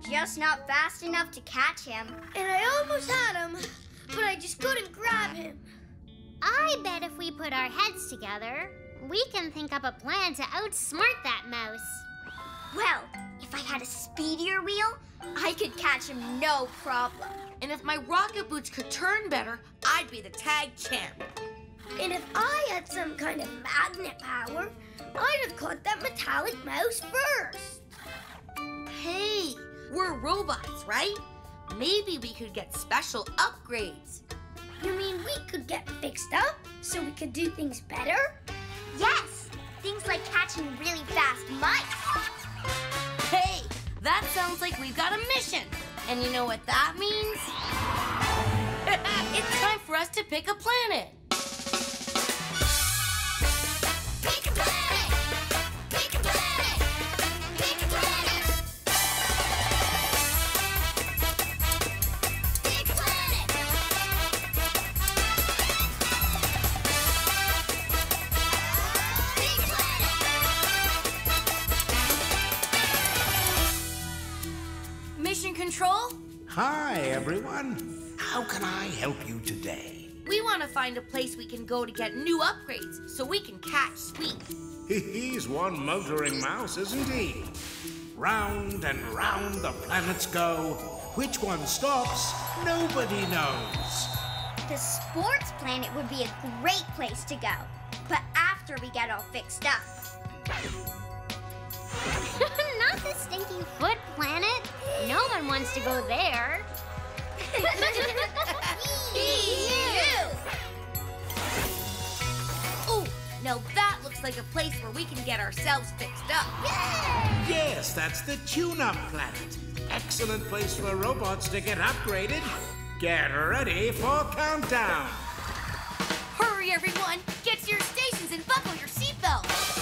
just not fast enough to catch him. And I almost had him, but I just couldn't grab him. I bet if we put our heads together, we can think up a plan to outsmart that mouse. Well, if I had a speedier wheel, I could catch him no problem. And if my rocket boots could turn better, I'd be the tag champ. And if I had some kind of magnet power, I'd have caught that metallic mouse first. Hey, we're robots, right? Maybe we could get special upgrades. You mean we could get fixed up so we could do things better? Yes, things like catching really fast mice. Hey, that sounds like we've got a mission. And you know what that means? it's time for us to pick a planet. Everyone. How can I help you today? We want to find a place we can go to get new upgrades so we can catch Squeak. He's one motoring mouse, isn't he? Round and round the planets go. Which one stops, nobody knows. The sports planet would be a great place to go, but after we get all fixed up. Not the stinky foot planet. No one wants to go there. Oh, now that looks like a place where we can get ourselves fixed up. Yes, that's the tune-up planet. Excellent place for robots to get upgraded. Get ready for countdown. Hurry, everyone! Get to your stations and buckle your seatbelts!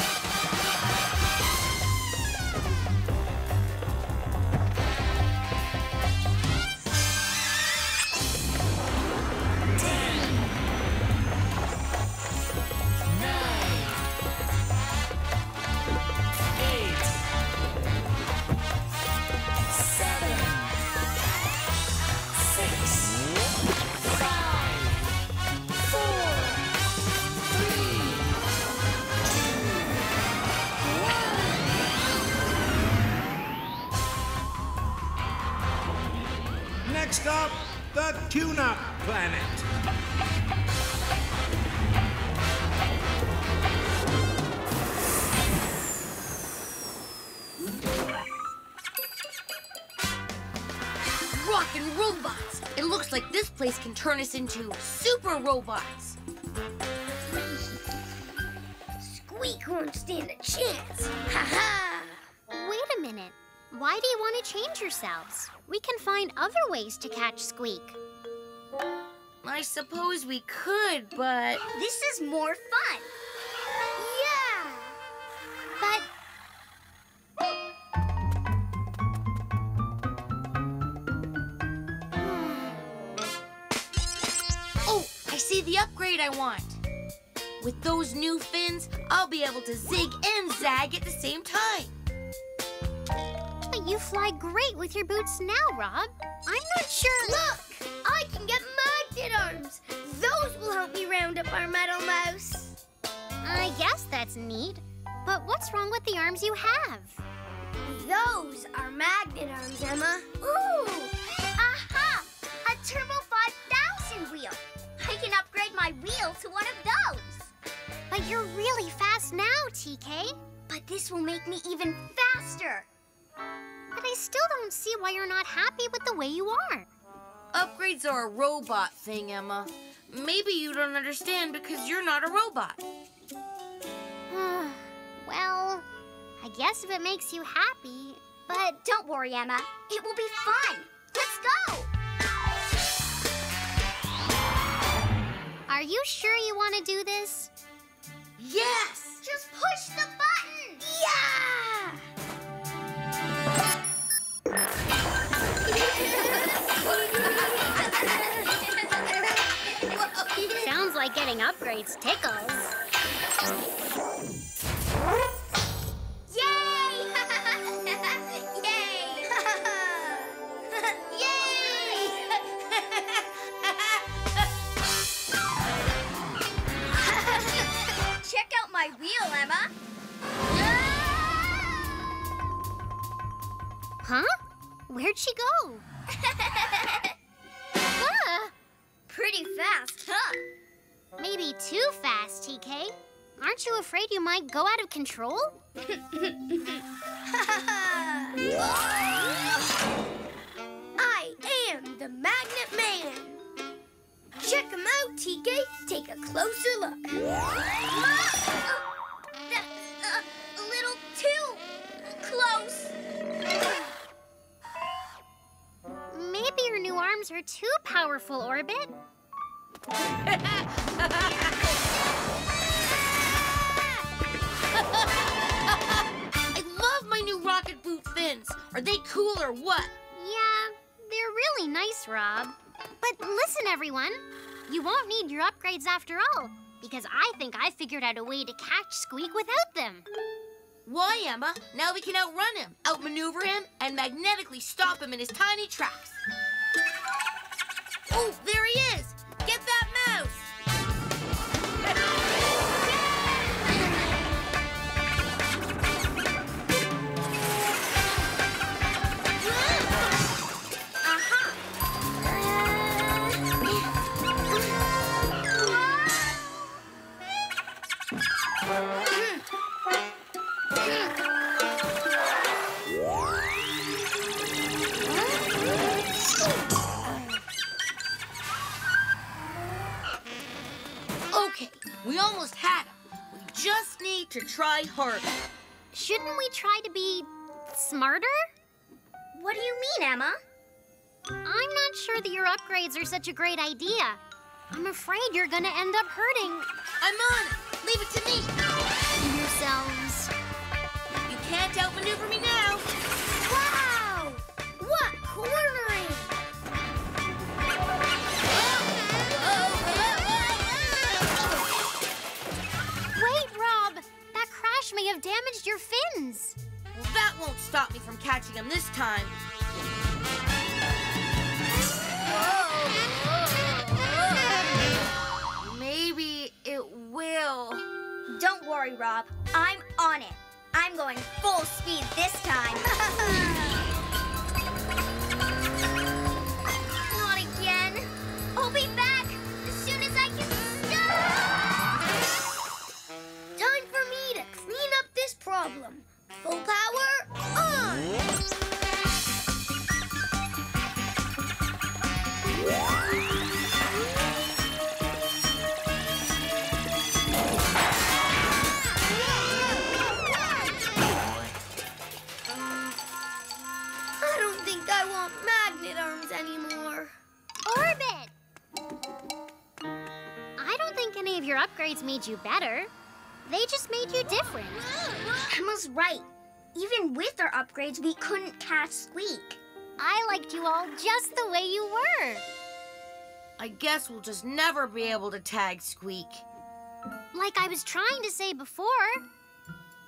Next up, the tune-up planet. Rockin' robots! It looks like this place can turn us into super robots. Squeak won't stand a chance. Ha ha! Wait a minute. Why do you want to change yourselves? We can find other ways to catch Squeak. I suppose we could, but This is more fun. Yeah! But oh, I see the upgrade I want. With those new fins, I'll be able to zig and zag at the same time. But you fly great with your boots now, Rob. I'm not sure. Look! I can get magnet arms! Those will help me round up our metal mouse. I guess that's neat. But what's wrong with the arms you have? Those are magnet arms, Emma. Ooh! Aha! A Turbo 5000 wheel. I can upgrade my wheel to one of those. But you're really fast now, TK. But this will make me even faster. But I still don't see why you're not happy with the way you are. Upgrades are a robot thing, Emma. maybe you don't understand because you're not a robot. well, I guess if it makes you happy. But don't worry, Emma. It will be fun. Let's go! Are you sure you want to do this? Yes! Just push the button! Yeah! Sounds like getting upgrades tickles. Yay! Yay! Check out my wheel, Emma. Huh? Where'd she go? Ah, Pretty fast, huh? maybe too fast, TK. Aren't you afraid you might go out of control? I am the Magnet Man. Check him out, TK. Take a closer look. That's a little too close. Maybe your new arms are too powerful, Orbit. I love my new rocket boot fins. Are they cool or what? Yeah, they're really nice, Rob. But listen, everyone. You won't need your upgrades after all, because I think I figured out a way to catch Squeak without them. Why, Emma? Now we can outrun him, outmaneuver him, and magnetically stop him in his tiny tracks. Oh, there he is! To try harder. Shouldn't we try to be smarter? What do you mean, Emma? I'm not sure that your upgrades are such a great idea. I'm afraid you're gonna end up hurting I'm on it. Leave it to me. yourselves. You can't outmaneuver me now. May have damaged your fins. Well, that won't stop me from catching him this time. Maybe it will. Don't worry, Rob. I'm on it. I'm going full speed this time. problem. Full power on! I don't think I want magnet arms anymore. Orbit! I don't think any of your upgrades made you better. They just made you different. Emma's right. Even with our upgrades, we couldn't catch Squeak. I liked you all just the way you were. I guess we'll just never be able to tag Squeak. Like I was trying to say before,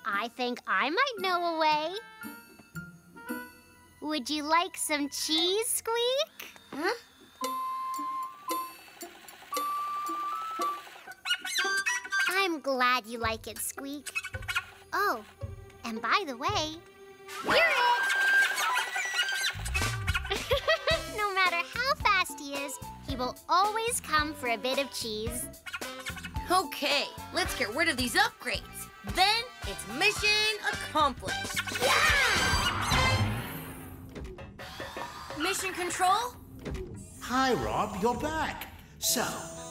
I think I might know a way. Would you like some cheese, Squeak? Huh? I'm glad you like it, Squeak. Oh, and by the way, you're it! no matter how fast he is, he will always come for a bit of cheese. Okay, let's get rid of these upgrades. Then it's mission accomplished. Mission control? Hi, Rob, you're back. So,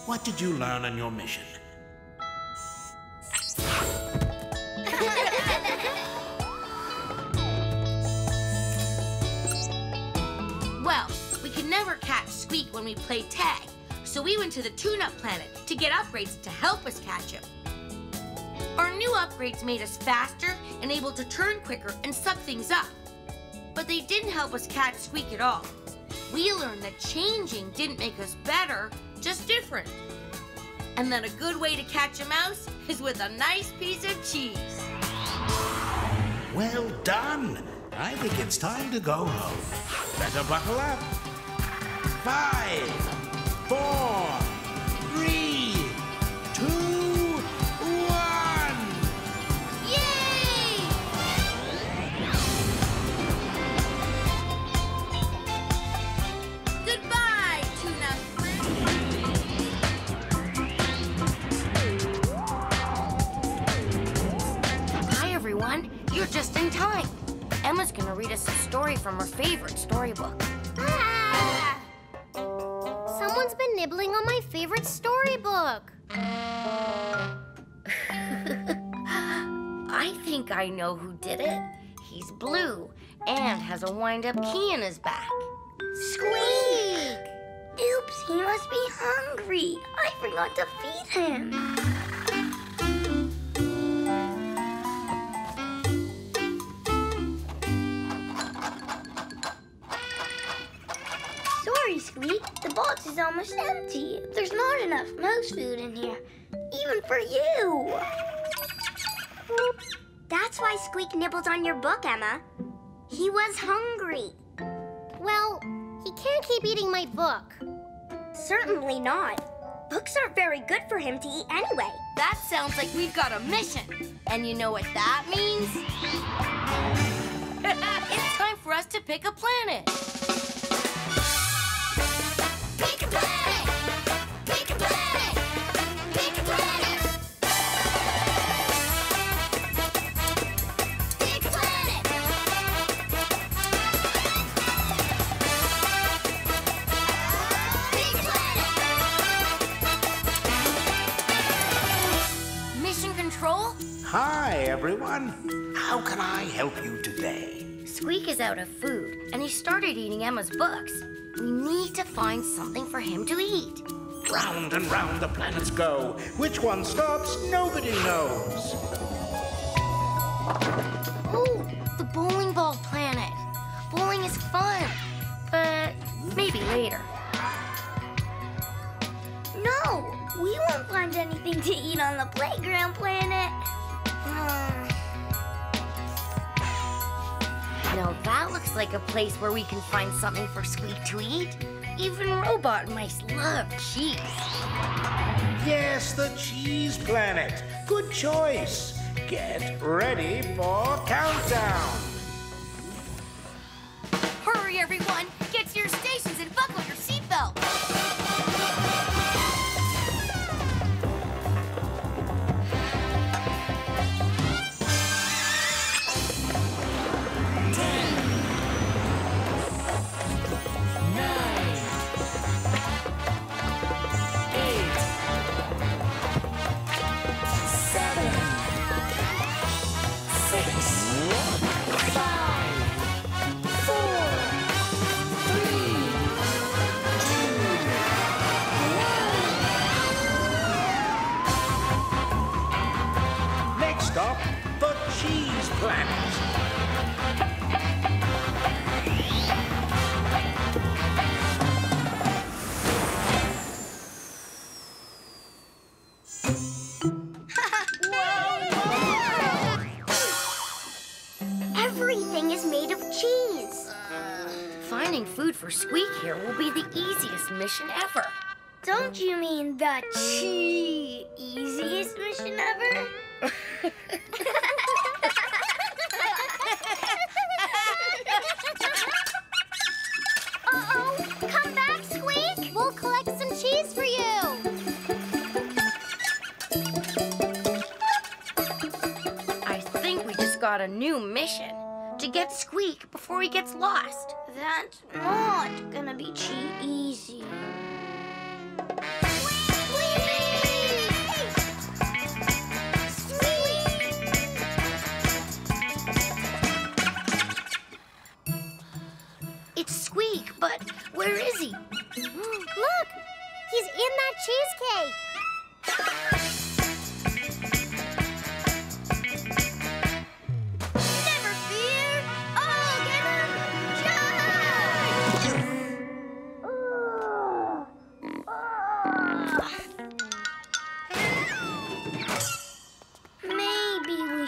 what did you learn on your mission? Well, we could never catch Squeak when we played tag, so we went to the tune-up planet to get upgrades to help us catch him. Our new upgrades made us faster and able to turn quicker and suck things up. But they didn't help us catch Squeak at all. We learned that changing didn't make us better, just different. And then a good way to catch a mouse is with a nice piece of cheese. Well done. I think it's time to go home. Better buckle up. Five, four, three, in time. Emma's gonna read us a story from her favorite storybook. Ah! Someone's been nibbling on my favorite storybook. I think I know who did it. He's blue and has a wind-up key in his back. Squeak! Oops, he must be hungry. I forgot to feed him. Sorry, Squeak. The box is almost empty. There's not enough mouse food in here, even for you. That's why Squeak nibbled on your book, Emma. He was hungry. Well, he can't keep eating my book. Certainly not. Books aren't very good for him to eat anyway. That sounds like we've got a mission. And you know what that means? it's time for us to pick a planet. Hi, everyone. How can I help you today? Squeak is out of food, and he started eating Emma's books. We need to find something for him to eat. Round and round the planets go. Which one stops, nobody knows. Oh, the bowling ball planet. Bowling is fun, but maybe later. No, we won't find anything to eat on the playground planet. Hmm. Now that looks like a place where we can find something for Squeak to eat. Even robot mice love cheese. Yes, the cheese planet. Good choice. Get ready for countdown. Hurry, everyone! Here will be the easiest mission ever. Don't you mean the chee easiest mission ever? Uh-oh! Come back, Squeak! We'll collect some cheese for you! I think we just got a new mission to get Squeak before he gets lost that's not gonna be easy. It's Squeak, but where is he? Look! He's in that cheesecake!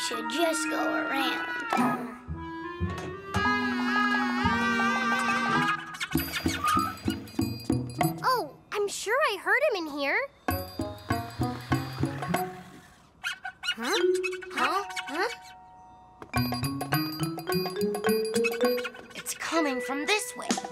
Should just go around. Oh, I'm sure I heard him in here. Huh? Huh? Huh? It's coming from this way.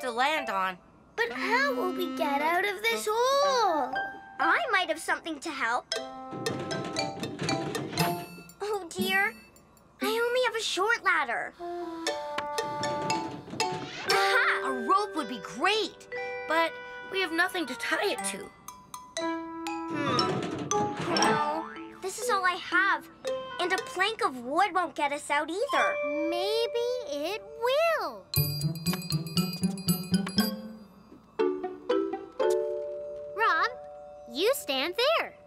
To land on. But how will we get out of this hole? I might have something to help. Oh dear, I only have a short ladder. Aha! A rope would be great, but we have nothing to tie it to. Hmm. No, this is all I have. And a plank of wood won't get us out either. Maybe it will. You stand there.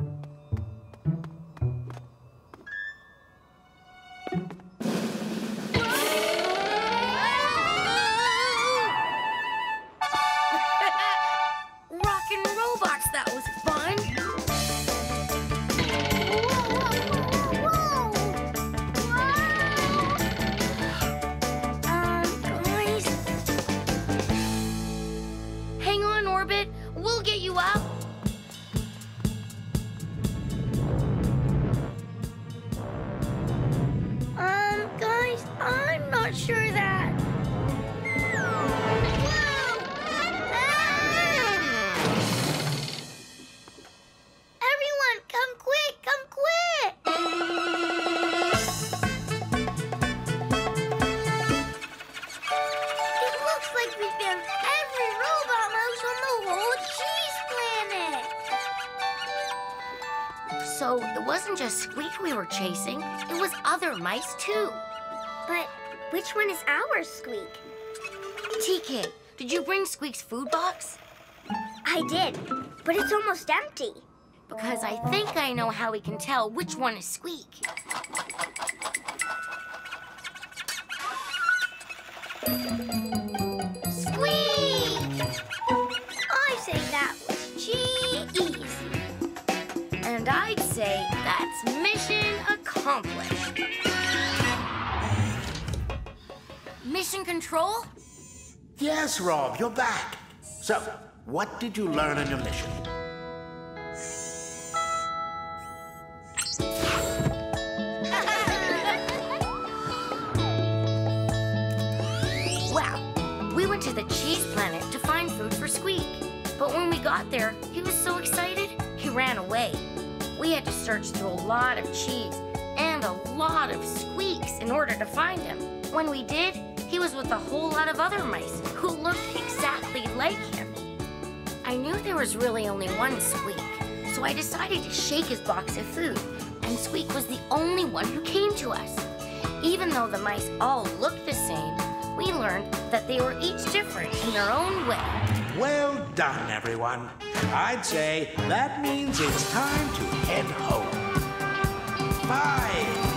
were chasing, it was other mice, too. But which one is our Squeak? TK, did you bring Squeak's food box? I did, but it's almost empty. Because I think I know how we can tell which one is Squeak. Squeak! I say that was cheese. And I say that's mission accomplished. Mission control? Yes, Rob, you're back. So, what did you learn on your mission? Well, we went to the cheese planet to find food for Squeak. But when we got there, he was so excited, he ran away. We had to search through a lot of cheese and a lot of squeaks in order to find him. When we did, he was with a whole lot of other mice who looked exactly like him. I knew there was really only one Squeak, so I decided to shake his box of food, and Squeak was the only one who came to us. Even though the mice all looked the same, we learned that they were each different in their own way. Well done, everyone. I'd say that means it's time to head home. Five,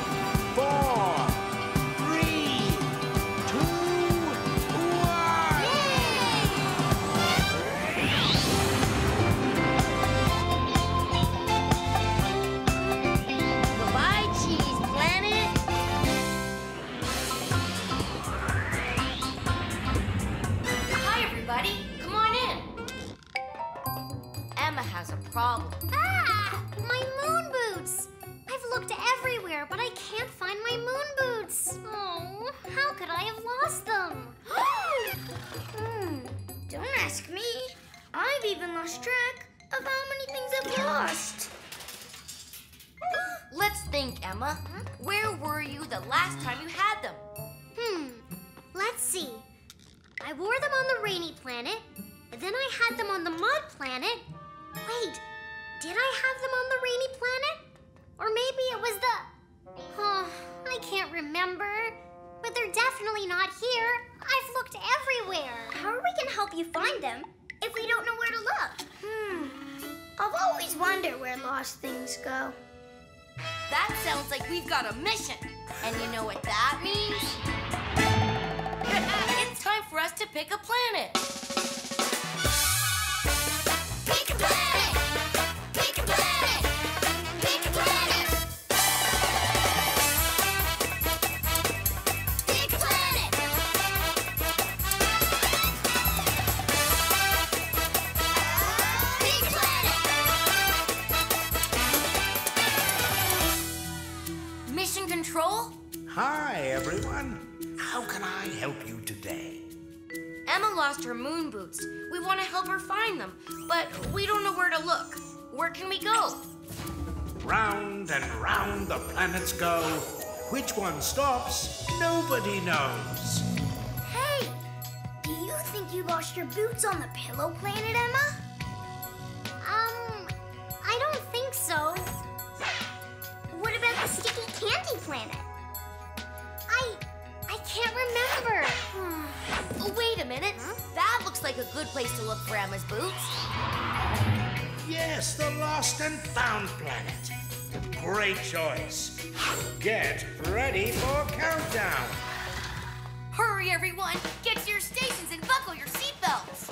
problem. Ah! My moon boots! I've looked everywhere, but I can't find my moon boots. Oh, how could I have lost them? Hmm, don't ask me. I've even lost track of how many things I've lost. Let's think, Emma. Where were you the last time you had them? Hmm, let's see. I wore them on the rainy planet, and then I had them on the mud planet. Wait, did I have them on the rainy planet? Or maybe it was the. Oh, I can't remember. But they're definitely not here. I've looked everywhere. How are we gonna help you find them if we don't know where to look? Hmm, I've always wondered where lost things go. That sounds like we've got a mission. And you know what that means? it's time for us to pick a planet. Pick a planet! Help you today? Emma lost her moon boots. We want to help her find them, but we don't know where to look. Where can we go? Round and round the planets go. Which one stops, nobody knows. Hey! Do you think you lost your boots on the pillow planet, Emma? Um, I don't think so. What about the sticky candy planet? I. I can't remember. Oh, wait a minute. That looks like a good place to look for Emma's boots. Yes, the lost and found planet. Great choice. Get ready for countdown. Hurry, everyone! Get to your stations and buckle your seatbelts.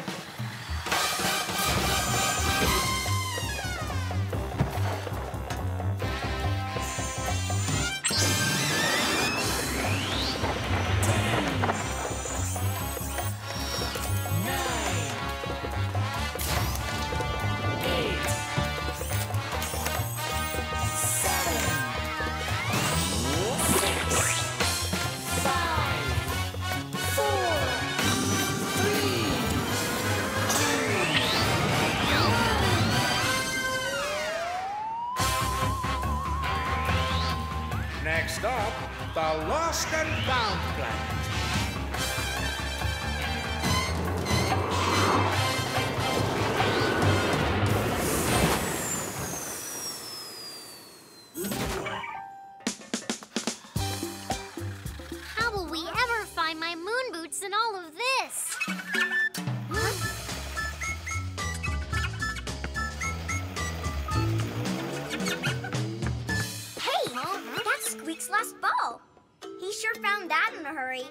Sure found that in a hurry.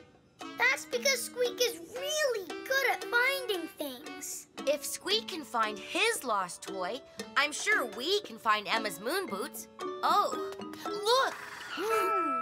That's because Squeak is really good at finding things. If Squeak can find his lost toy, I'm sure we can find Emma's moon boots. Oh, look! Lost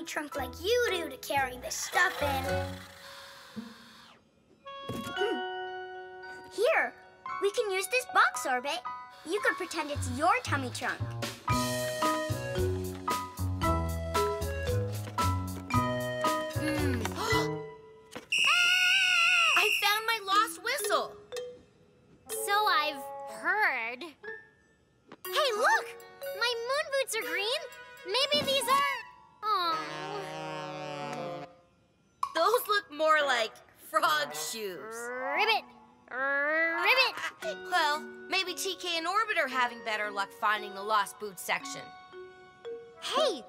Tummy trunk like you do to carry this stuff in. Here, we can use this box, Orbit. You could pretend it's your tummy trunk. Hmm. I found my lost whistle. So I've heard. Hey, look! My moon boots are green. Maybe these are. Those look more like frog shoes. Ribbit! Ribbit! Well, maybe TK and Orbit are having better luck finding the lost boot section. Hey,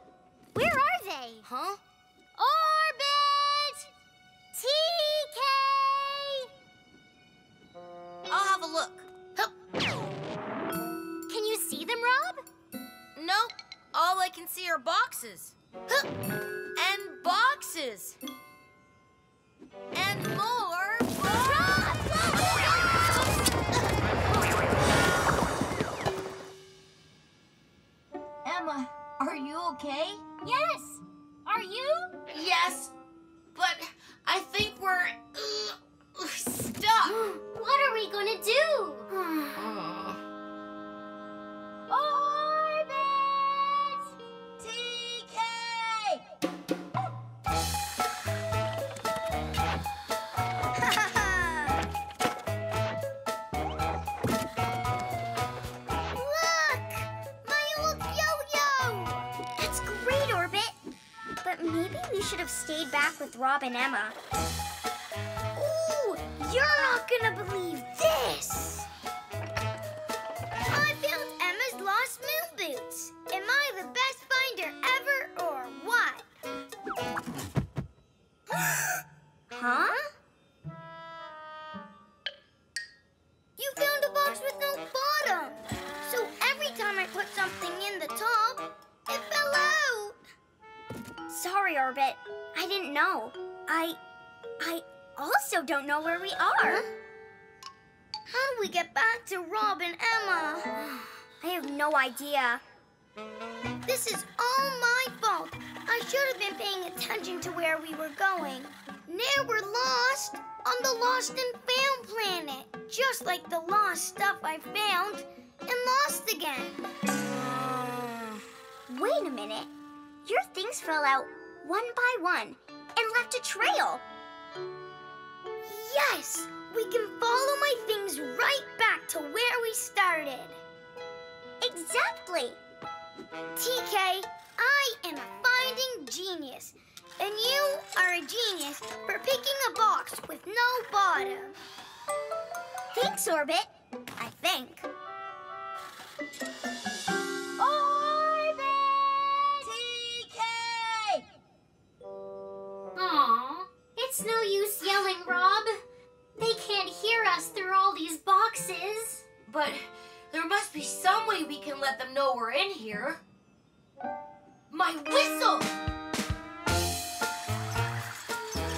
where are they? Huh? Orbit! TK! I'll have a look. Hup. Can you see them, Rob? Nope. All I can see are boxes. And boxes. And more Emma, are you okay? Yes. Are you? Yes, but I think we're uh, stuck. What are we gonna do? Uh, Maybe should have stayed back with Rob and Emma. Ooh, you're not gonna believe this! I found Emma's lost moon boots. Am I the best finder ever or what? Huh? Sorry, Orbit. I didn't know. I. I also don't know where we are. How do we get back to Rob and Emma? I have no idea. This is all my fault. I should have been paying attention to where we were going. Now we're lost on the lost and found planet. Just like the lost stuff I found and lost again. Wait a minute. Your things fell out one by one and left a trail. Yes, we can follow my things right back to where we started. Exactly. TK, I am a finding genius. And you are a genius for picking a box with no bottom. Thanks, Orbit. I think. It's no use yelling, Rob. They can't hear us through all these boxes. But there must be some way we can let them know we're in here. My whistle!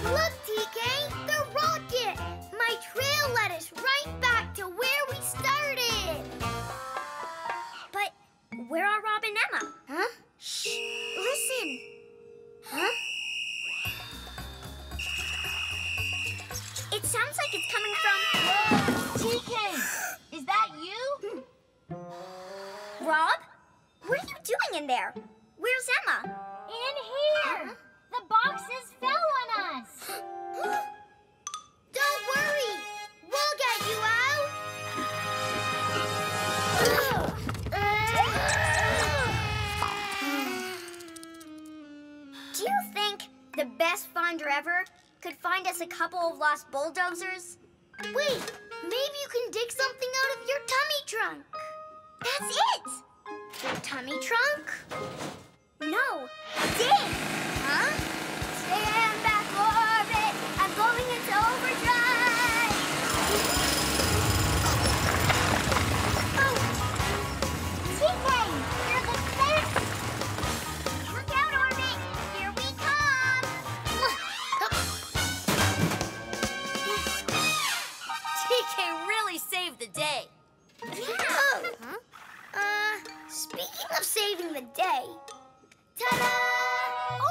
Look, TK, the rocket! My trail led us right back to where we started. But where are Rob and Emma? Huh? Shh. Listen. Huh? Sounds like it's coming from. TK! Is that you? Rob? What are you doing in there? Where's Emma? In here! Uh-huh. The boxes fell on us. Don't worry, we'll get you out. Do you think the best finder ever could find us a couple of lost bulldozers? Wait, maybe you can dig something out of your tummy trunk. That's it! Your tummy trunk? No, dig! Huh? Stand back, orbit! I'm going into overdrive! The day. Oh. Huh? Uh, speaking of saving the day. Ta-da!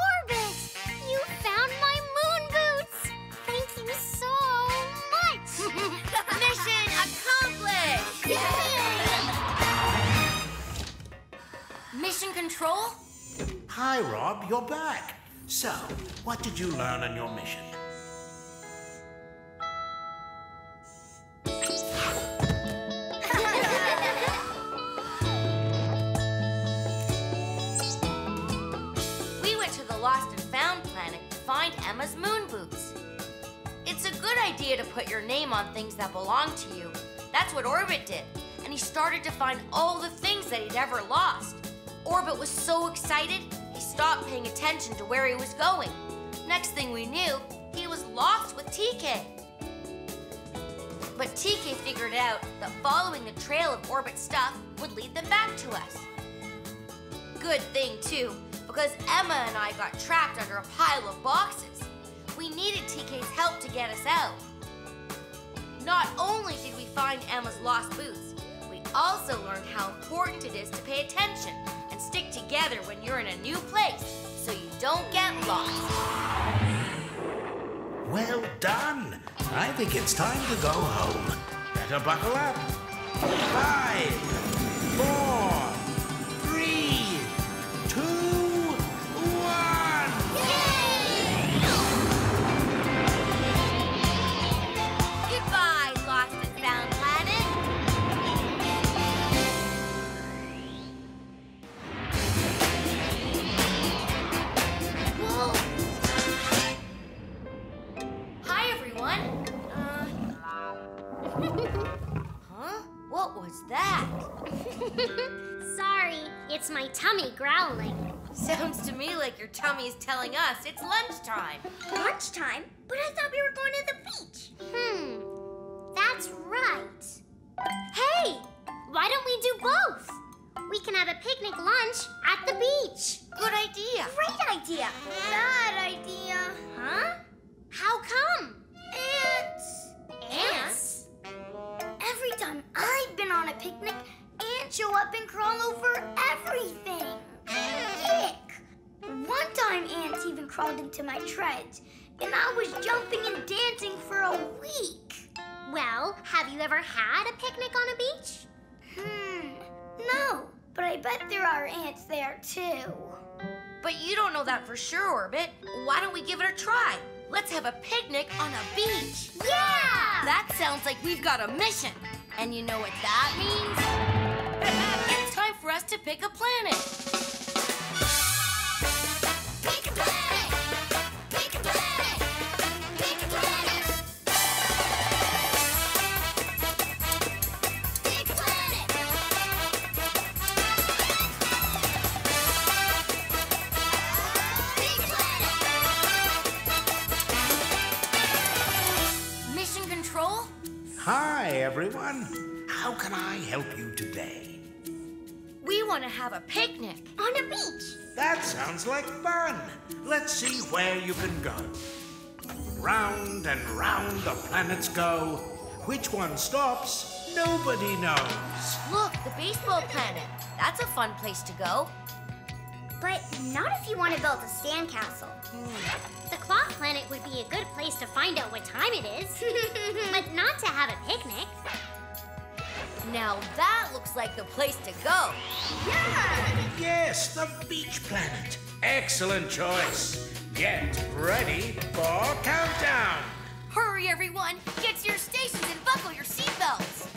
Orbit! You found my moon boots! Thank you so much! Mission accomplished! Mission control? Hi, Rob, you're back. So, what did you learn on your mission? Good idea to put your name on things that belong to you. That's what Orbit did, and he started to find all the things that he'd ever lost. Orbit was so excited, he stopped paying attention to where he was going. Next thing we knew, he was lost with TK. But TK figured out that following the trail of Orbit's stuff would lead them back to us. Good thing, too, because Emma and I got trapped under a pile of boxes. We needed TK's help to get us out. Not only did we find Emma's lost boots, we also learned how important it is to pay attention and stick together when you're in a new place so you don't get lost. Well done. I think it's time to go home. Better buckle up. Five, four, that? Sorry, it's my tummy growling. Sounds to me like your tummy is telling us it's lunchtime. Lunchtime? But I thought we were going to the beach. Hmm, that's right. Hey, why don't we do both? We can have a picnic lunch at the beach. Good idea. Great idea! Bad idea. Huh? How come? Ants. Ants? Every time I've been on a picnic, ants show up and crawl over everything. Yuck! One time ants even crawled into my treads, and I was jumping and dancing for a week. Well, have you ever had a picnic on a beach? Hmm, no, but I bet there are ants there too. But you don't know that for sure, Orbit. Why don't we give it a try? Let's have a picnic on a beach. Yeah! That sounds like we've got a mission. And you know what that means? it's time for us to pick a planet. Everyone. How can I help you today? We want to have a picnic. On a beach. That sounds like fun. Let's see where you can go. Round and round the planets go. Which one stops, nobody knows. Look, the baseball planet. That's a fun place to go. But not if you want to build a sandcastle. The clock planet would be a good place to find out what time it is, but not to have a picnic. Now that looks like the place to go. Yeah! Yes, the beach planet. Excellent choice. Get ready for countdown. Hurry, everyone! Get to your stations and buckle your seatbelts.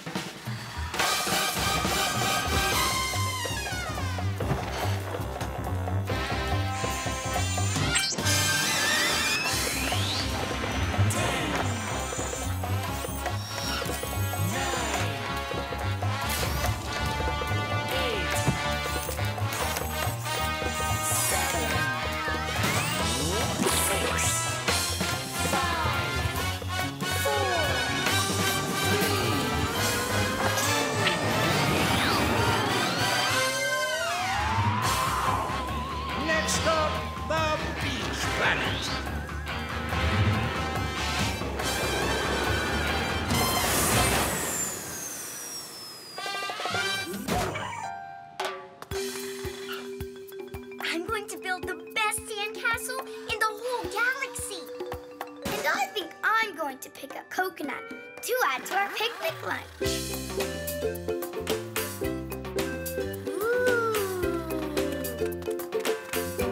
Lunch.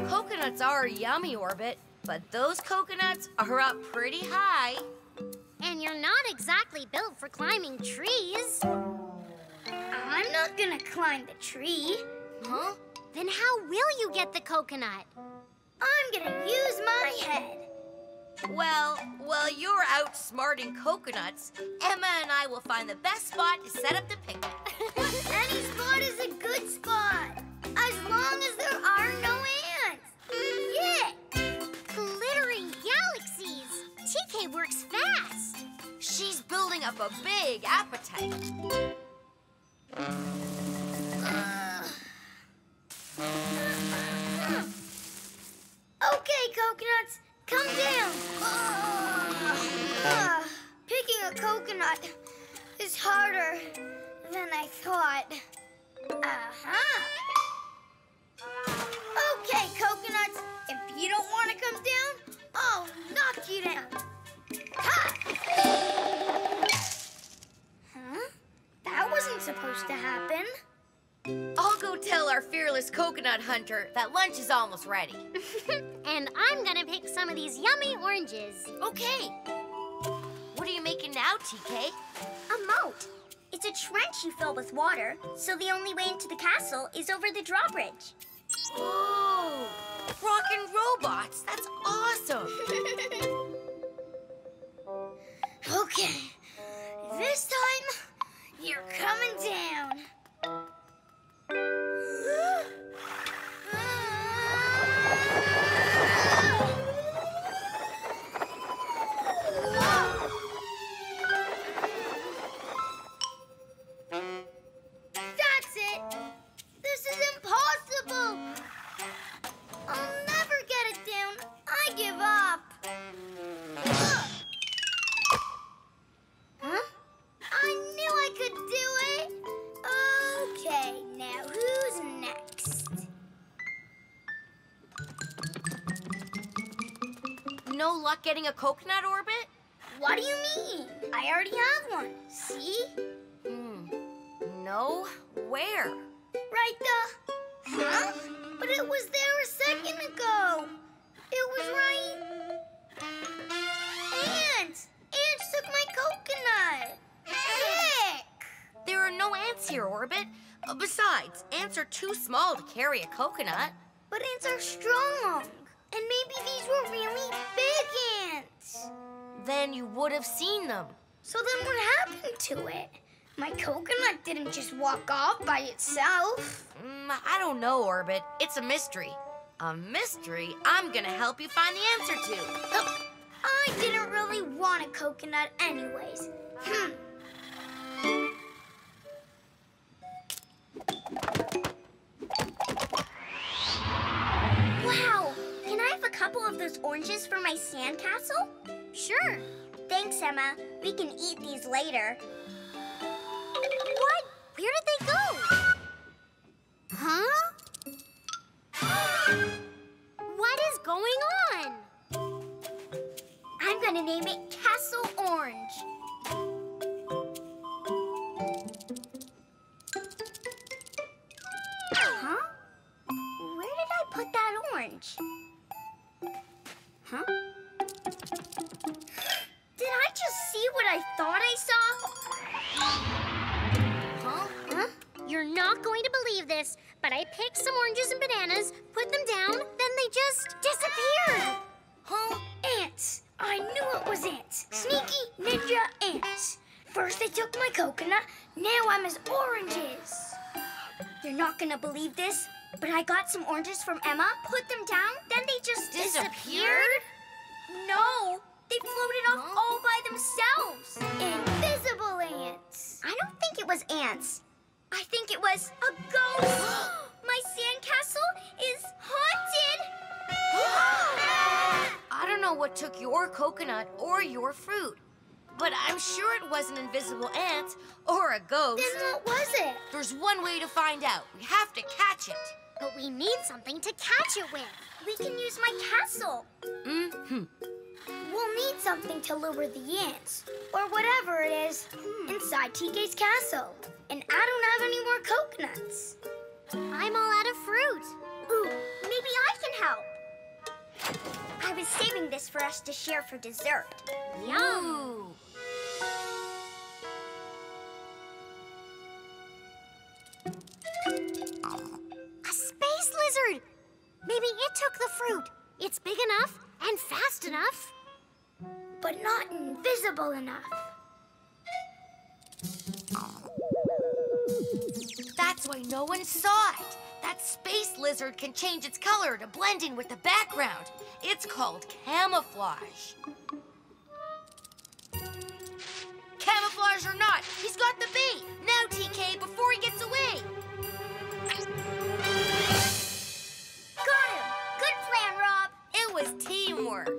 Coconuts are yummy, Orbit, but those coconuts are up pretty high. And you're not exactly built for climbing trees. I'm not gonna climb the tree. Huh? Then how will you get the coconut? I'm gonna use my head. Well, while you're out smarting coconuts, Emma and I will find the best spot to set up the picnic. Any spot is a good spot, as long as there are no ants. Yeah. Glittering galaxies! TK works fast. She's building up a big appetite. Uh. Okay, coconuts, come down. Ah, picking a coconut is harder than I thought. Uh-huh. Okay, coconuts, if you don't want to come down, I'll knock you down. Ha! Huh? That wasn't supposed to happen. I'll go tell our fearless coconut hunter that lunch is almost ready. and I'm gonna pick some of these yummy oranges. Okay. What are you making now, TK? A moat. It's a trench you fill with water, so the only way into the castle is over the drawbridge. Oh, rockin' robots. That's awesome. Okay, this time you're coming down. That's No luck getting a coconut orbit? What do you mean? I already have one. See? Hmm. No? Where? Right the... Huh? But it was there a second ago. It was right... Ants! Ants took my coconut. Heck! There are no ants here, Orbit. Uh, besides, ants are too small to carry a coconut. But ants are strong. And maybe these were really big ants. Then you would have seen them. So then what happened to it? My coconut didn't just walk off by itself. Mm, I don't know, Orbit. It's a mystery. A mystery I'm gonna help you find the answer to. Oh, I didn't really want a coconut anyways. Hmm. Those oranges for my sandcastle? Sure. Thanks, Emma. We can eat these later. What? Where did they go? Huh? what is going on? I'm gonna name it Castle Orange. Huh? Where did I put that orange? Huh? Did I just see what I thought I saw? Huh? Huh? You're not going to believe this, but I picked some oranges and bananas, put them down, then they just disappeared. Huh? Ants. I knew it was ants. Sneaky ninja ants. First they took my coconut, now Emma's oranges. You're not gonna believe this, but I got some oranges from Emma, put them down, then they just Disappeared? No, they floated off Huh? all by themselves. Invisible ants. I don't think it was ants. I think it was a ghost. My sandcastle is haunted. I don't know what took your coconut or your fruit. But I'm sure it wasn't invisible ants or a ghost. Then what was it? There's one way to find out. We have to catch it. But we need something to catch it with. We can use my castle. Mm-hmm. We'll need something to lure the ants, or whatever it is, inside TK's castle. And I don't have any more coconuts. I'm all out of fruit. Ooh, maybe I can help. I was saving this for us to share for dessert. Yum. A space lizard! Maybe it took the fruit. It's big enough and fast enough. But not invisible enough. That's why no one saw it. That space lizard can change its color to blend in with the background. It's called camouflage. Camouflage or not, he's got the bait. Now, TK, before he gets away. Was teamwork.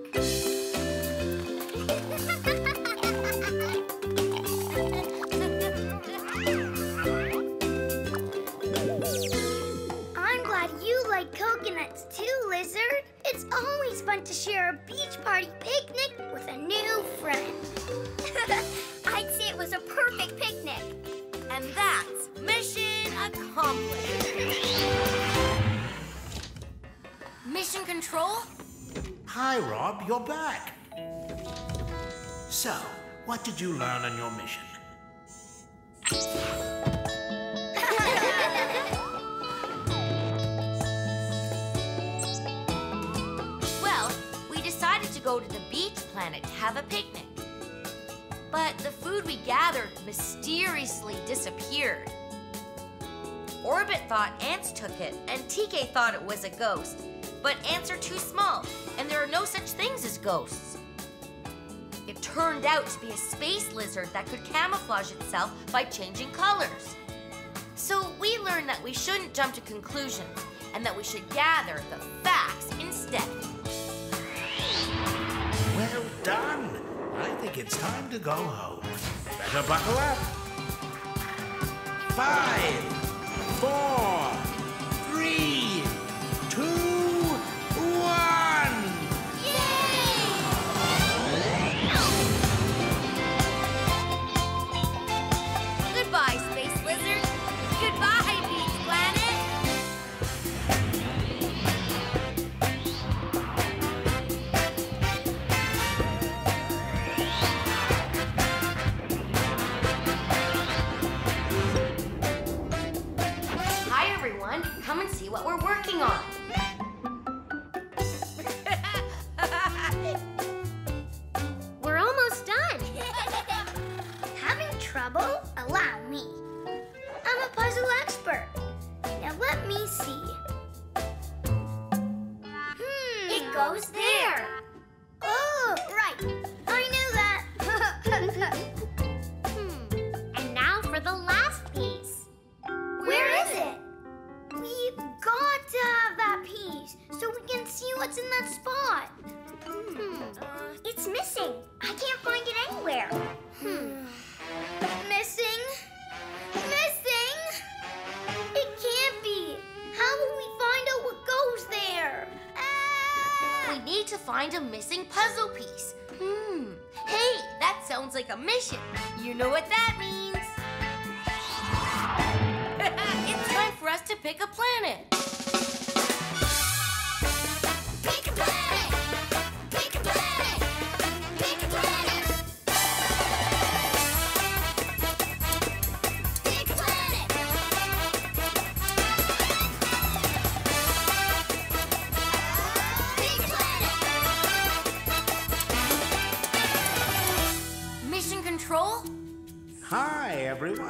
I'm glad you like coconuts too, Lizard. It's always fun to share a beach party picnic with a new friend. I'd say it was a perfect picnic. And that's mission accomplished. Mission control? Hi, Rob, you're back. So, what did you learn on your mission? Well, we decided to go to the beach planet to have a picnic. But the food we gathered mysteriously disappeared. Orbit thought ants took it, and TK thought it was a ghost. But ants are too small, and there are no such things as ghosts. It turned out to be a space lizard that could camouflage itself by changing colors. So we learned that we shouldn't jump to conclusions and that we should gather the facts instead. Well done. I think it's time to go home. Better buckle up. Five, four, three, two, one. Goodbye, Space Lizard. Goodbye, Beach Planet. Hi, everyone. Come and see what we're working on. Trouble? Allow me. I'm a puzzle expert. Now let me see. Hmm. It goes there. Oh, right. I knew that. Hmm. And now for the last piece. Where is it? We've got to have that piece so we can see what's in that spot. Hmm. It's missing. I can't find it anywhere. Hmm. Missing? Missing? It can't be. How will we find out what goes there? Ah! We need to find a missing puzzle piece. Hmm. Hey, that sounds like a mission. You know what that means. it's time for us to pick a planet.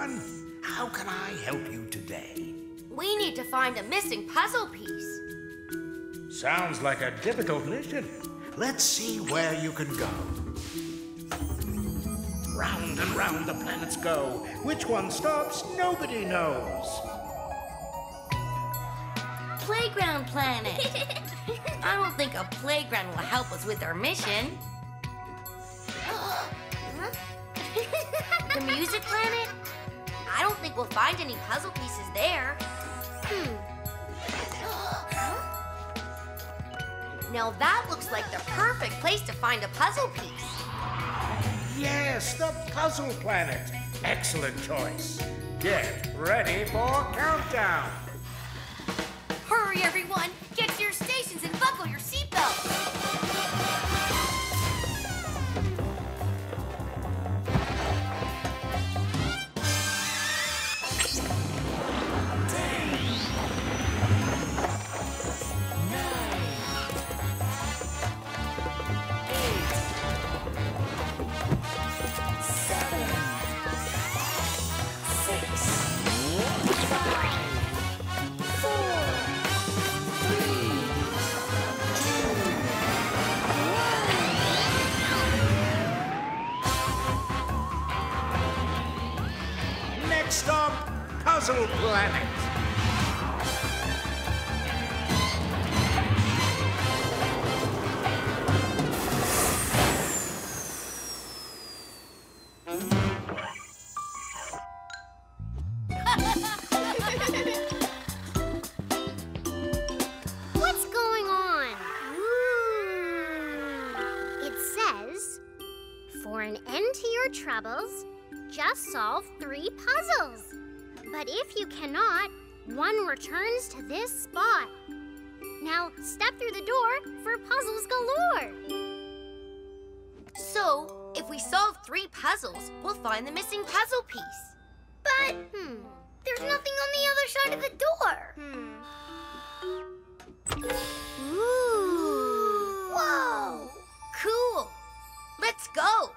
Everyone. How can I help you today? We need to find a missing puzzle piece. Sounds like a difficult mission. Let's see where you can go. Round and round the planets go. Which one stops, nobody knows. Playground planet. I don't think a playground will help us with our mission. The music planet? I don't think we'll find any puzzle pieces there. Hmm. Now that looks like the perfect place to find a puzzle piece. Yes, the Puzzle Planet. Excellent choice. Get ready for countdown. Hurry, everyone! Returns to this spot. Now step through the door for puzzles galore. So, if we solve three puzzles, we'll find the missing puzzle piece. But Hmm. there's nothing on the other side of the door. Hmm. Ooh! Whoa! Cool! Let's go!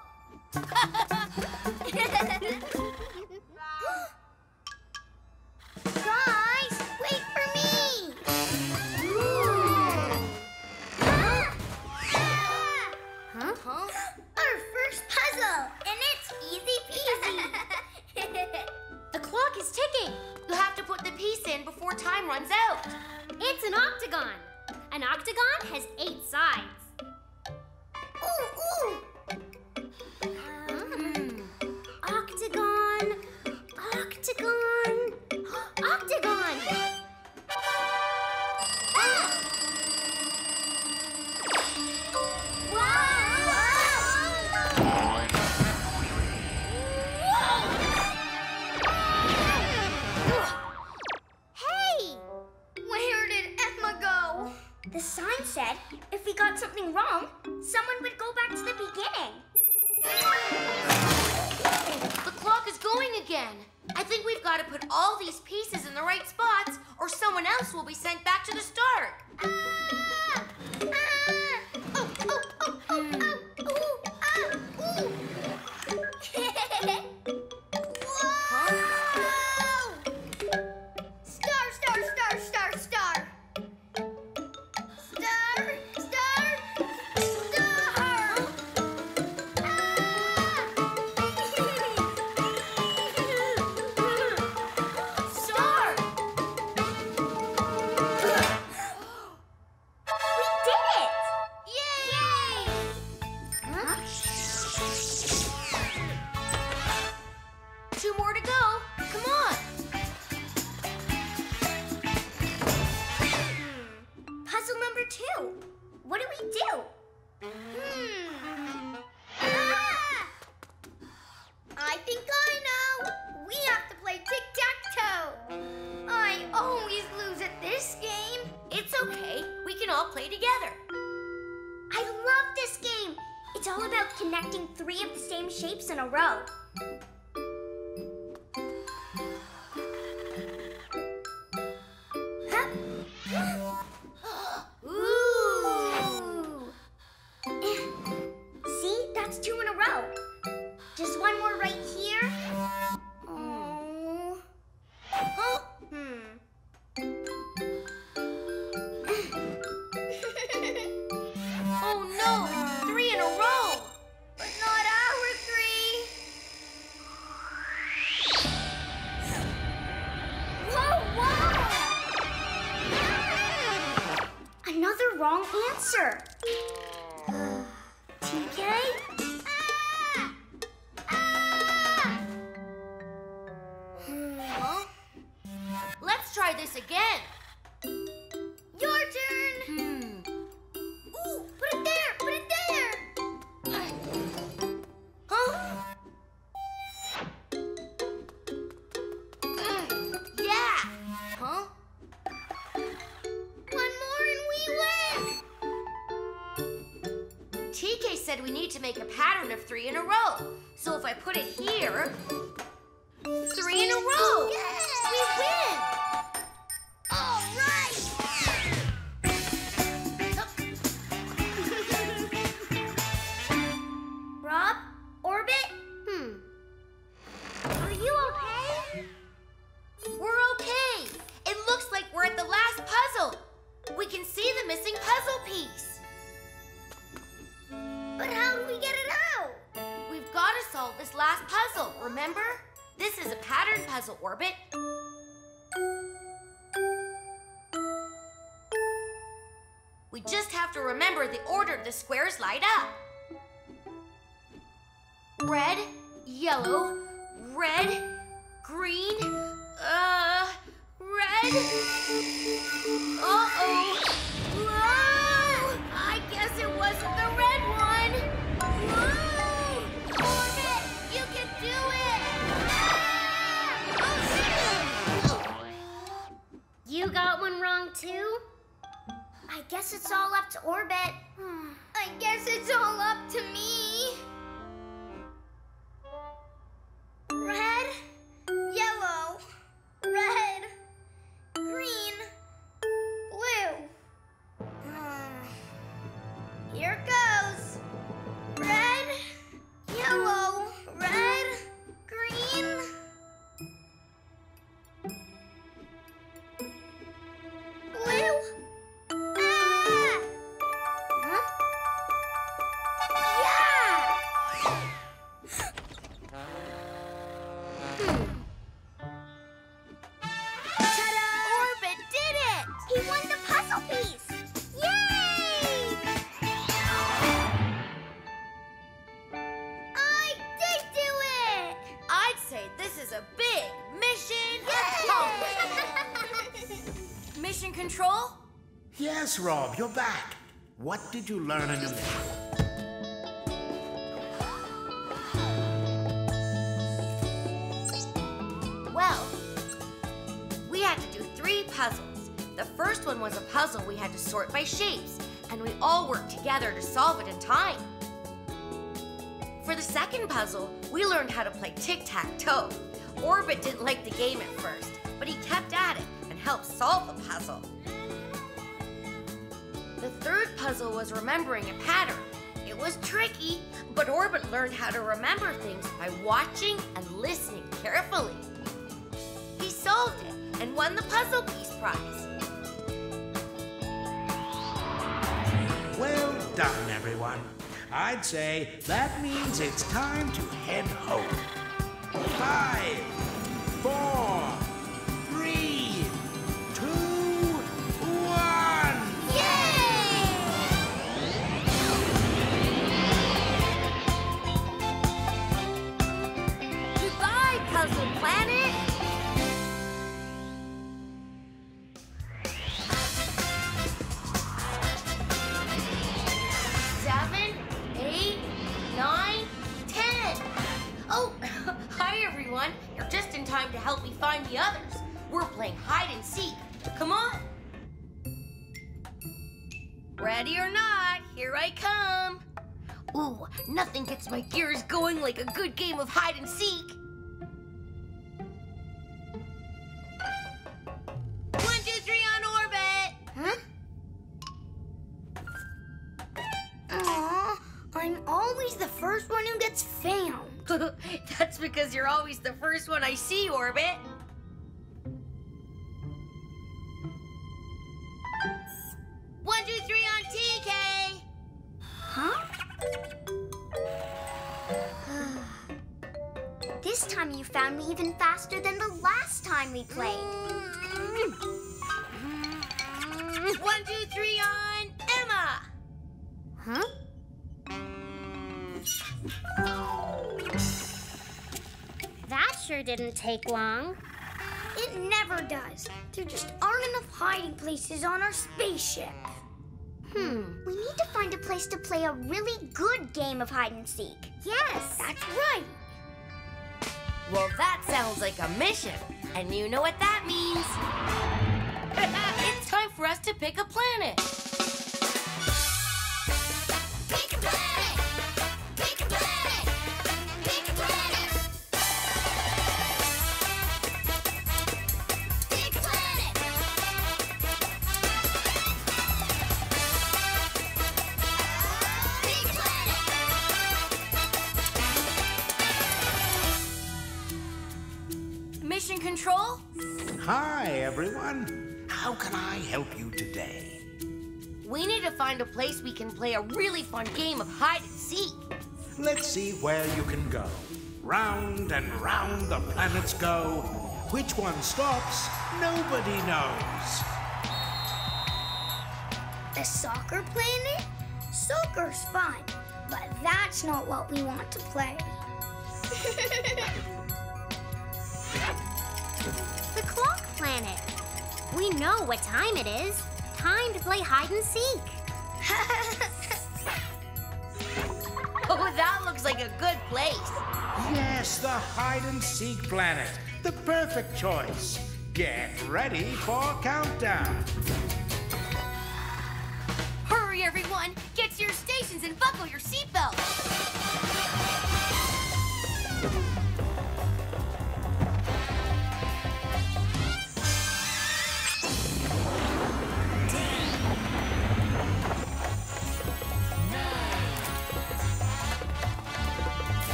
Guys, is ticking. You have to put the piece in before time runs out. It's an octagon. An octagon has eight sides. ooh, ooh. Hmm. Octagon. Octagon. Octagon. Something wrong, someone would go back to the beginning. The clock is going again. I think we've got to put all these pieces in the right spots, or someone else will be sent back to the start. Ah! Ah! make a pattern. remember the order the squares light up. Red, did you learn to do three puzzles. The first one was a puzzle we had to sort by shapes, and we all worked together to solve it in time. For the second puzzle, we learned how to play tic-tac-toe. Orbit didn't like the game at first, but he kept at it and helped solve the puzzle puzzle was remembering a pattern. It was tricky, but Orbit learned how to remember things by watching and listening carefully. He solved it and won the Puzzle Piece Prize. Well done, everyone. I'd say that means it's time to head home. Five, take long. It never does. There just aren't enough hiding places on our spaceship. Hmm. We need to find a place to play a really good game of hide and seek. Yes. That's right. Well, that sounds like a mission. And you know what that means. it's time for us to pick a planet. Find a place we can play a really fun game of hide and seek. Let's see where you can go. Round and round the planets go. Which one stops, nobody knows. The soccer planet? Soccer's fun, but that's not what we want to play. The clock planet. We know what time it is. Time to play hide and seek. Oh, that looks like a good place. Yes, the hide and seek planet. The perfect choice. Get ready for countdown. Hurry, everyone! Get to your stations and buckle your seatbelts!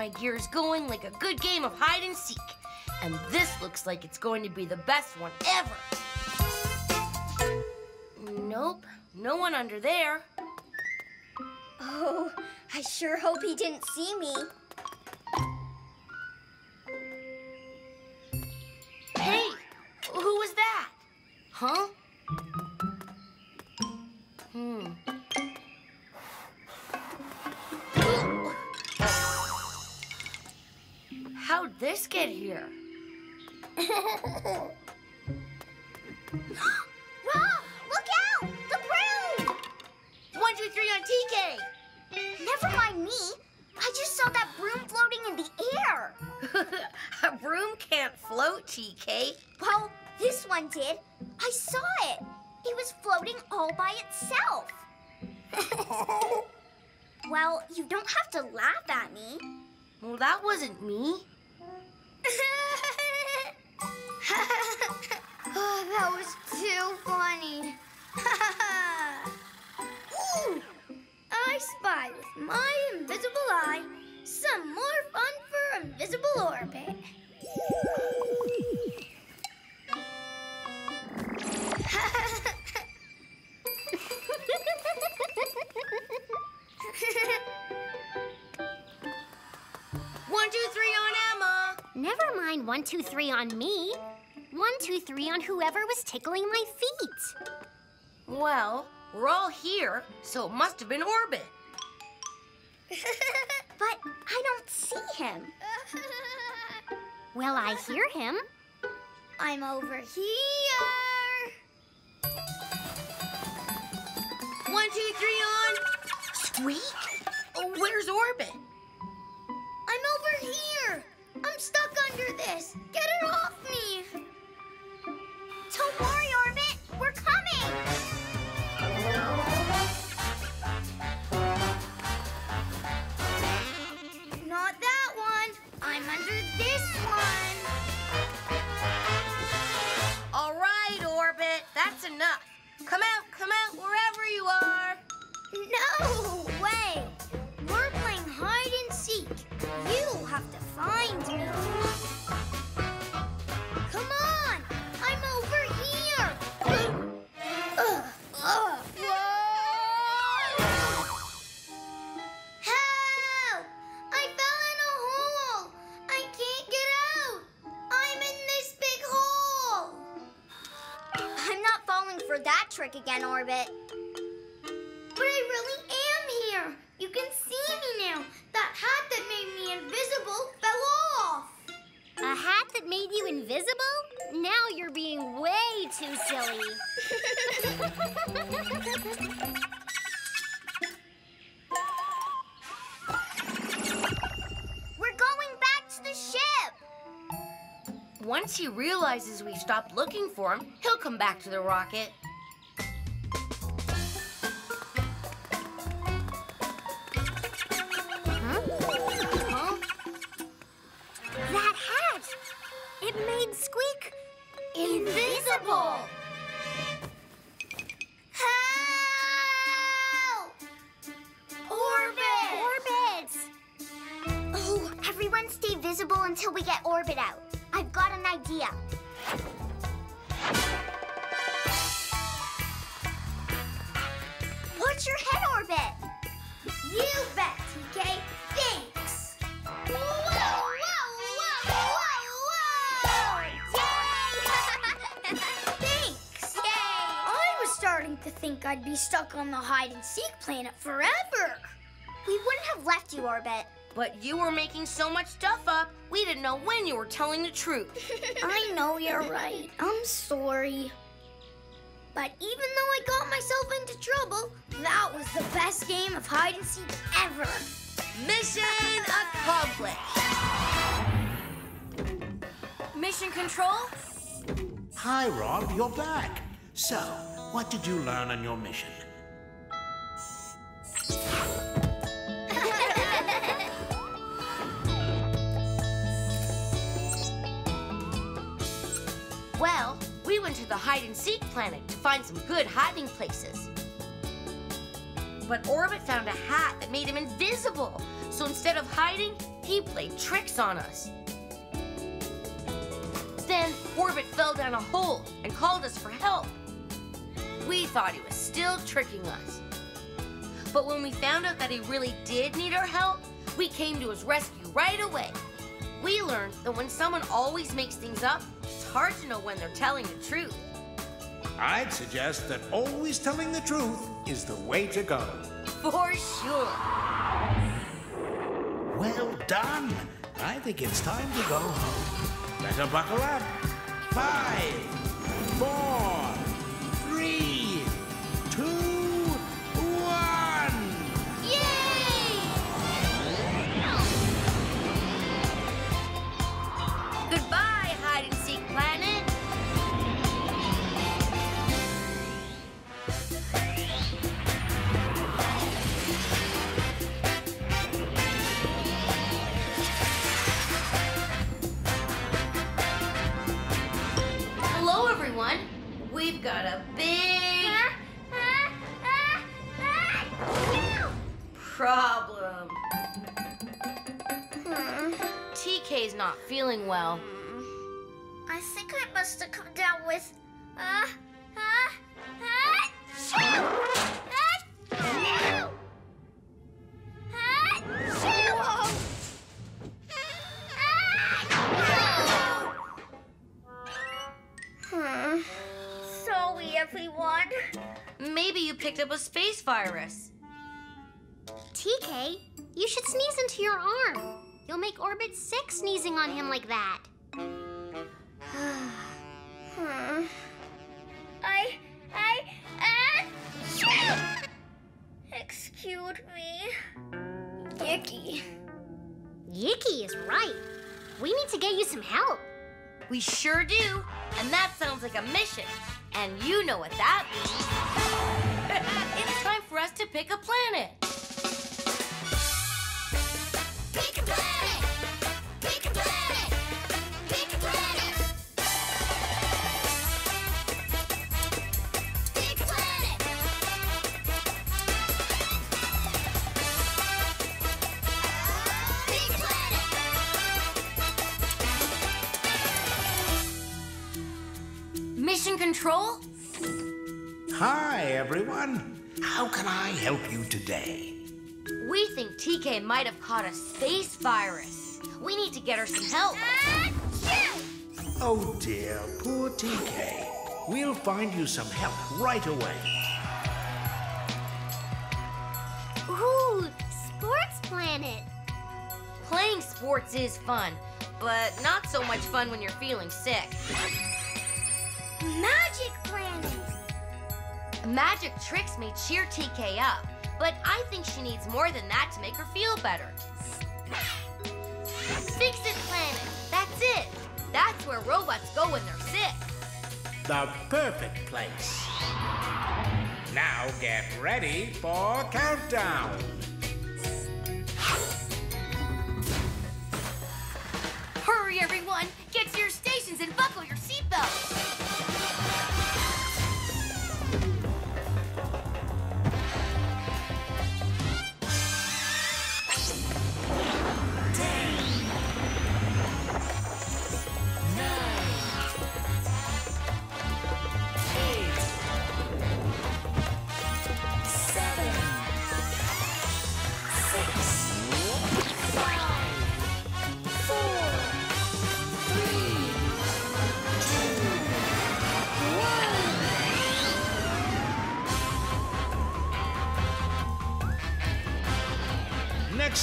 My gears going like a good game of hide and seek. And this looks like it's going to be the best one ever. Nope, no one under there. Oh, I sure hope he didn't see me. Hey, who was that? Huh? Hmm. How'd this get here? Rob, look out! The broom! One, two, three on TK. Never mind me. I just saw that broom floating in the air. A broom can't float, TK. Well, this one did. I saw it. It was floating all by itself. well, you don't have to laugh at me. Well, that wasn't me. Oh, that was too funny. Ooh, I spy with my invisible eye some more fun for Invisible Orbit. One, two, three on Emma. Never mind one, two, three on me. One, two, three on whoever was tickling my feet. Well, we're all here, so it must have been Orbit. But I don't see him. Well, I hear him. I'm over here. One, two, three on. Squeak? Oh, where's Orbit? I'm over here. I'm stuck under this. Get it off me. Don't worry, Orbit. We're coming. Not that one. I'm under this one. All right, Orbit. That's enough. Come out, come out, wherever you are. No trick again, Orbit. But I really am here. You can see me now. That hat that made me invisible fell off. A hat that made you invisible? Now you're being way too silly. We're going back to the ship. Once he realizes we've stopped looking for him, he'll come back to the rocket. Invisible! I'd be stuck on the hide and seek planet forever. We wouldn't have left you, Orbit. But you were making so much stuff up, we didn't know when you were telling the truth. I know you're right. I'm sorry. But even though I got myself into trouble, that was the best game of hide and seek ever. Mission accomplished. Mission control? Hi, Rob, you're back. So, what did you learn on your mission? Well, we went to the hide and seek planet to find some good hiding places. But Orbit found a hat that made him invisible. So instead of hiding, he played tricks on us. Then Orbit fell down a hole and called us for help. We thought he was still tricking us. But when we found out that he really did need our help, we came to his rescue right away. We learned that when someone always makes things up, it's hard to know when they're telling the truth. I'd suggest that always telling the truth is the way to go. For sure. Well done. I think it's time to go home. Better buckle up. Five, four, got a big problem. TK's not feeling well. I think I must have come down with. Uh, uh, uh! Uh, Maybe you picked up a space virus. TK, you should sneeze into your arm. You'll make Orbit sick sneezing on him like that. Hmm. I, I, uh! Excuse me. Yicky. Yicky is right. We need to get you some help. We sure do, and that sounds like a mission. And you know what that means. It's time for us to pick a planet. Pick a planet! Pick a planet! Pick a planet! Pick a planet! Pick a planet! Mission Control? Hi, everyone. How can I help you today? We think TK might have caught a space virus. We need to get her some help. Uh, oh dear, poor TK. We'll find you some help right away. Ooh, Sports Planet. Playing sports is fun, but not so much fun when you're feeling sick. Magic planet! Magic tricks may cheer TK up, but I think she needs more than that to make her feel better. Fix It Planet. That's it. That's where robots go when they're sick. The perfect place. Now get ready for countdown. Hurry, everyone! Get to your stations and buckle your seatbelts.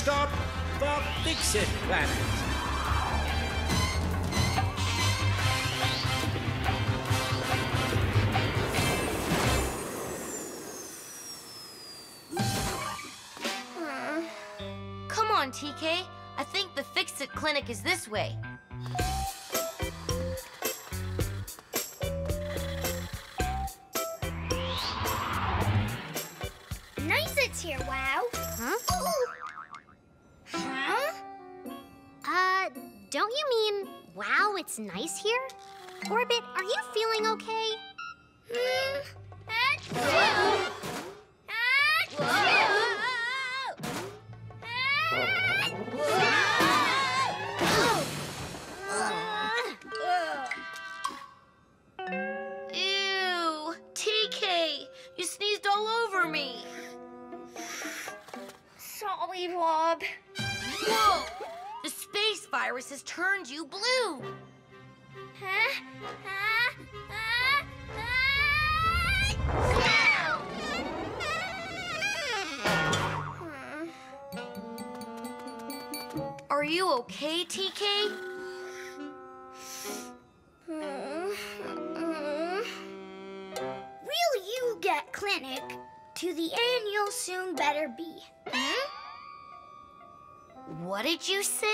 Stop, the Fix It Planet. Come on, TK. I think the Fix It Clinic is this way. Nice it's here, Wow. Huh? Huh? Uh, don't you mean, wow, it's nice here? Orbit, are you feeling okay? Achoo! Ew! TK! You sneezed all over me! Sorry, Rob. Whoa! Space virus has turned you blue! Huh? Huh? Huh? Huh? Are you okay, TK? Will you get clinic? To the end, you'll soon better be. Hmm? What did you say?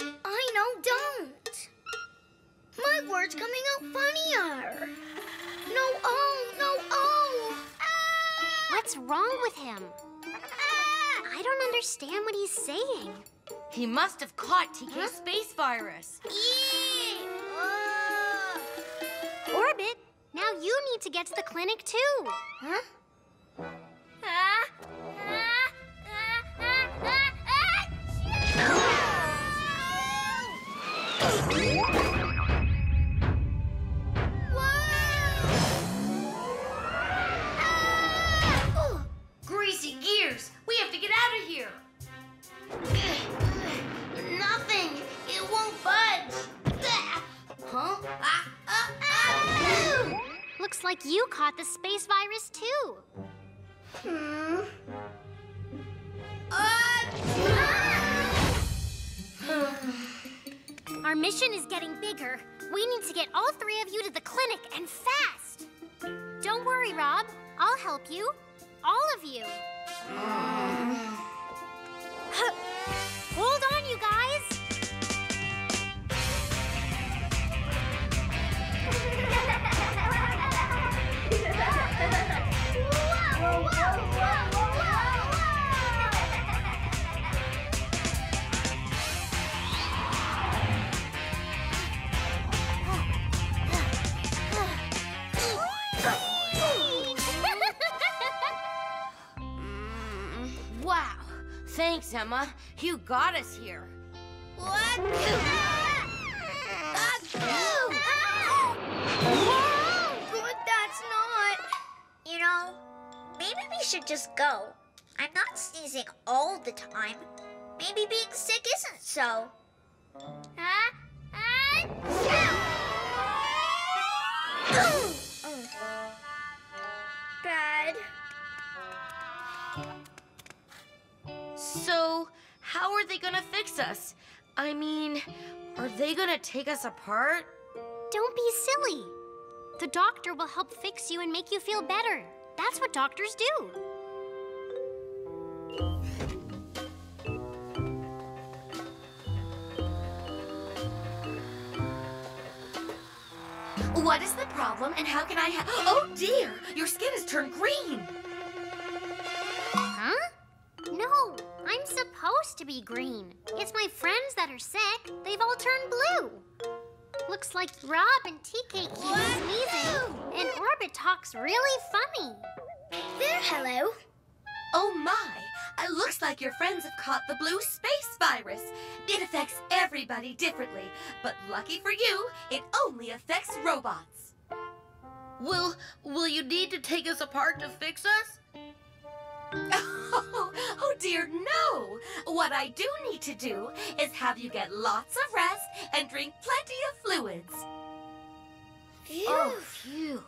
I know, don't. My word's coming out funnier. No, oh, no, oh. Ah, What's wrong with him? ah. I don't understand what he's saying. He must have caught TK's space virus. Eee. Orbit, now you need to get to the clinic too. Huh? Ah, Let's go. Help you. All of you. Mm. Thanks, Emma. You got us here. What? Good, that's not. You know, maybe we should just go. I'm not sneezing all the time. Maybe being sick isn't so. Huh? Ah, Bad. So, how are they gonna fix us? I mean, are they gonna take us apart? Don't be silly. The doctor will help fix you and make you feel better. That's what doctors do. What is the problem and how can I help? Oh dear, your skin has turned green. Huh? No, I'm supposed to be green. It's my friends that are sick. They've all turned blue. Looks like Rob and TK keep sneezing, and Orbit talks really funny. There, hello. Oh my, it looks like your friends have caught the blue space virus. It affects everybody differently, but lucky for you, it only affects robots. Will, will you need to take us apart to fix us? Oh, oh dear, no! What I do need to do is have you get lots of rest and drink plenty of fluids. Oh, phew.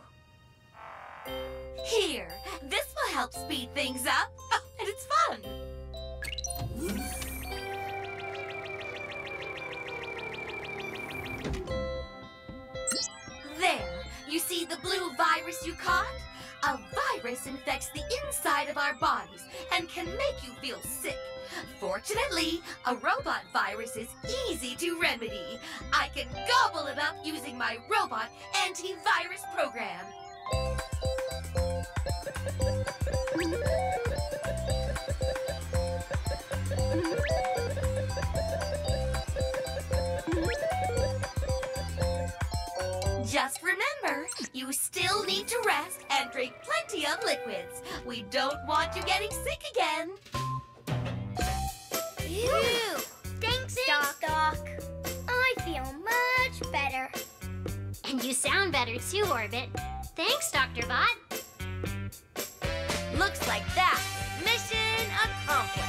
Here, this will help speed things up, oh, and it's fun. There, you see the blue virus you caught? A virus infects the inside of our bodies and can make you feel sick. Fortunately, a robot virus is easy to remedy. I can gobble it up using my robot antivirus program. Just remember, you still need to rest and drink plenty of liquids. We don't want you getting sick again. Phew. Thanks, Doc. Doc. I feel much better. And you sound better too, Orbit. Thanks, Dr. Bot. Looks like that. Mission accomplished.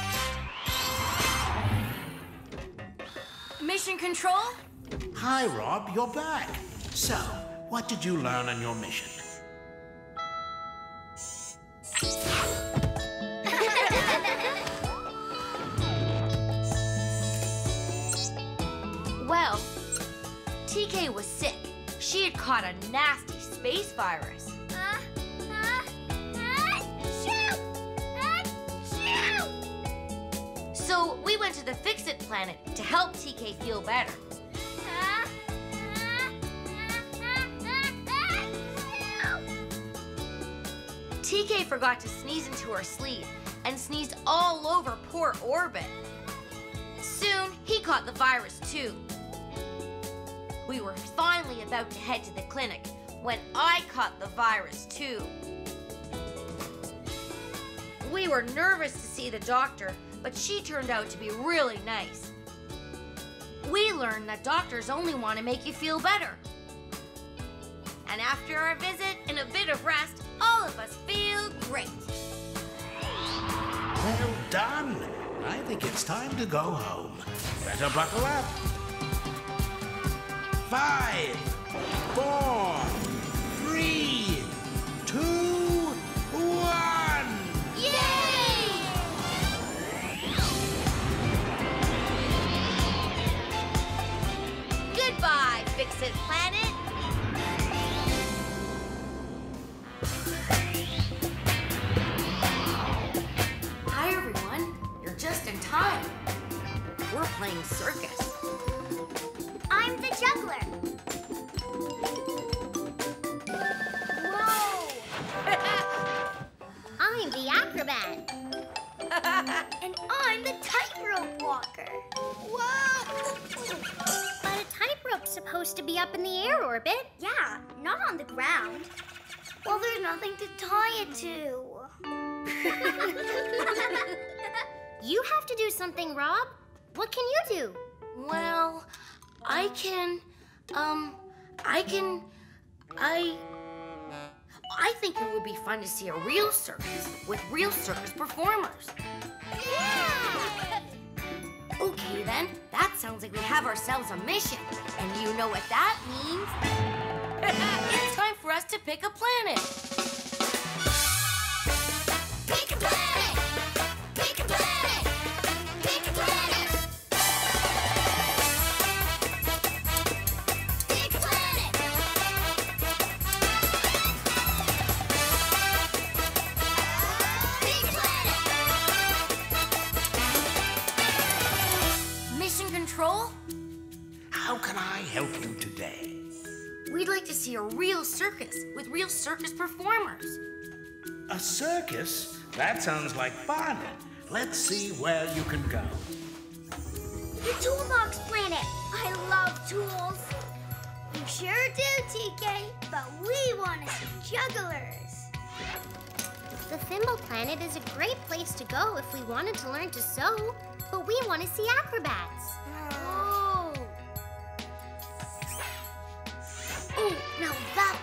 Mission control? Hi, Rob, you're back. So, what did you learn on your mission? Well, TK was sick. She had caught a nasty space virus. So we went to the Fix It planet to help TK feel better. TK forgot to sneeze into her sleeve and sneezed all over poor Orbit. Soon, he caught the virus too. We were finally about to head to the clinic when I caught the virus, too. We were nervous to see the doctor, but she turned out to be really nice. We learned that doctors only want to make you feel better. And after our visit and a bit of rest, all of us feel great. Well done. I think it's time to go home. Better buckle up. Five, four, three, two, one. Yay! Goodbye, Fix It Planet. Time. We're playing circus. I'm the juggler. Whoa! I'm the acrobat. And I'm the tightrope walker. Whoa! But a tightrope's supposed to be up in the air orbit. Yeah, not on the ground. Well, there's nothing to tie it to. You have to do something, Rob. What can you do? Well, I can, um, I can, I. I think it would be fun to see a real circus with real circus performers. Yeah! Okay, then. That sounds like we have ourselves a mission. And you know what that means? it's time for us to pick a planet. Circus with real circus performers. A circus? That sounds like fun. Let's see where you can go. The Toolbox Planet. I love tools. You sure do, TK, but we want to see jugglers. The Thimble Planet is a great place to go if we wanted to learn to sew, but we want to see acrobats.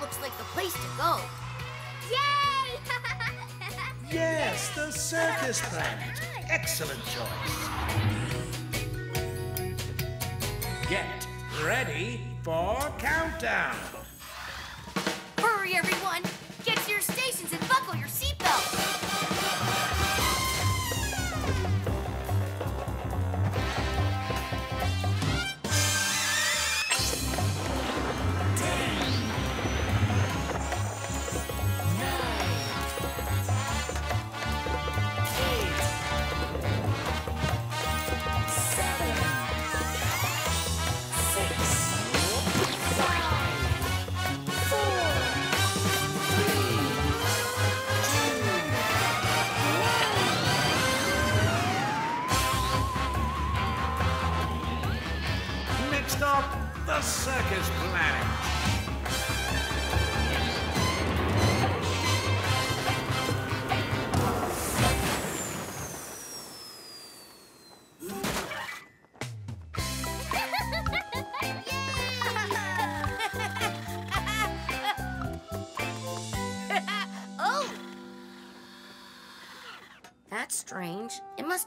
Looks like the place to go. Yay! Yes, the circus planet. Excellent choice. Get ready for countdown. Hurry, everyone!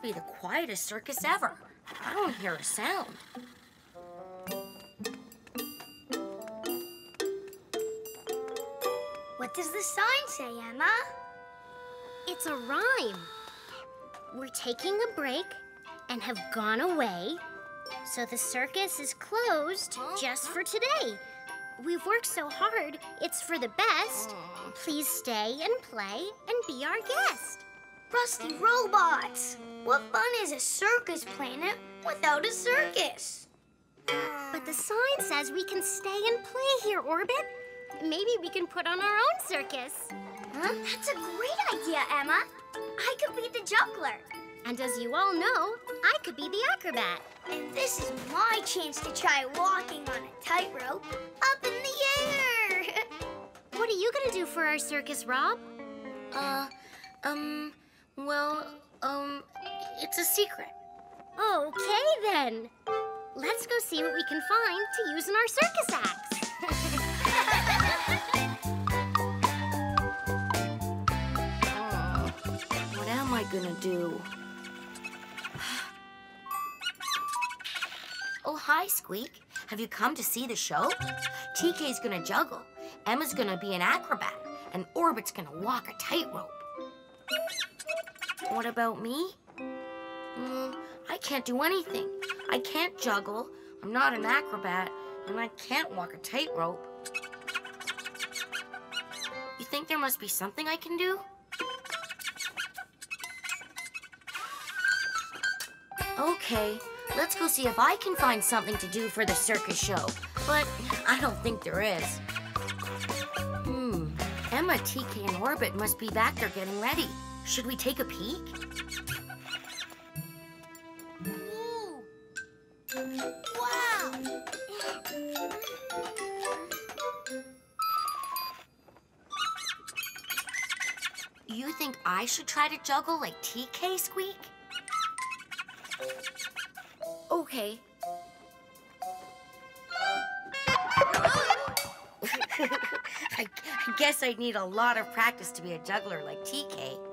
Be the quietest circus ever. I don't hear a sound. What does the sign say, Emma? It's a rhyme. We're taking a break and have gone away, so the circus is closed just for today. We've worked so hard, it's for the best. Please stay and play and be our guest. Rusty robots! What fun is a circus planet without a circus? But the sign says we can stay and play here, Orbit. Maybe we can put on our own circus. That's a great idea, Emma. I could be the juggler. And as you all know, I could be the acrobat. And this is my chance to try walking on a tightrope up in the air. What are you gonna do for our circus, Rob? Uh, um, well, um, it's a secret. Okay then. Let's go see what we can find to use in our circus acts. Oh, what am I gonna do? Oh, hi, Squeak. Have you come to see the show? TK's gonna juggle, Emma's gonna be an acrobat, and Orbit's gonna walk a tightrope. What about me? Mm, I can't do anything. I can't juggle, I'm not an acrobat, and I can't walk a tightrope. You think there must be something I can do? Okay, let's go see if I can find something to do for the circus show. But I don't think there is. Hmm, Emma, TK, and Orbit must be back there getting ready. Should we take a peek? Wow! You think I should try to juggle like TK, Squeak? Okay. I, I guess I'd need a lot of practice to be a juggler like TK.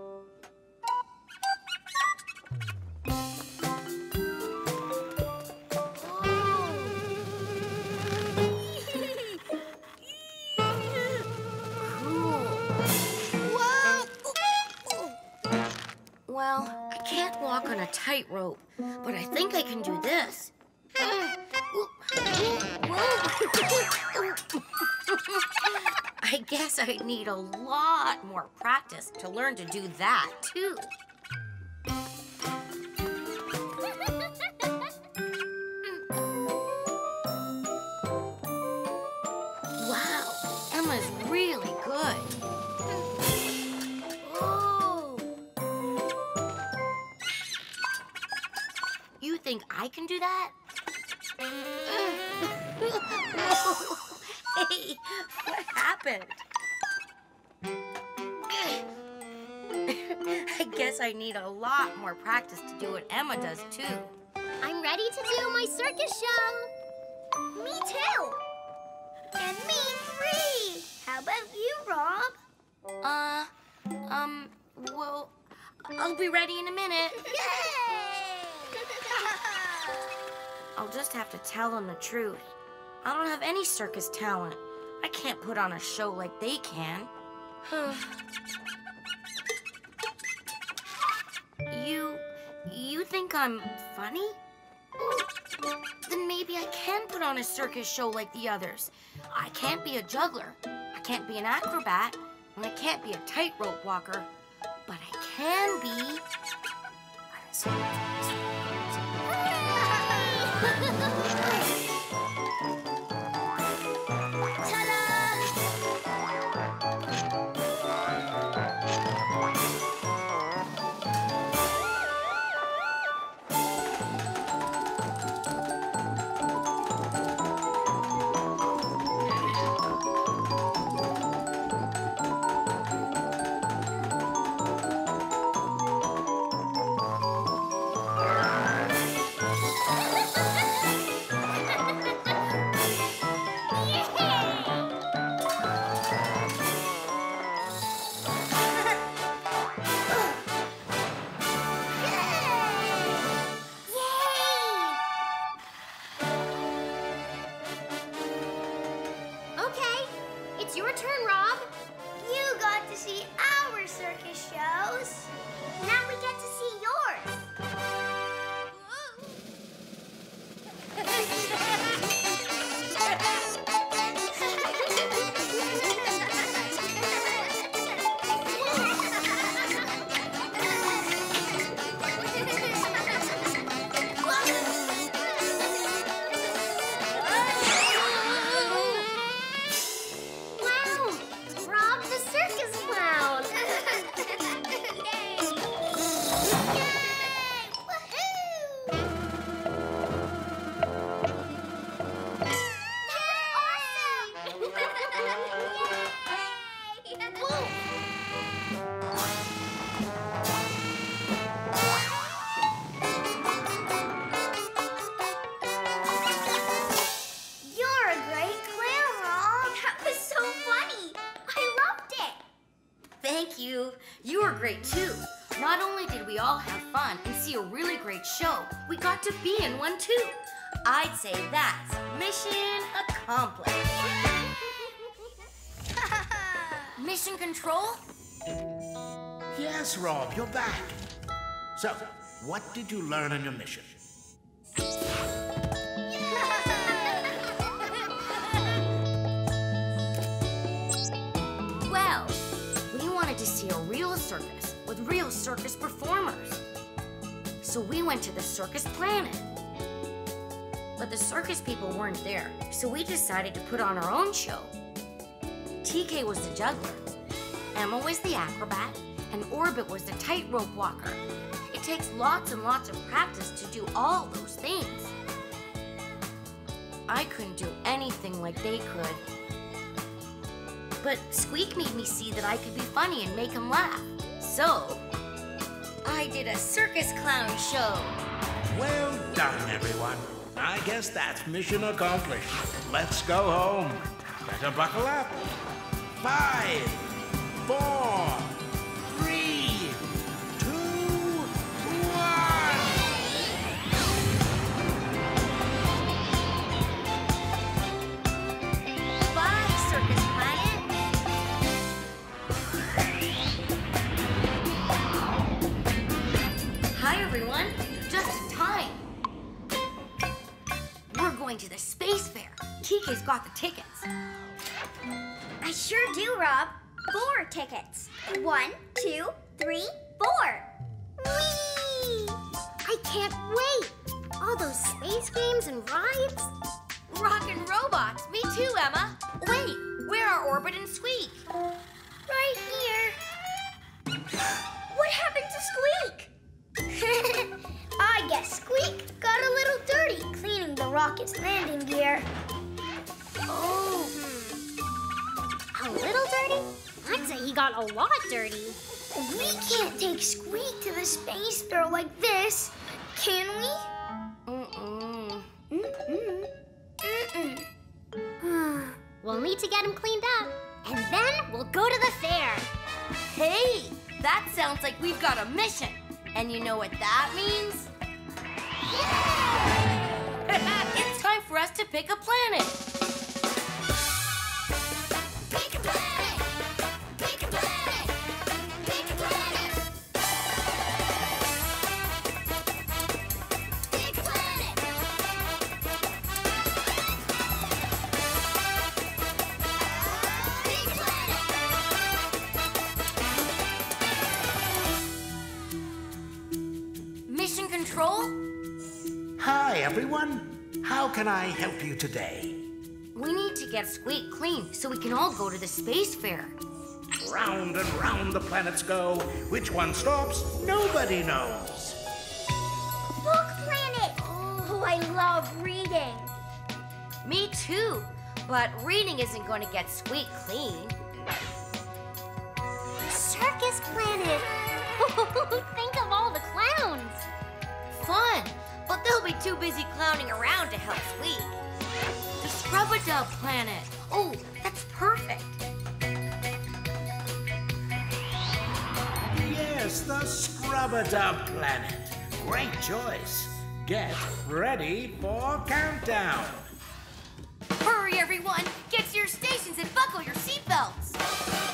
Well, I can't walk on a tightrope, but I think I can do this. I guess I need a lot more practice to learn to do that, too. I can do that? hey, what happened? I guess I need a lot more practice to do what Emma does too. I'm ready to do my circus show. Me too! And me three! How about you, Rob? Uh, um, well, I'll be ready in a minute. Yay! I'll just have to tell them the truth. I don't have any circus talent. I can't put on a show like they can. you, you think I'm funny? Then maybe I can put on a circus show like the others. I can't be a juggler. I can't be an acrobat. And I can't be a tightrope walker. But I can be. Ha ha ha! We got to be in one too. I'd say that's mission accomplished. mission control? Yes, Rob, you're back. So, what did you learn on your mission? Well, we wanted to see a real circus with real circus performers. So we went to the circus planet. But the circus people weren't there, so we decided to put on our own show. TK was the juggler, Emma was the acrobat, and Orbit was the tightrope walker. It takes lots and lots of practice to do all those things. I couldn't do anything like they could. But Squeak made me see that I could be funny and make him laugh. So, I did a circus clown show. Well done, everyone. I guess that's mission accomplished. Let's go home. Better buckle up. Five, four, three, going to the space fair. TK's got the tickets. I sure do, Rob. Four tickets. One, two, three, four. Whee! I can't wait. All those space games and rides. Rockin' robots. Me too, Emma. Wait, where are Orbit and Squeak? Right here. What happened to Squeak? I guess Squeak got a little dirty cleaning the rocket's landing gear. Oh, hmm. A little dirty? I'd say he got a lot dirty. We can't take Squeak to the space fair like this, can we? Mm-mm. Mm-mm. Mm-mm. We'll need to get him cleaned up, and then we'll go to the fair. Hey, that sounds like we've got a mission. And you know what that means? it's time for us to pick a planet. Pick a planet! How can I help you today? We need to get Squeak clean so we can all go to the space fair. Round and round the planets go. Which one stops? Nobody knows. Book Planet! Oh, I love reading. Me too. But reading isn't going to get Squeak clean. Circus Planet! Think of all the clowns. Fun, but they'll be too busy clowning around to help Squeak. The Scrub-a-Dub planet. Oh, that's perfect. Yes, the Scrub-a-Dub planet. Great choice. Get ready for countdown. Hurry, everyone! Get to your stations and buckle your seatbelts!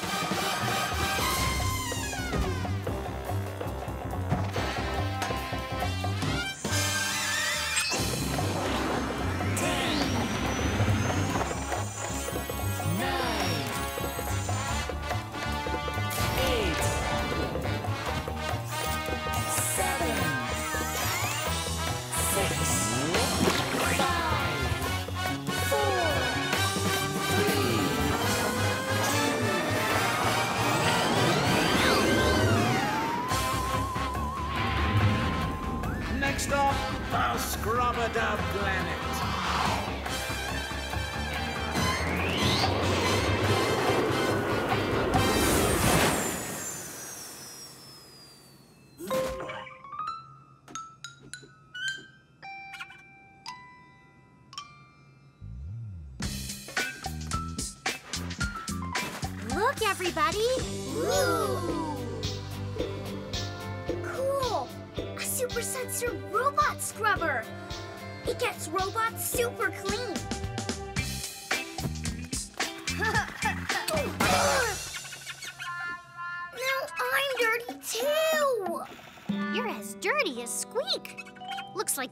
The Scrub-a-Dub planet.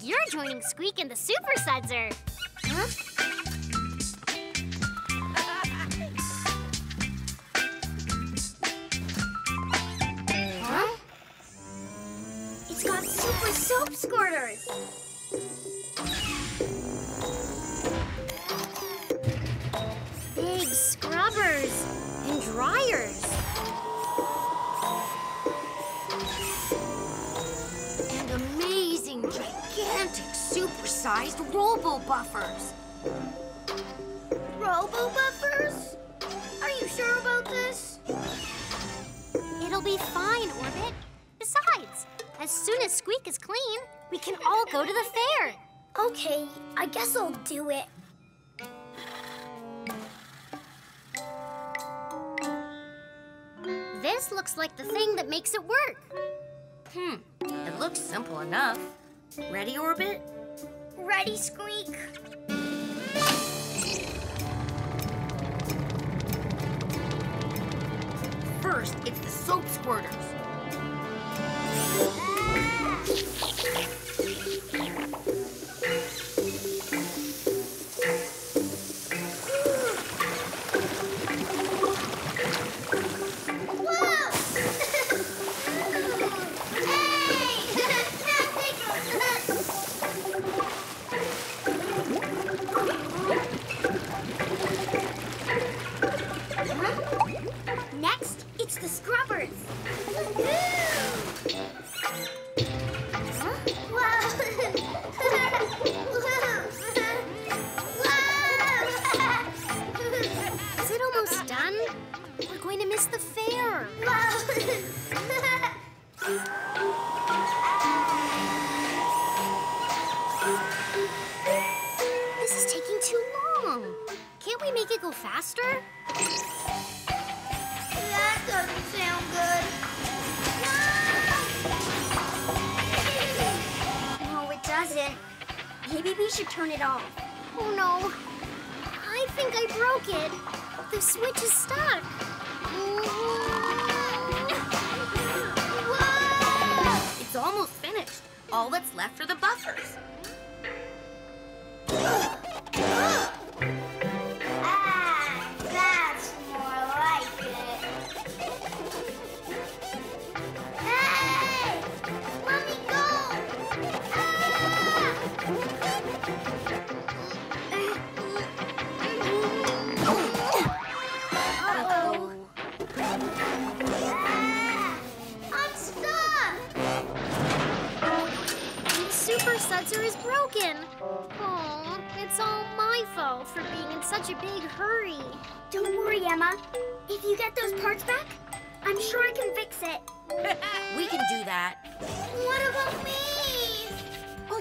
you're joining Squeak and the Super Sudzer. enough. Ready, Orbit? Ready, Squeak. First, it's the soap squirters.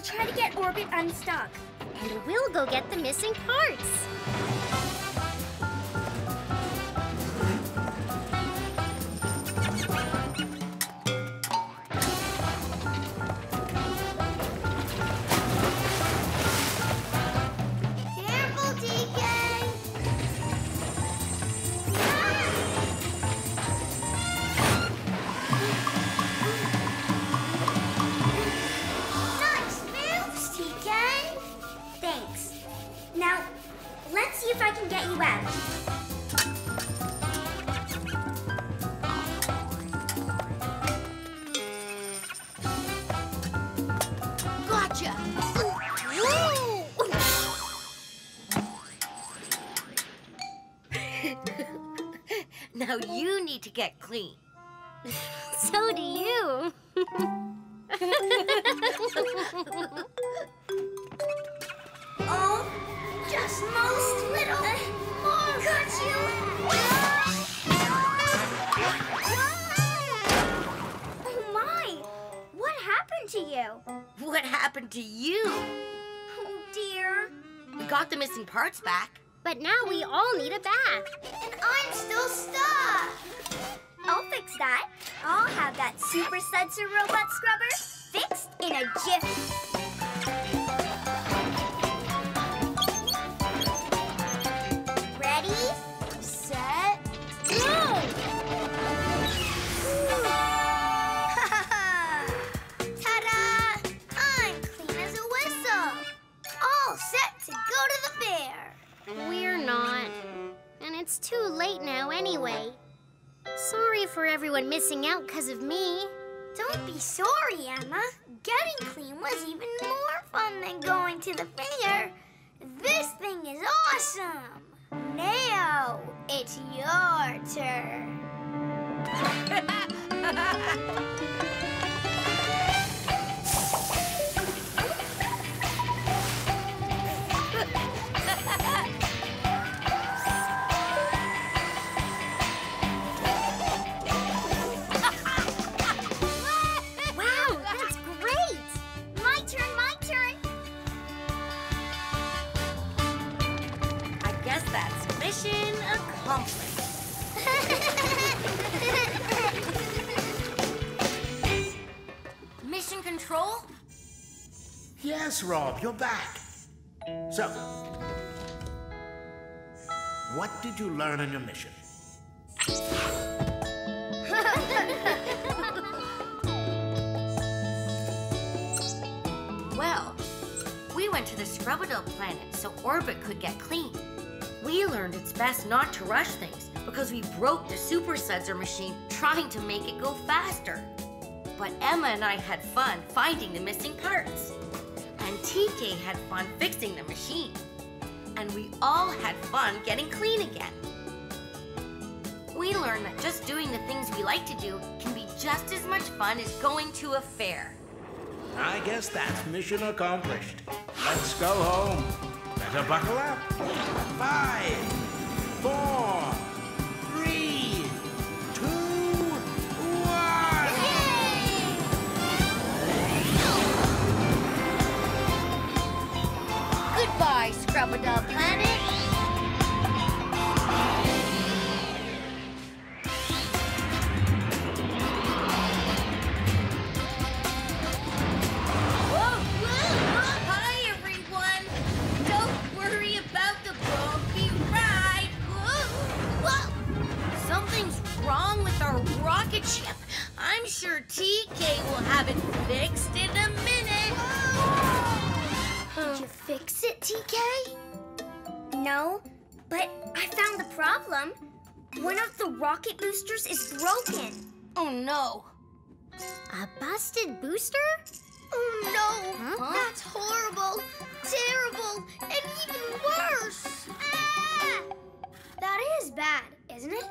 try to get Orbit unstuck. And we'll go get the missing parts. Exactly. so do you. oh, just most little more, got you? Oh my! What happened to you? What happened to you? Oh dear. We got the missing parts back. But now we all need a bath. And I'm still stuck. I'll fix that. I'll have that super sensor robot scrubber fixed in a jiff. We're not. And it's too late now anyway. Sorry for everyone missing out because of me. Don't be sorry, Emma. Getting clean was even more fun than going to the fair. This thing is awesome. Now it's your turn. mission. Mission control? Yes, Rob, you're back. So, what did you learn on your mission? Well, we went to the Scrub-a-Dub planet so Orbit could get clean. We learned it's best not to rush things because we broke the Super Sudsor machine trying to make it go faster. But Emma and I had fun finding the missing parts. And TK had fun fixing the machine. And we all had fun getting clean again. We learned that just doing the things we like to do can be just as much fun as going to a fair. I guess that's mission accomplished. Let's go home. Better buckle up. Five, four, three, two, one. Yay! Goodbye, Scrubadub Planet. Sure TK will have it fixed in a minute. Did you fix it, TK? No, but I found the problem. One of the rocket boosters is broken. Oh no. A busted booster? Oh no! Huh? That's horrible, terrible, and even worse. Ah! That is bad, isn't it?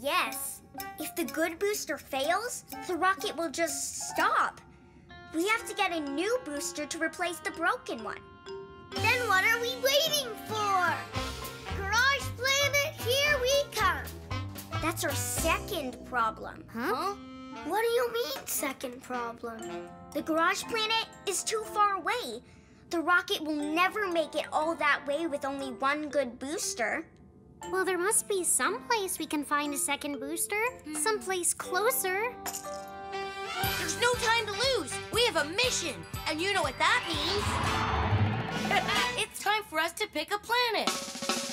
Yes. If the good booster fails, the rocket will just stop. We have to get a new booster to replace the broken one. Then what are we waiting for? Garage Planet, here we come. That's our second problem. Huh? What do you mean, second problem? The garage planet is too far away. The rocket will never make it all that way with only one good booster. Well, there must be some place we can find a second booster. Someplace closer. There's no time to lose. We have a mission, and you know what that means. it's time for us to pick a planet.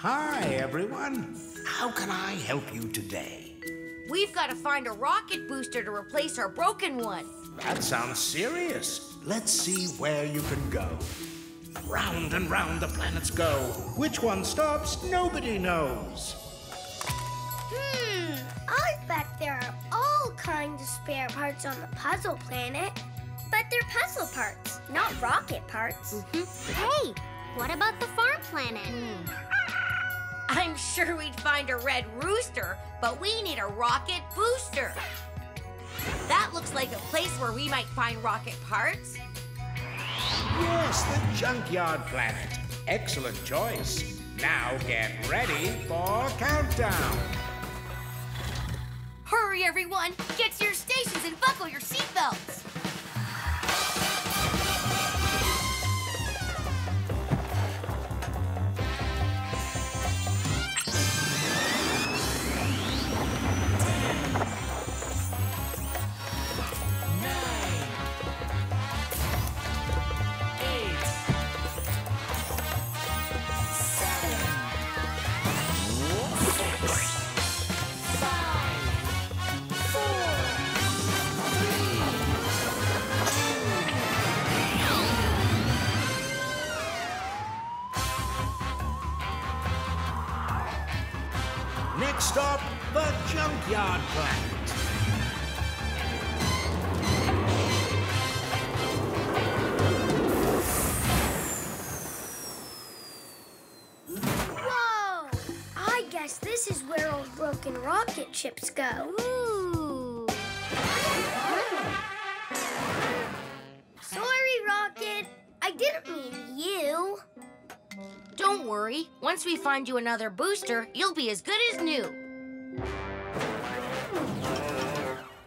Hi, everyone. How can I help you today? We've got to find a rocket booster to replace our broken one. That sounds serious. Let's see where you can go. Round and round the planets go. Which one stops, nobody knows. Hmm, I bet there are all kinds of spare parts on the puzzle planet. But they're puzzle parts, not rocket parts. Hey, what about the farm planet? I'm sure we'd find a red rooster, but we need a rocket booster. That looks like a place where we might find rocket parts. Yes, the Junkyard Planet. Excellent choice. Now get ready for countdown. Hurry, everyone! Get to your stations and buckle your seatbelts! Go. Ooh. Sorry, Rocket. I didn't mean you. Don't worry. Once we find you another booster, you'll be as good as new.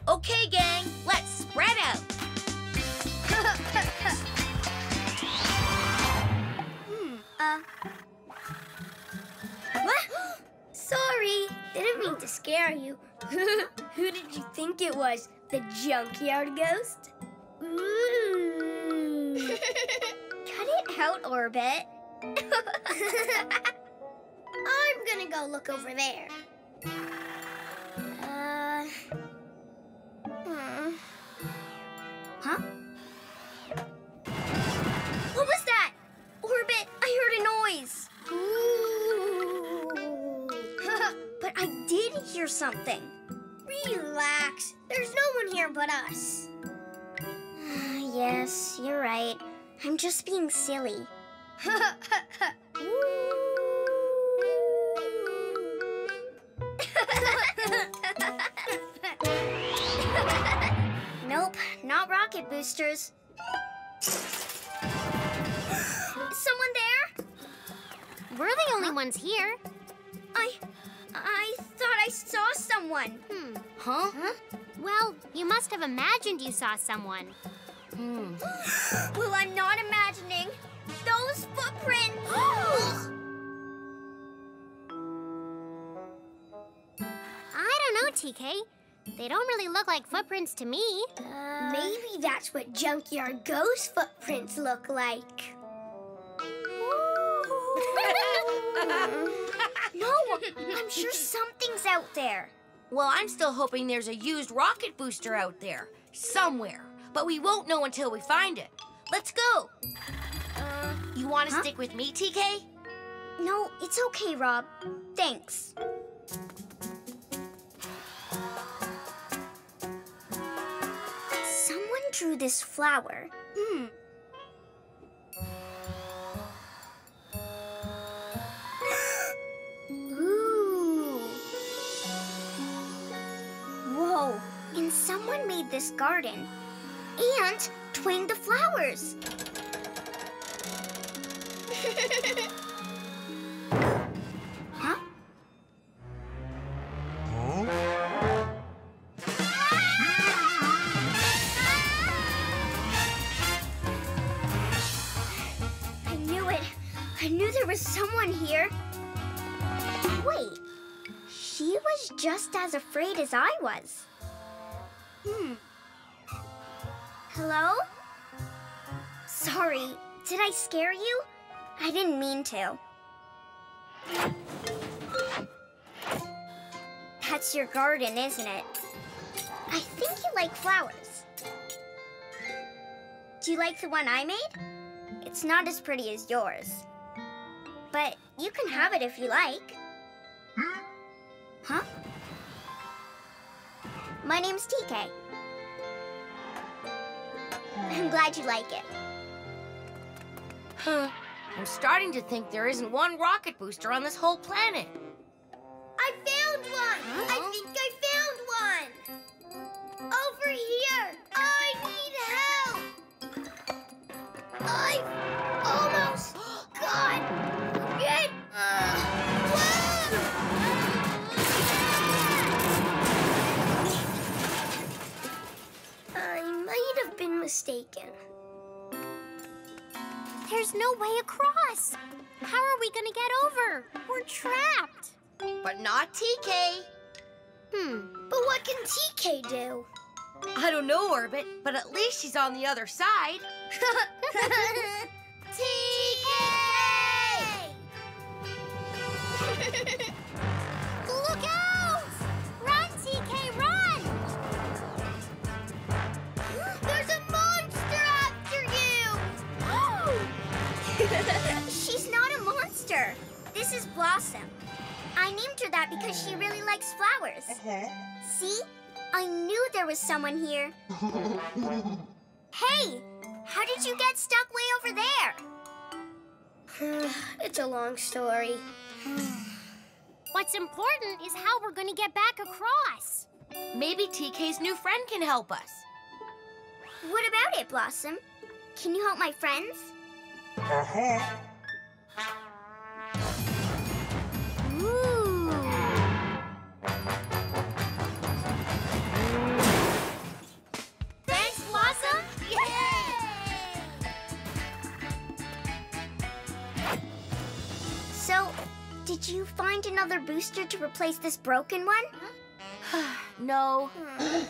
Okay, gang, let's spread out. Uh, What? Sorry. Didn't mean to scare you. Who did you think it was? The junkyard ghost? Ooh. cut it out, Orbit. I'm gonna go look over there. Uh. hmm. Huh? What was that? Orbit, I heard a noise. Ooh. But I did hear something. Relax. There's no one here but us. Ah, yes, you're right. I'm just being silly. Nope, not rocket boosters. Is someone there? We're the only ones here. I I thought I saw someone. Hmm. Huh? Well, you must have imagined you saw someone. Hmm. Well, I'm not imagining. Those footprints. I don't know, TK. They don't really look like footprints to me. Maybe that's what junkyard ghost footprints look like. no, I'm sure something's out there. Well, I'm still hoping there's a used rocket booster out there, somewhere. But we won't know until we find it. Let's go. Uh, You want to Huh? stick with me, TK? no, it's okay, Rob. Thanks. Someone drew this flower. Hmm. Someone made this garden and twined the flowers. huh? I knew it. I knew there was someone here. Wait. She was just as afraid as I was. Hmm. Hello? Sorry. Did I scare you? I didn't mean to. That's your garden, isn't it? I think you like flowers. Do you like the one I made? It's not as pretty as yours. But you can have it if you like. Huh? My name's TK. I'm glad you like it. Huh. I'm starting to think there isn't one rocket booster on this whole planet. I found one! I think I mistaken. There's no way across. How are we gonna get over? We're trapped. But not TK. Hmm. But what can TK do? I don't know, Orbit, but at least she's on the other side. Look is Blossom. I named her that because she really likes flowers. Uh-huh. See? I knew there was someone here. hey, how did you get stuck way over there? it's a long story. What's important is how we're gonna get back across. Maybe TK's new friend can help us. What about it, Blossom? Can you help my friends? Ooh. Did you find another booster to replace this broken one? No. Hmm.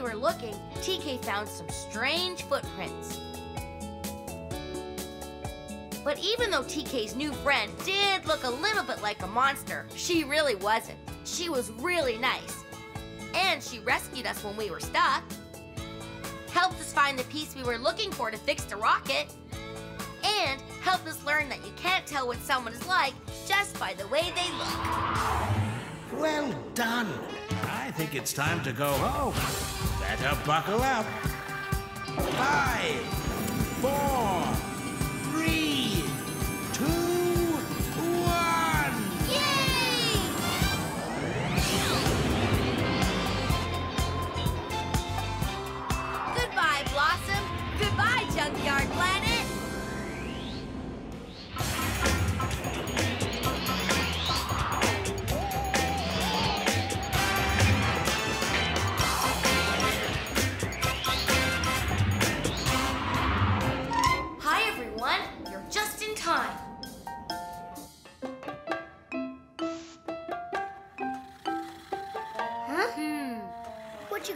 We were looking, TK found some strange footprints. But even though TK's new friend did look a little bit like a monster, she really wasn't. She was really nice. And she rescued us when we were stuck, helped us find the piece we were looking for to fix the rocket, and helped us learn that you can't tell what someone is like just by the way they look. Well done. I think it's time to go home. Better buckle up. Five, four, three,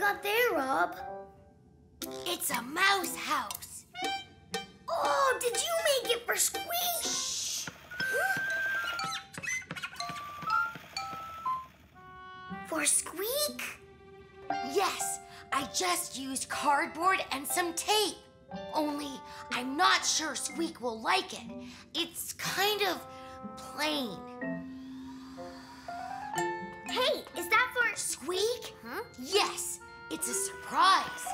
got there, Rob? It's a mouse house. Oh, did you make it for Squeak? For Squeak? Yes, I just used cardboard and some tape. Only I'm not sure Squeak will like it. It's kind of plain. Hey, is that for... Squeak? Huh? Yes, it's a surprise.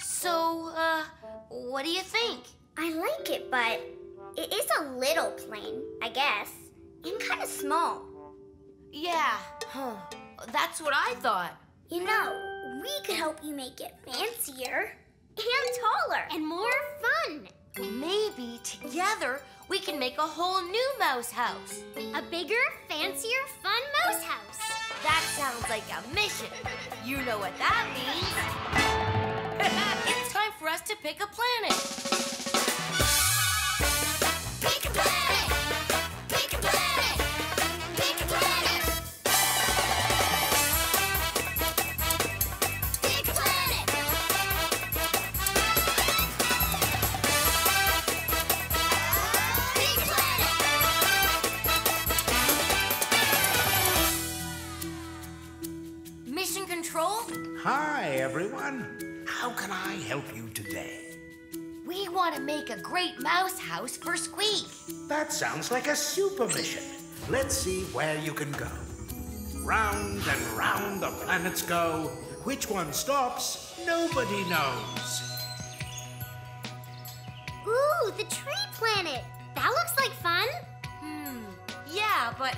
So, uh, what do you think? I like it, but it is a little plain, I guess. And kind of small. Yeah, huh. That's what I thought. You know, we could help you make it fancier. And taller. And more fun. Maybe together we can make a whole new mouse house. A bigger, fancier, fun mouse house. That sounds like a mission. You know what that means. it's time for us to pick a planet. To make a great mouse house for Squeak. That sounds like a super mission. Let's see where you can go. Round and round the planets go. Which one stops, nobody knows. Ooh, the tree planet. That looks like fun. Hmm. Yeah, but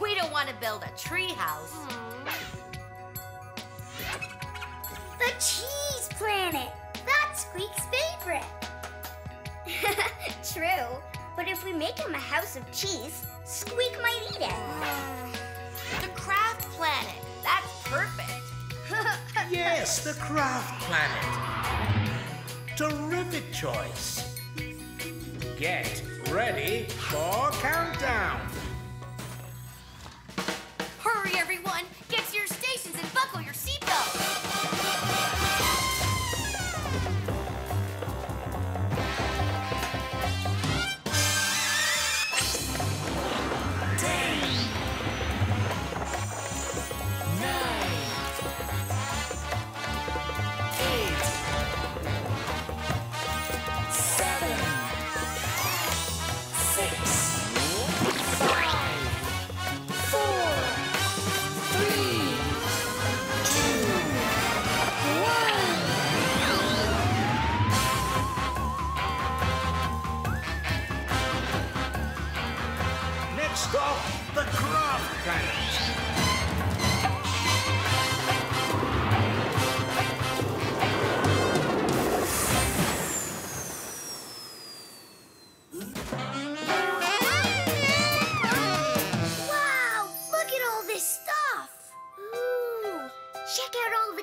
we don't want to build a tree house. The cheese planet. That's Squeak's favorite. True, but if we make him a house of cheese, Squeak might eat it. The craft planet. That's perfect. Yes, the craft planet. Terrific choice. Get ready for countdown. Hurry, everyone!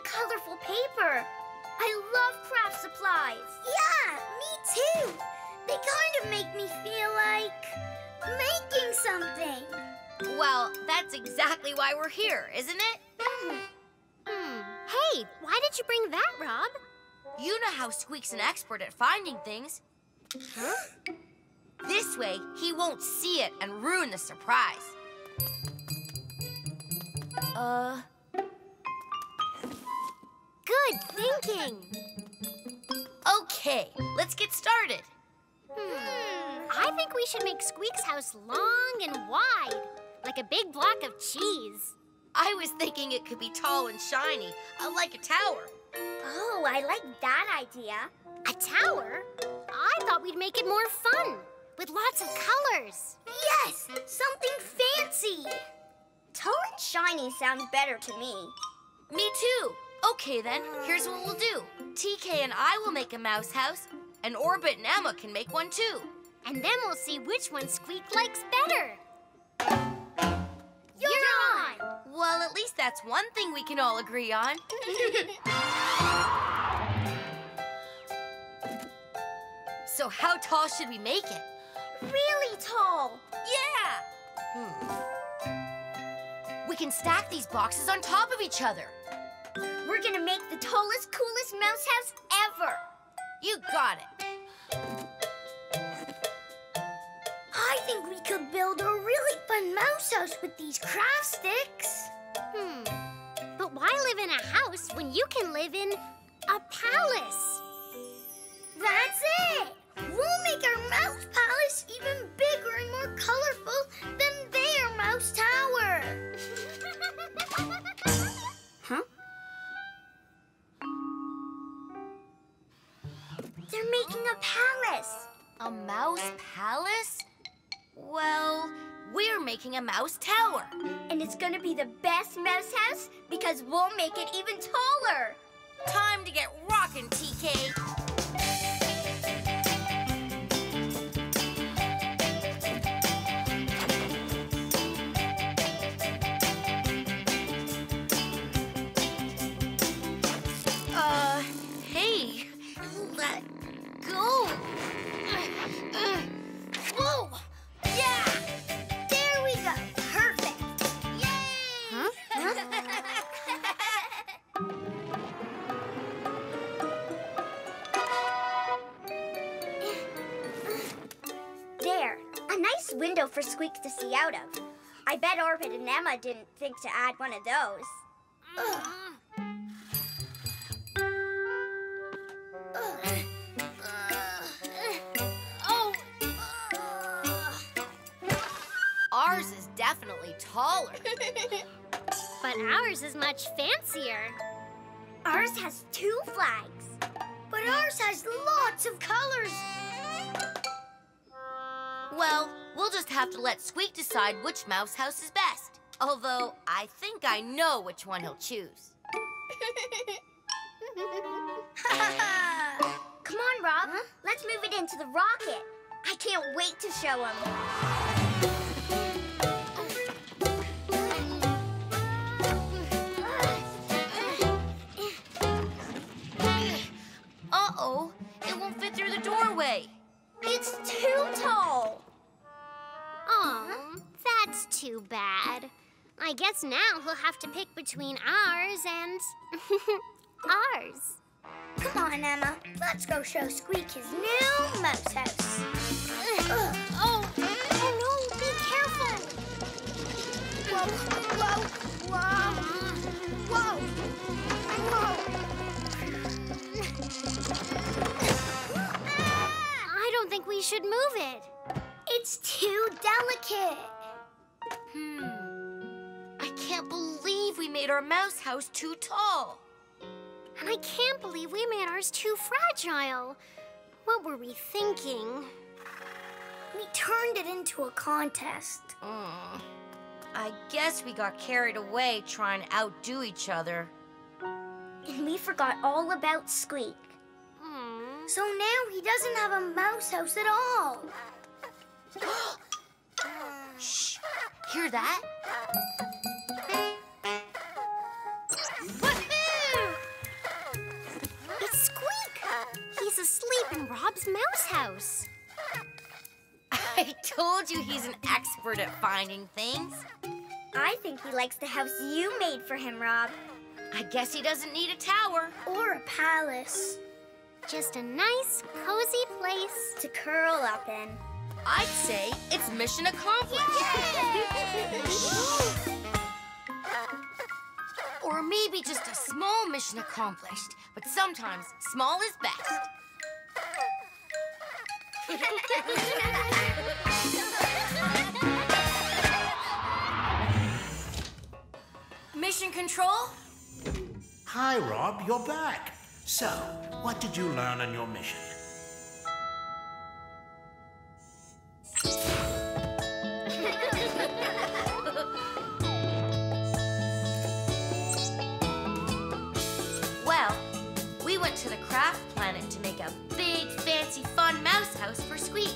Colorful paper. I love craft supplies. Yeah, me too. They kind of make me feel like making something. Well, that's exactly why we're here, isn't it? Hmm. Hey, why did you bring that, Rob? You know how Squeak's an expert at finding things. Huh? This way, he won't see it and ruin the surprise. Uh, Good thinking. okay, let's get started. Hmm. I think we should make Squeak's house long and wide, like a big block of cheese. I was thinking it could be tall and shiny, uh, like a tower. Oh, I like that idea. A tower? I thought we'd make it more fun, with lots of colors. Yes, something fancy. Tall and shiny sounds better to me. Me too. Okay then, here's what we'll do. TK and I will make a mouse house, and Orbit and Emma can make one too. And then we'll see which one Squeak likes better. You're, on! Well, at least that's one thing we can all agree on. so how tall should we make it? Really tall. Yeah! Hmm. We can stack these boxes on top of each other. We're gonna make the tallest, coolest mouse house ever. You got it. I think we could build a really fun mouse house with these craft sticks. Hmm. But why live in a house when you can live in a palace? That's it! We'll make our mouse palace even bigger and more colorful than their mouse tower. They're making a palace. A mouse palace? Well, we're making a mouse tower. And it's gonna be the best mouse house because we'll make it even taller. Time to get rockin', TK. window for Squeak to see out of. I bet Orbit and Emma didn't think to add one of those. Oh. Ours is definitely taller. but ours is much fancier. Ours has two flags. But ours has lots of colors well, just have to let Squeak decide which mouse house is best. Although, I think I know which one he'll choose. Come on, Rob. Let's move it into the rocket. I can't wait to show him. Uh-oh, it won't fit through the doorway. It's too tall. That's too bad. I guess now he'll have to pick between ours and ours. Come on, Emma. Let's go show Squeak his new mouse house. Oh, oh no, be careful. Whoa, whoa, whoa, whoa, whoa. Ah! I don't think we should move it. It's too delicate. Hmm. I can't believe we made our mouse house too tall. And I can't believe we made ours too fragile. What were we thinking? We turned it into a contest. Mm. I guess we got carried away trying to outdo each other. And we forgot all about Squeak. Hmm. So now he doesn't have a mouse house at all. Shh. Hear that? It's Squeak. He's asleep in Rob's mouse house. I told you he's an expert at finding things. I think he likes the house you made for him, Rob. I guess he doesn't need a tower. Or a palace. Just a nice, cozy place. To curl up in. I'd say it's mission accomplished. or maybe just a small mission accomplished. But sometimes small is best. Mission control? Hi, Rob, you're back. So, what did you learn on your mission? Planet to make a big, fancy, fun mouse house for Squeak.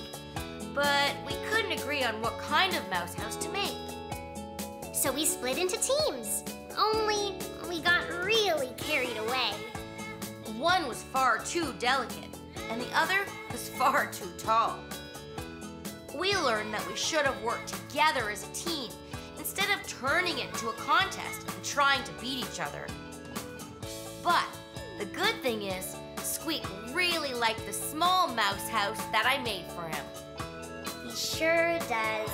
But we couldn't agree on what kind of mouse house to make. So we split into teams. Only we got really carried away. One was far too delicate, and the other was far too tall. We learned that we should have worked together as a team instead of turning it into a contest and trying to beat each other. But the good thing is, Squeak really liked the small mouse house that I made for him. He sure does.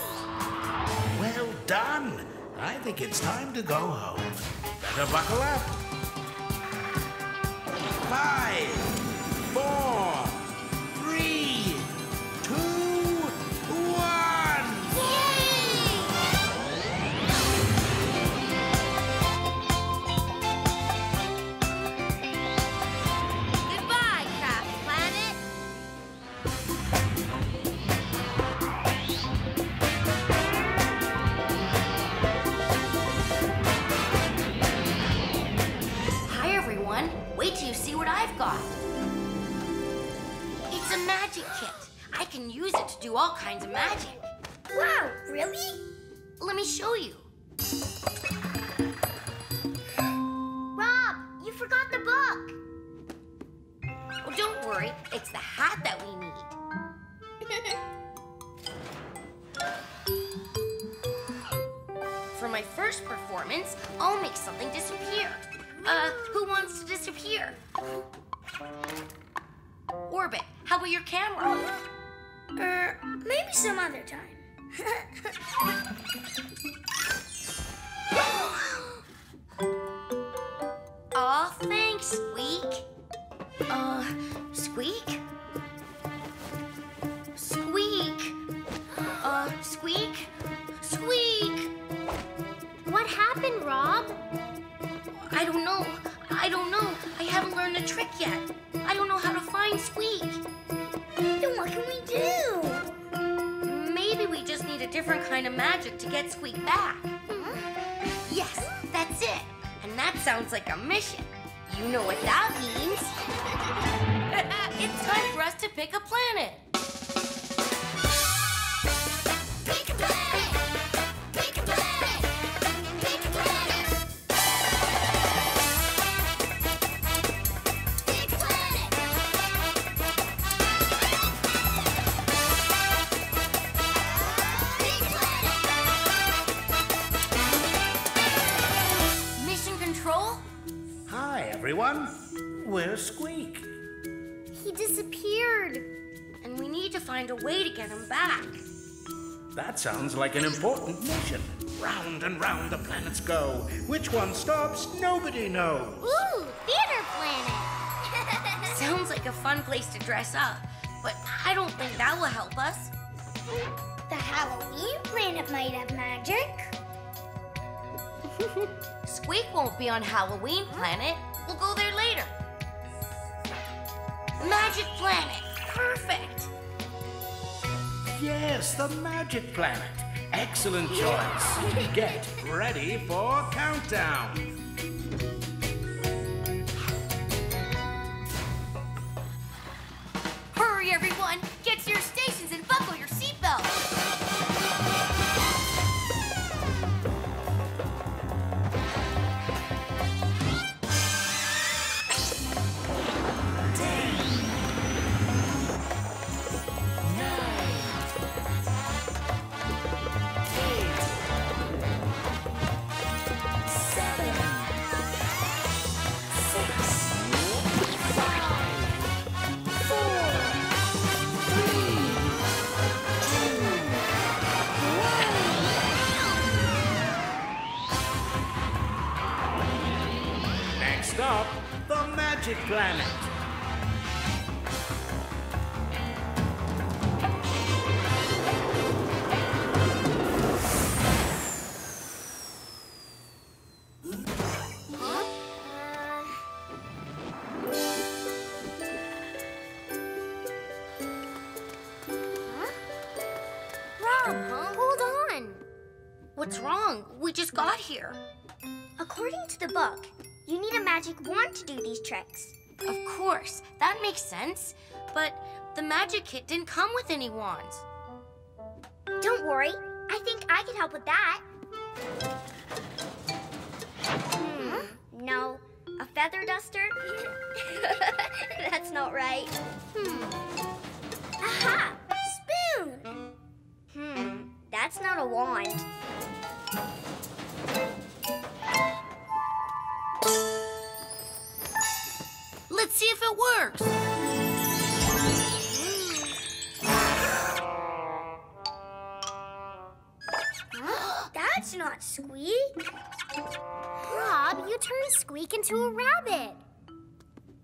Well done. I think it's time to go home. Better buckle up. Five, four, three, two, can use it to do all kinds of magic. Wow, really? Let me show you. Rob, you forgot the book. Oh, don't worry. It's the hat that we need. For my first performance, I'll make something disappear. Uh, who wants to disappear? Orbit, how about your camera? Uh, maybe some other time. Aw, thanks, Squeak. Uh, Squeak? Squeak. Uh, Squeak? Squeak! What happened, Rob? I don't know. I don't know. I haven't learned the trick yet. I don't know how to find Squeak. Then what can we do? Maybe we just need a different kind of magic to get Squeak back. Hmm? Yes, that's it. And that sounds like a mission. You know what that means. it's time for us to pick a planet. Where's Squeak? He disappeared. And we need to find a way to get him back. That sounds like an important mission. Round and round the planets go. Which one stops, nobody knows. Ooh, theater planet. Sounds like a fun place to dress up, but I don't think that will help us. The Halloween planet might have magic. Squeak won't be on Halloween Planet. We'll go there later. Magic Planet. Perfect. Yes, the Magic Planet. Excellent choice. Get ready for countdown. Hurry, everyone! Get to your stations and buckle your Planet. Sense. But the magic kit didn't come with any wands. Don't worry, I think I can help with that. Hmm, no. A feather duster? That's not right. Hmm. Aha! Spoon! Hmm, that's not a wand. Let's see if it works. That's not Squeak. Rob, you turned Squeak into a rabbit.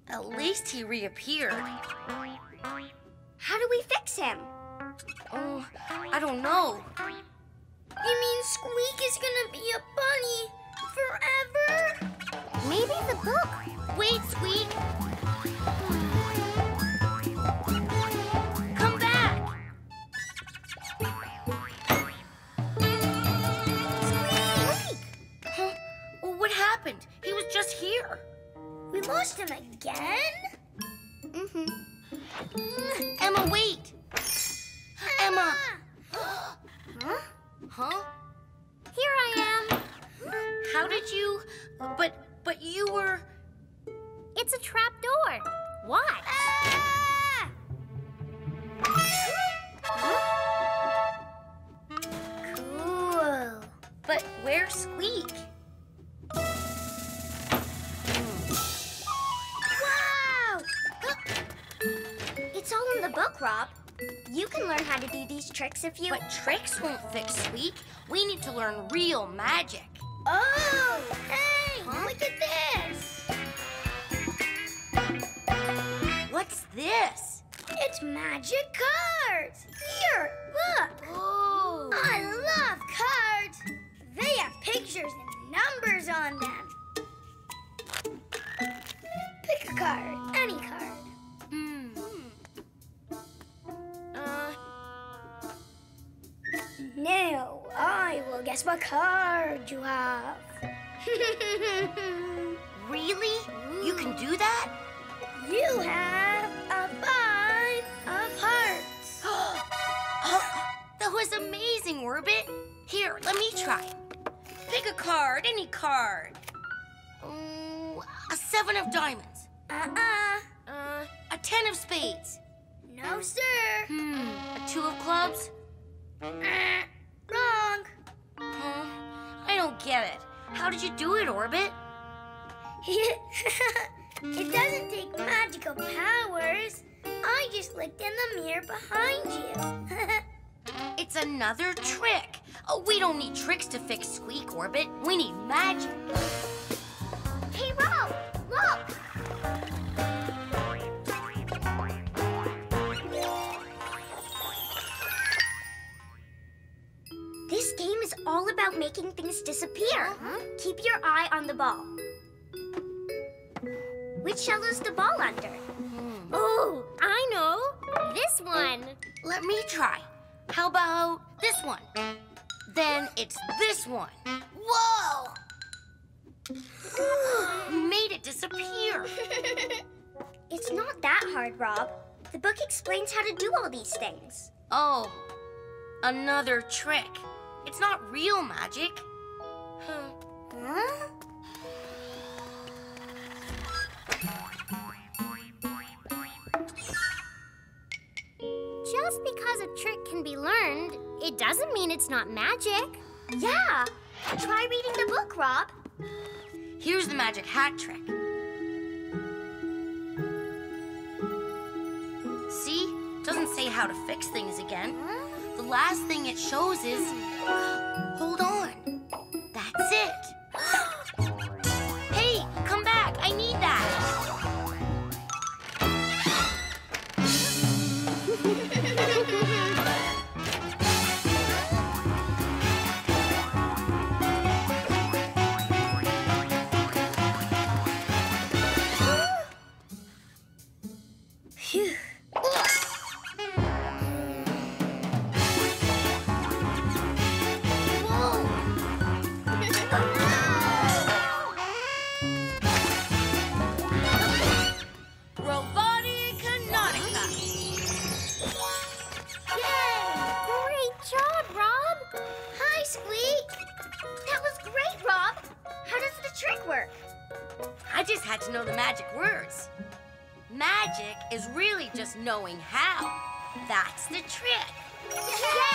At least he reappeared. How do we fix him? Oh, I don't know. You mean Squeak is gonna be a bunny forever? Maybe the book. Wait, Squeak. Come back. Squeak! Huh? What happened? He was just here. We lost him again? Mm-hmm. Emma, wait. Emma. Huh? Huh? Here I am. How did you? But but you were. It's a trap door. Watch. Ah! Cool. But where's Squeak? Wow! It's all in the book, Rob. You can learn how to do these tricks if you. But tricks won't fix Squeak. We need to learn real magic. Oh! Hey! Look at this! What's this? It's magic cards! Here, look! Oh. I love cards! They have pictures and numbers on them. Pick a card. Any card. Uh. Now I will guess what card you have. Really? You can do that? You have a five of hearts. that was amazing, Orbit. Here, let me try. Pick a card, any card. Oh, a seven of diamonds. Uh-uh. Uh, a ten of spades. No, sir. Hmm, a two of clubs. Wrong. Huh? I don't get it. How did you do it, Orbit? it doesn't take magical powers. I just looked in the mirror behind you. It's another trick. Oh, we don't need tricks to fix Squeak, Orbit. We need magic. Hey, Rob, look! This game is all about making things disappear. Uh-huh. Keep your eye on the ball. Which shell is the ball under? oh, I know. This one. Let me try. How about this one? Then it's this one. Whoa! You made it disappear. It's not that hard, Rob. The book explains how to do all these things. Oh, another trick. It's not real magic. Huh. Huh? Just because a trick can be learned, it doesn't mean it's not magic. Yeah. Try reading the book, Rob. Here's the magic hat trick. See? Doesn't say how to fix things again. The last thing it shows is. Hold on. That's it. Hey, come back. I need that. The trick. Yay!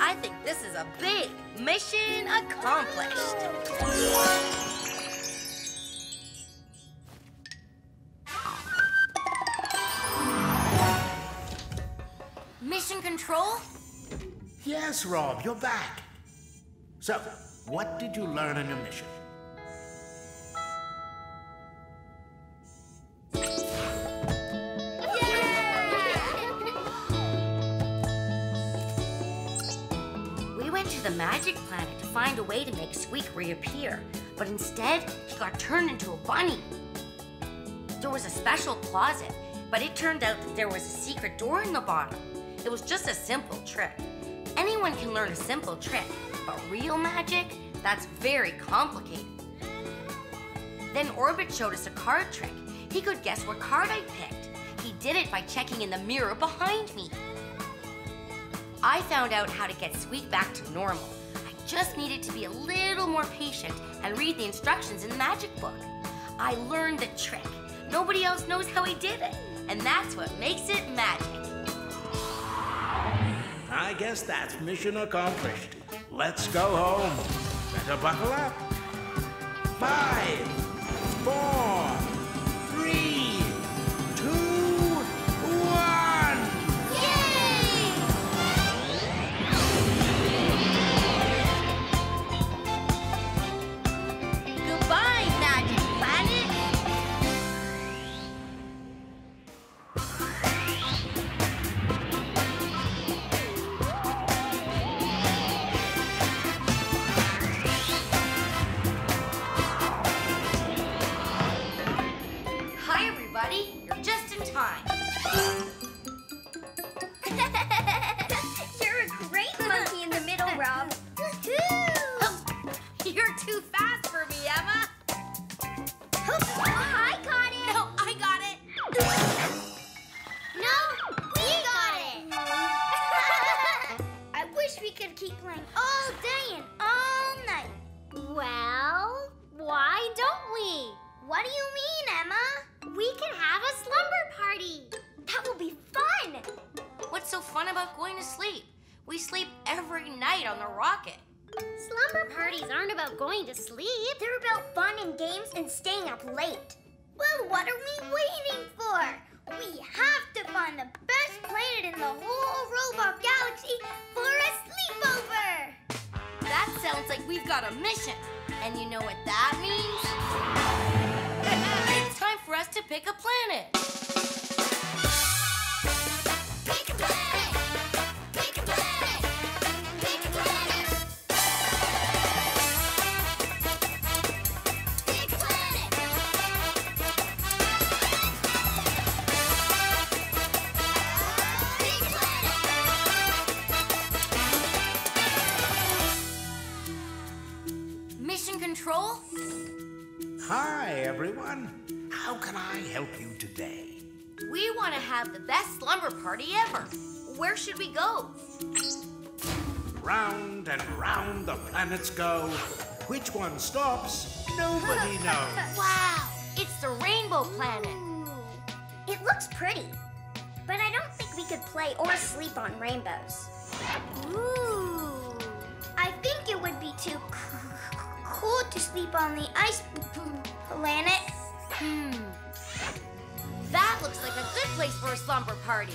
I think this is a big mission accomplished. Mission control? Yes, Rob, you're back. So, what did you learn on your mission? Way to make Squeak reappear, but instead, he got turned into a bunny. There was a special closet, but it turned out that there was a secret door in the bottom. It was just a simple trick. Anyone can learn a simple trick, but real magic, that's very complicated. Then Orbit showed us a card trick. He could guess what card I picked. He did it by checking in the mirror behind me. I found out how to get Squeak back to normal. Just needed to be a little more patient and read the instructions in the magic book. I learned the trick. Nobody else knows how I did it, and that's what makes it magic. I guess that's mission accomplished. Let's go home. Better buckle up. Five, four, have the best slumber party ever. Where should we go? Round and round the planets go. Which one stops, nobody knows. wow, it's the rainbow planet. Ooh. It looks pretty, but I don't think we could play or sleep on rainbows. Ooh. I think it would be too cool to sleep on the ice planet. Hmm. That looks like a good place for a slumber party.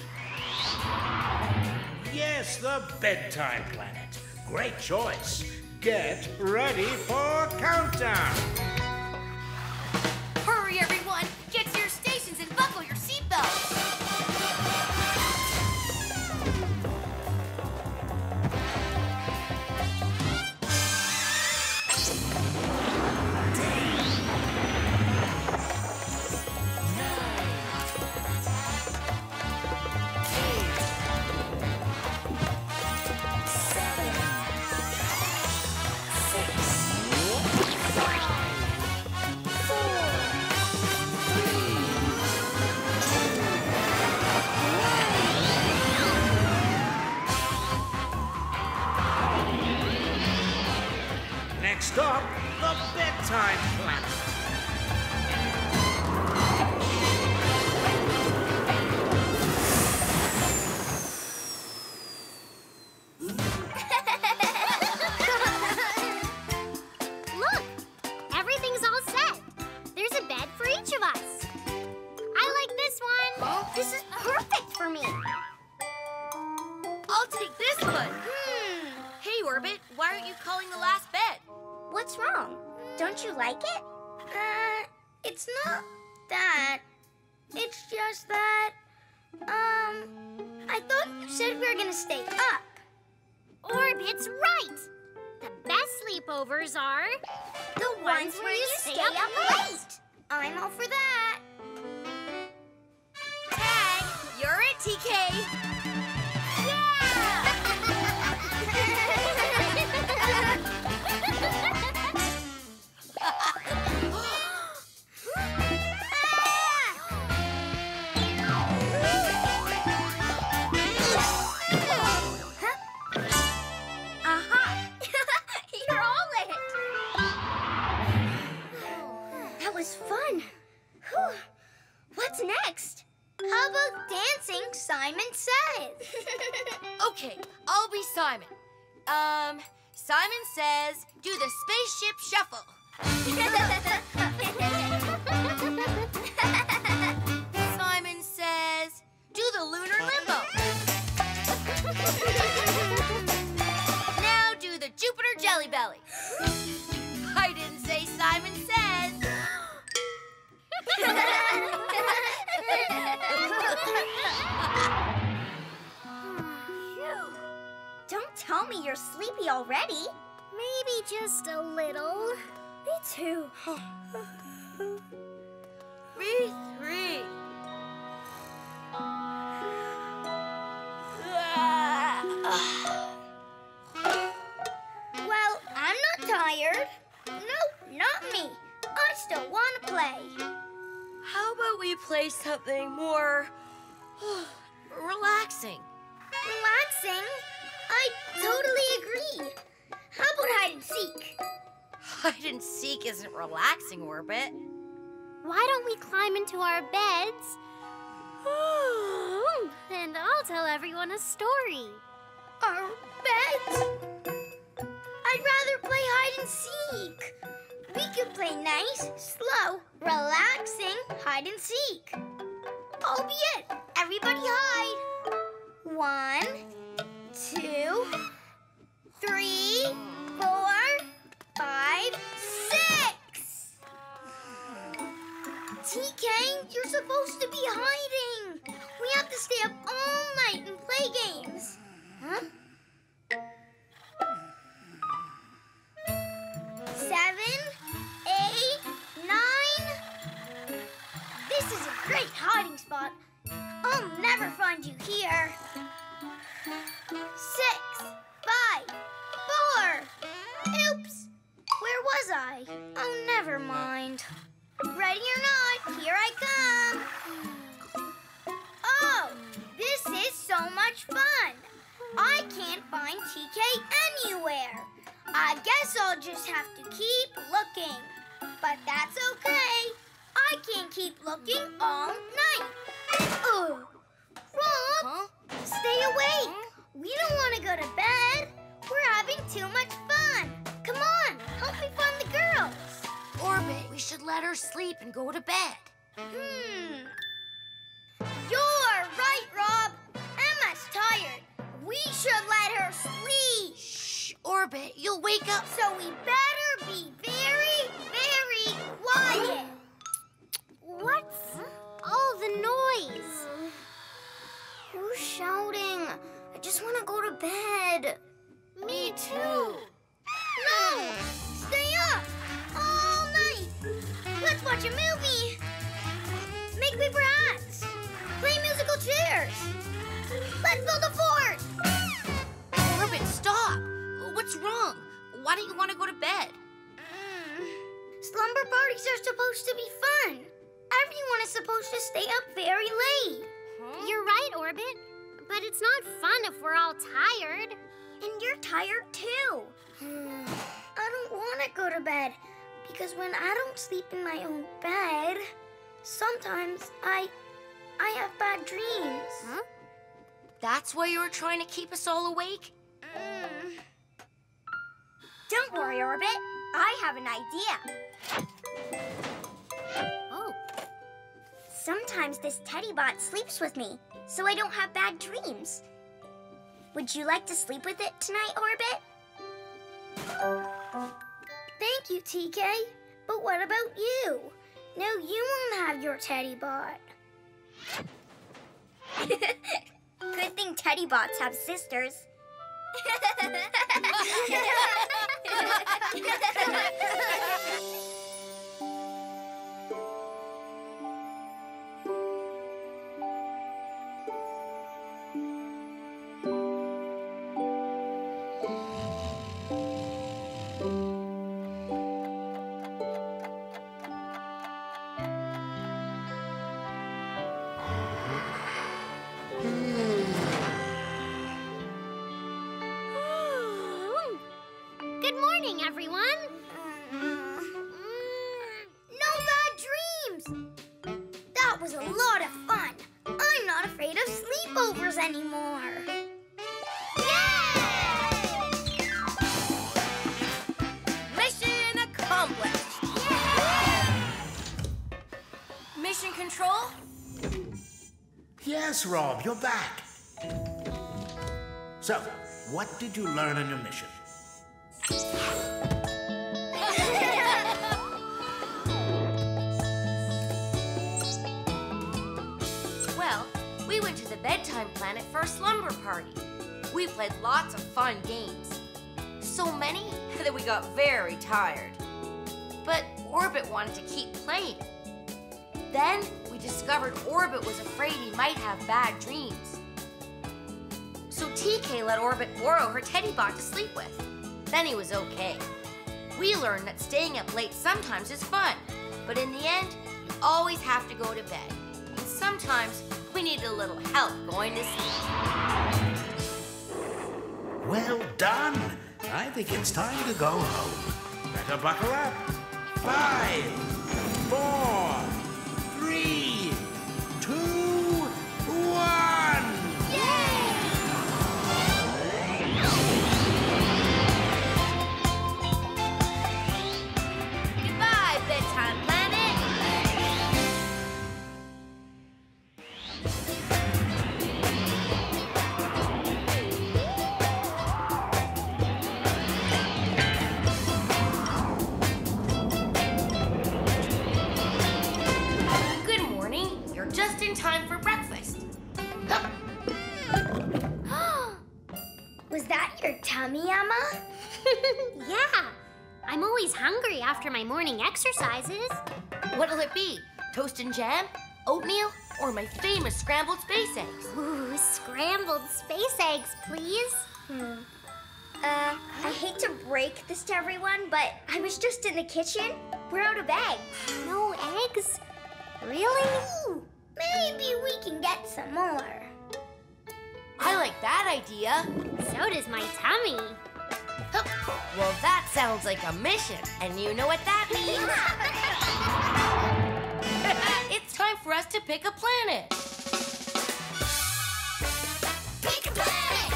Yes, the Bedtime Planet. Great choice. Get ready for Countdown. you're sleepy already. Maybe just a little. Me too. Me three. well, I'm not tired. Nope, not me. I still want to play. How about we play something more relaxing, Orbit. Why don't we climb into our beds? and I'll tell everyone a story. Our beds? I'd rather play hide and seek. We could play nice, slow, relaxing hide and seek. Albeit, everybody hide. One, two, three, four, five, six. TK, you're supposed to be hiding. We have to stay up all night and play games. Huh? Seven, eight, nine. This is a great hiding spot. I'll never find you here. Six, five, four. Oops. Where was I? Oh, never mind. Ready or not, here I come. Oh, this is so much fun. I can't find TK anywhere. I guess I'll just have to keep looking. But that's okay. I can keep looking all night. Oh, Rob, Huh? stay awake. We don't want to go to bed. We're having too much fun. Come on, help me find the girls. Orbit, we should let her sleep and go to bed. Hmm. You're right, Rob. Emma's tired. We should let her sleep. Shh, Orbit, you'll wake up. So we better be very, very quiet. What's all the noise? Who's shouting? I just want to go to bed. Me too. No! Stay up. Let's watch a movie. Make paper hats. Play musical chairs. Let's build a fort. Orbit, stop. What's wrong? Why don't you want to go to bed? Mm. Slumber parties are supposed to be fun. Everyone is supposed to stay up very late. You're right, Orbit. But it's not fun if we're all tired. And you're tired too. I don't want to go to bed because when I don't sleep in my own bed, sometimes I I have bad dreams. Huh? That's why you were trying to keep us all awake? Mm. Don't worry, Orbit. I have an idea. Oh, Sometimes this teddy bot sleeps with me, so I don't have bad dreams. Would you like to sleep with it tonight, Orbit? Thank you, TK. But what about you? No, you won't have your teddy bot. Good thing teddy bots have sisters. Then was okay. We learned that staying up late sometimes is fun, but in the end, you always have to go to bed. And sometimes we need a little help going to sleep. Well done. I think it's time to go home. Better buckle up. Five, four, exercises. What'll it be? Toast and jam? Oatmeal? Or my famous scrambled space eggs? Ooh, scrambled space eggs, please. Hmm. Uh, I hate to break this to everyone, but I was just in the kitchen. We're out of eggs. No eggs? Really? Ooh, Maybe we can get some more. I like that idea. So does my tummy. Well, that sounds like a mission, and you know what that means. it's time for us to pick a planet. Pick a planet!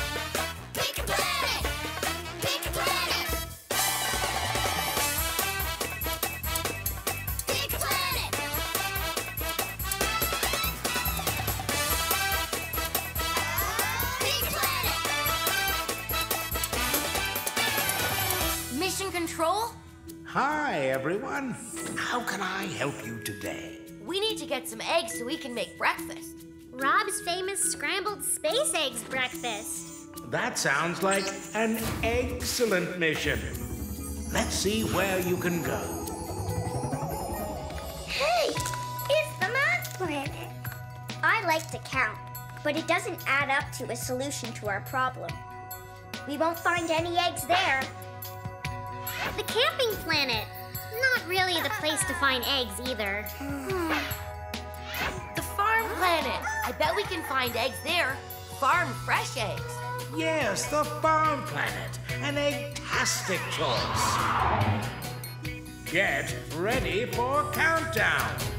Hi, everyone. How can I help you today? We need to get some eggs so we can make breakfast. Rob's famous scrambled space eggs breakfast. That sounds like an excellent mission. Let's see where you can go. Hey! It's the math planet! I like to count, but it doesn't add up to a solution to our problem. We won't find any eggs there. The camping planet. Not really the place to find eggs either. The farm planet. I bet we can find eggs there. Farm fresh eggs. Yes, the farm planet. An egg-tastic choice. Get ready for countdown.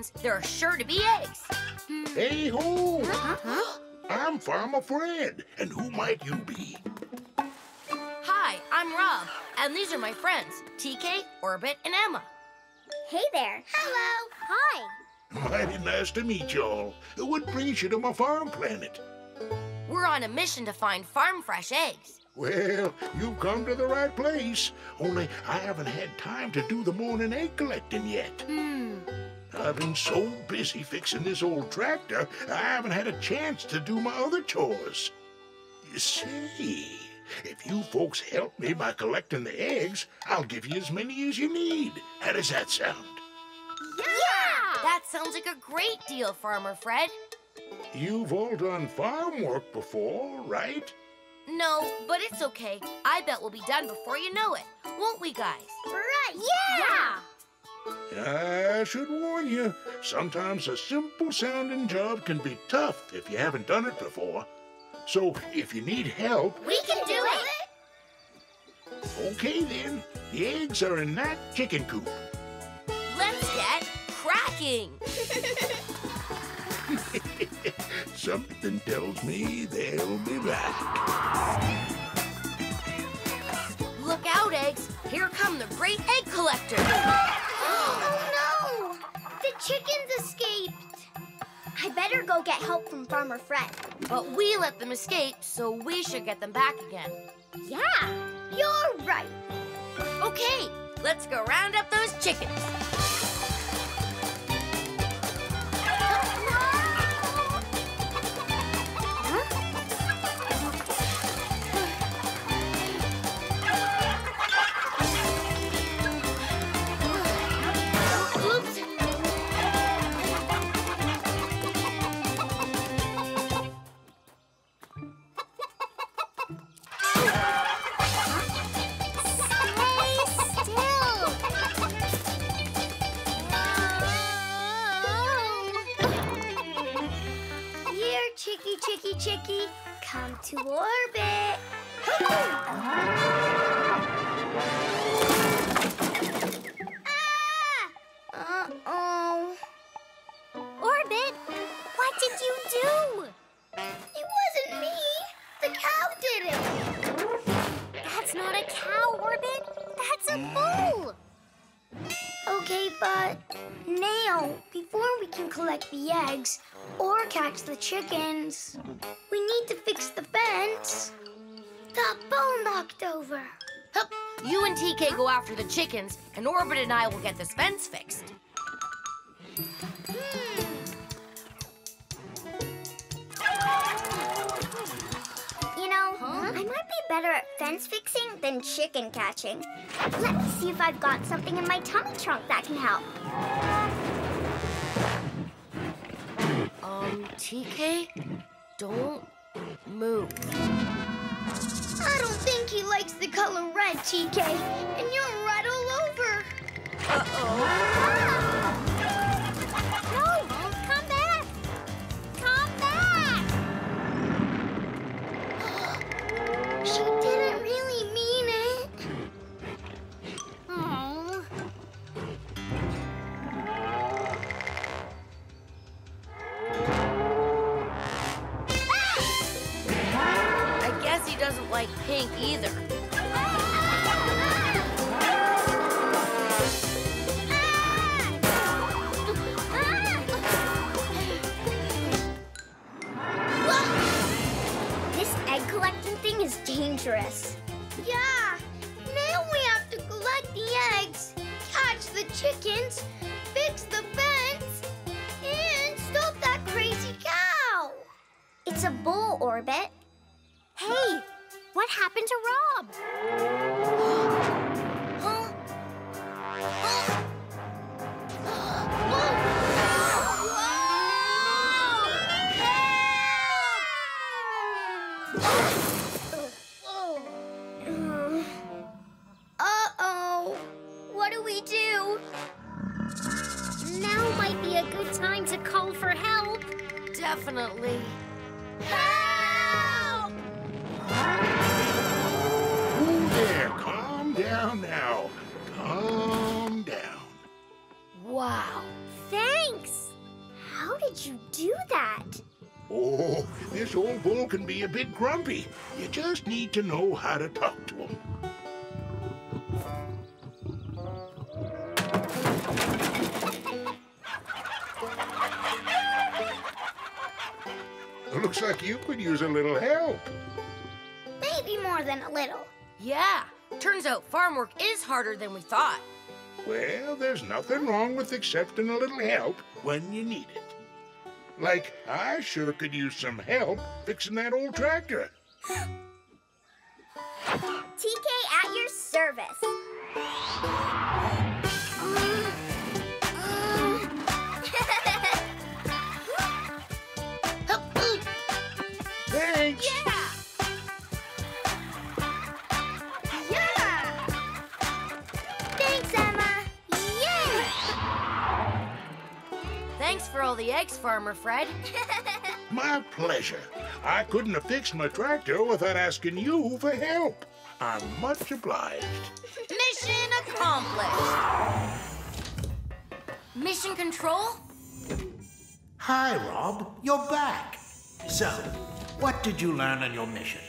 Chickens, there are sure to be eggs. Hey ho! I'm Farmer Fred, and who might you be? Hi, I'm Rob, and these are my friends, TK, Orbit, and Emma. Hey there. Hello! Hi. Mighty nice to meet y'all. What brings you to my farm planet? We're on a mission to find farm fresh eggs. Well, you've come to the right place. Only I haven't had time to do the morning egg collecting yet. Hmm. I've been so busy fixing this old tractor, I haven't had a chance to do my other chores. You see, if you folks help me by collecting the eggs, I'll give you as many as you need. How does that sound? Yeah! yeah! That sounds like a great deal, Farmer Fred. You've all done farm work before, right? No, but it's okay. I bet we'll be done before you know it. Won't we, guys? Right! Yeah. I should warn you, sometimes a simple sounding job can be tough if you haven't done it before. So if you need help, We can do it. okay then. The eggs are in that chicken coop. Let's get cracking. Something tells me they'll be back. Look out, eggs. Here come the great egg collectors. Oh no! The chickens escaped. I better go get help from Farmer Fred. But we let them escape, so we should get them back again. Yeah. You're right. Okay, let's go round up those chickens. Chickens, we need to fix the fence. The bone knocked over. Hup, you and TK go after the chickens, and Orbit and I will get this fence fixed. Hmm. You know, I might be better at fence fixing than chicken catching. Let me see if I've got something in my tummy trunk that can help. Um, TK, don't move. I don't think he likes the color red, TK. And you're right all over. No, need to know how to talk to him. Looks like you could use a little help. Maybe more than a little. Yeah, turns out farm work is harder than we thought. Well, there's nothing wrong with accepting a little help when you need it. Like, I sure could use some help fixing that old tractor. TK at your service. Thanks. Yeah. Thanks for all the eggs, Farmer Fred. My pleasure. I couldn't have fixed my tractor without asking you for help. I'm much obliged. Mission accomplished. Mission Control? Hi, Rob. You're back. So, what did you learn on your mission?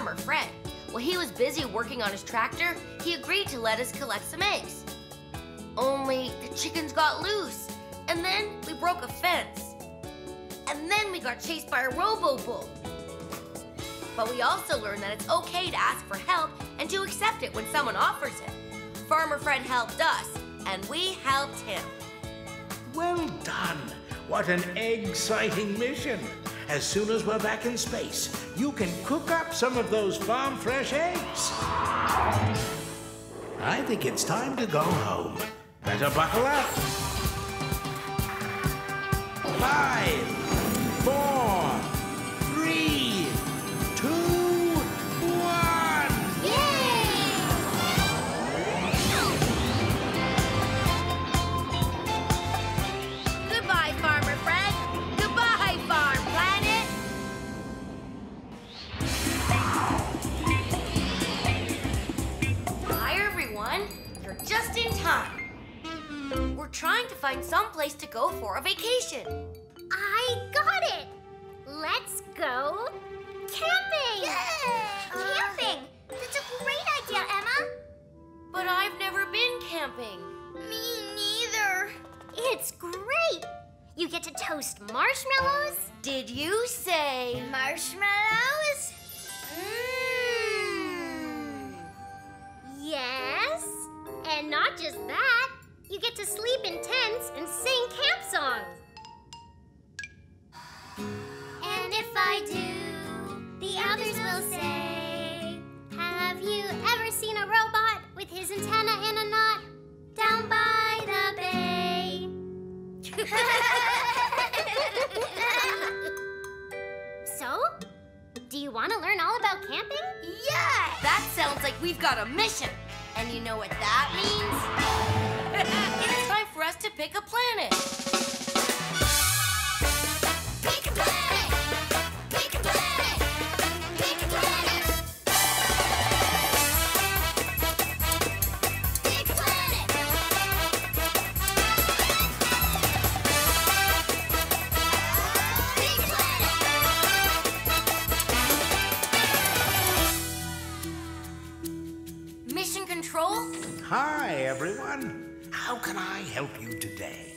Farmer Fred. While he was busy working on his tractor, he agreed to let us collect some eggs. Only the chickens got loose, and then we broke a fence. And then we got chased by a robo-bull. But we also learned that it's okay to ask for help and to accept it when someone offers it. Farmer Fred helped us, and we helped him. Well done. What an exciting mission. As soon as we're back in space, you can cook up some of those farm fresh eggs. I think it's time to go home. Better buckle up. Five, four, three, time. We're trying to find some place to go for a vacation. I got it! Let's go camping! Camping! That's a great idea, Emma. But I've never been camping. Me neither. It's great! You get to toast marshmallows. Did you say Marshmallows? Mmm. Yes. And not just that, you get to sleep in tents and sing camp songs. And if I do, the others will say, Have you ever seen a robot with his antenna in a knot down by the bay? so, do you want to learn all about camping? Yeah! That sounds like we've got a mission. And you know what that means? it's time for us to pick a planet. Everyone. How can I help you today?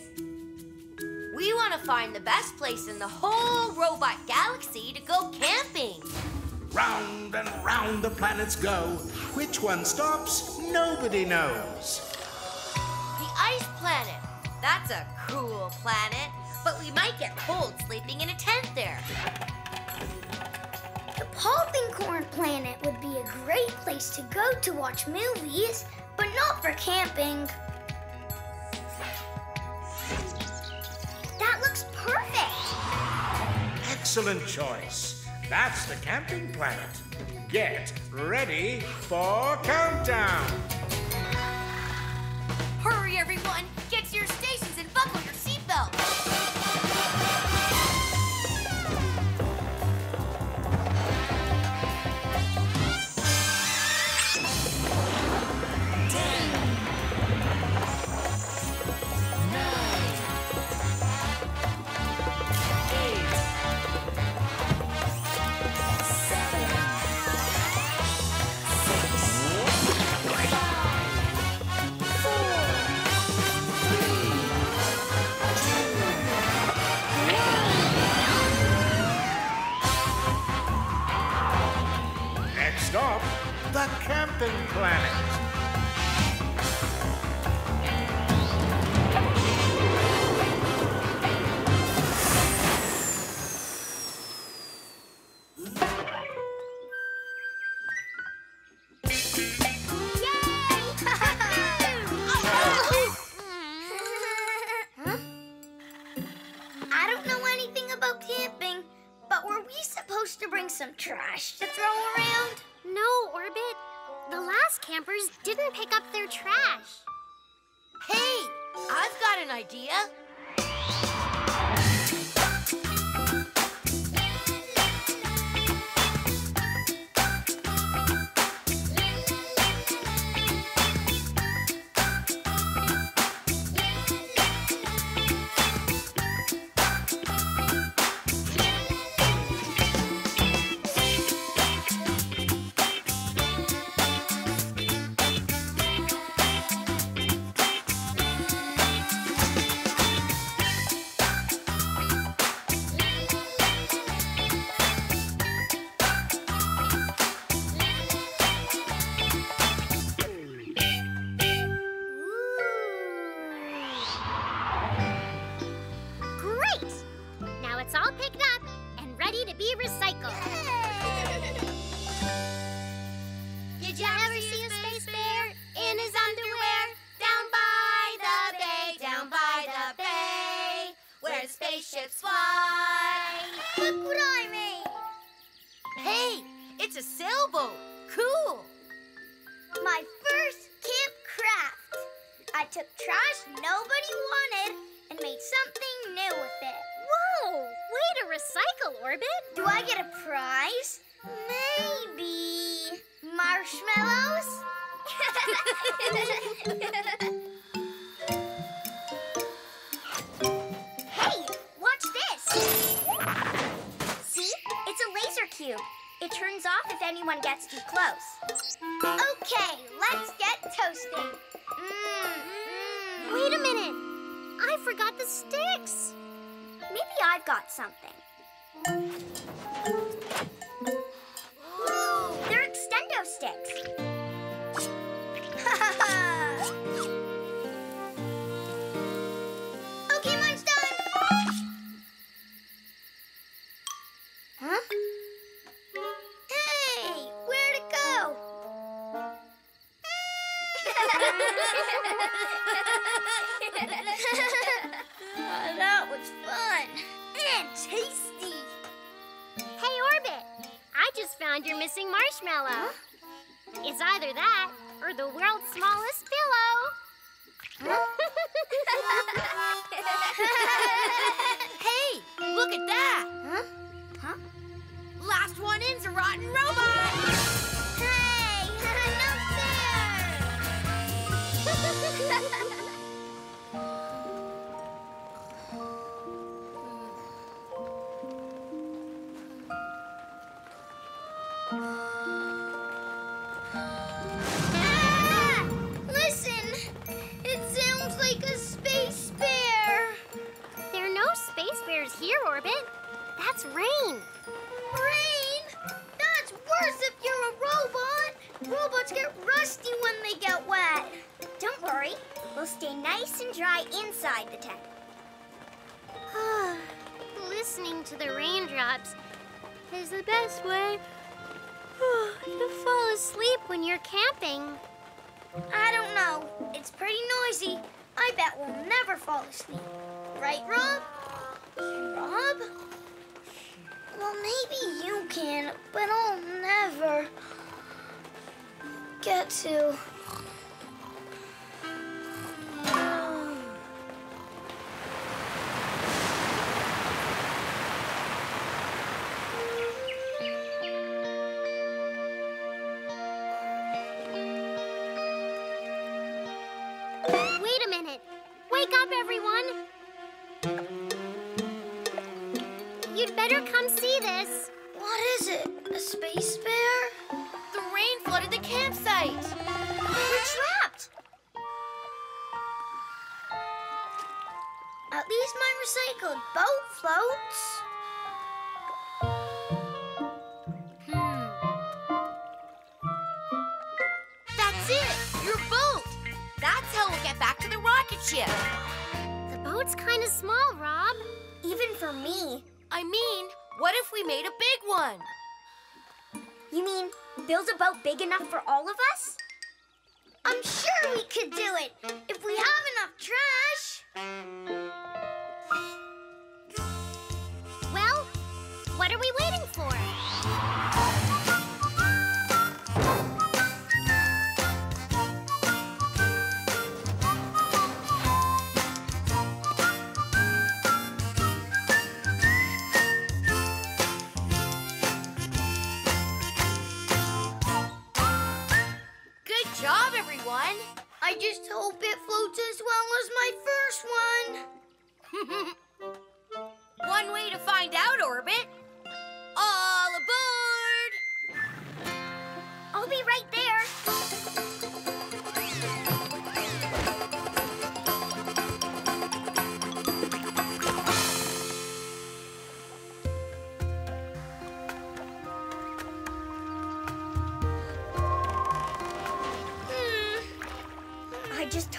We want to find the best place in the whole robot galaxy to go camping. Round and round the planets go. Which one stops? Nobody knows. The ice planet. That's a cool planet. But we might get cold sleeping in a tent there. The Popping Corn Planet would be a great place to go to watch movies, but not for camping. That looks perfect. Excellent choice. That's the camping planet. Get ready for countdown. Hurry, everyone! Trash. Hey, I've got an idea.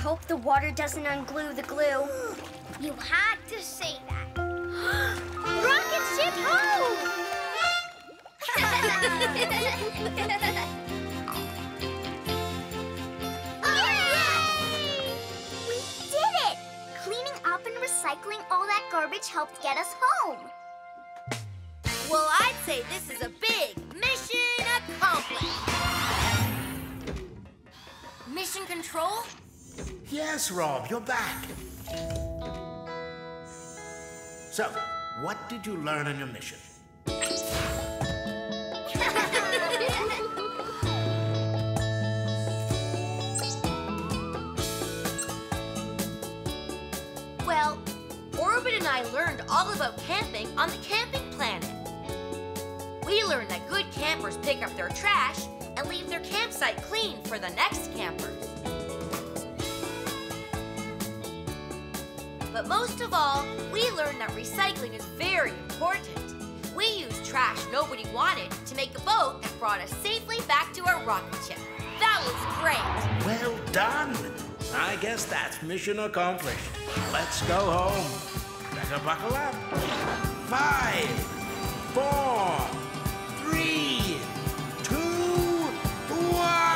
Hope the water doesn't unglue the glue. You had to say that. Rocket ship home! Yay! We did it! Cleaning up and recycling all that garbage helped get us home. Well, I'd say this is a big mission accomplished. Mission control? Yes, Rob, you're back. So, what did you learn on your mission? Well, Orbit and I learned all about camping on the camping planet. We learned that good campers pick up their trash and leave their campsite clean for the next campers. But most of all, we learned that recycling is very important. We used trash nobody wanted to make a boat that brought us safely back to our rocket ship. That was great. Well done. I guess that's mission accomplished. Let's go home. Better buckle up. Five, four, three, two, one.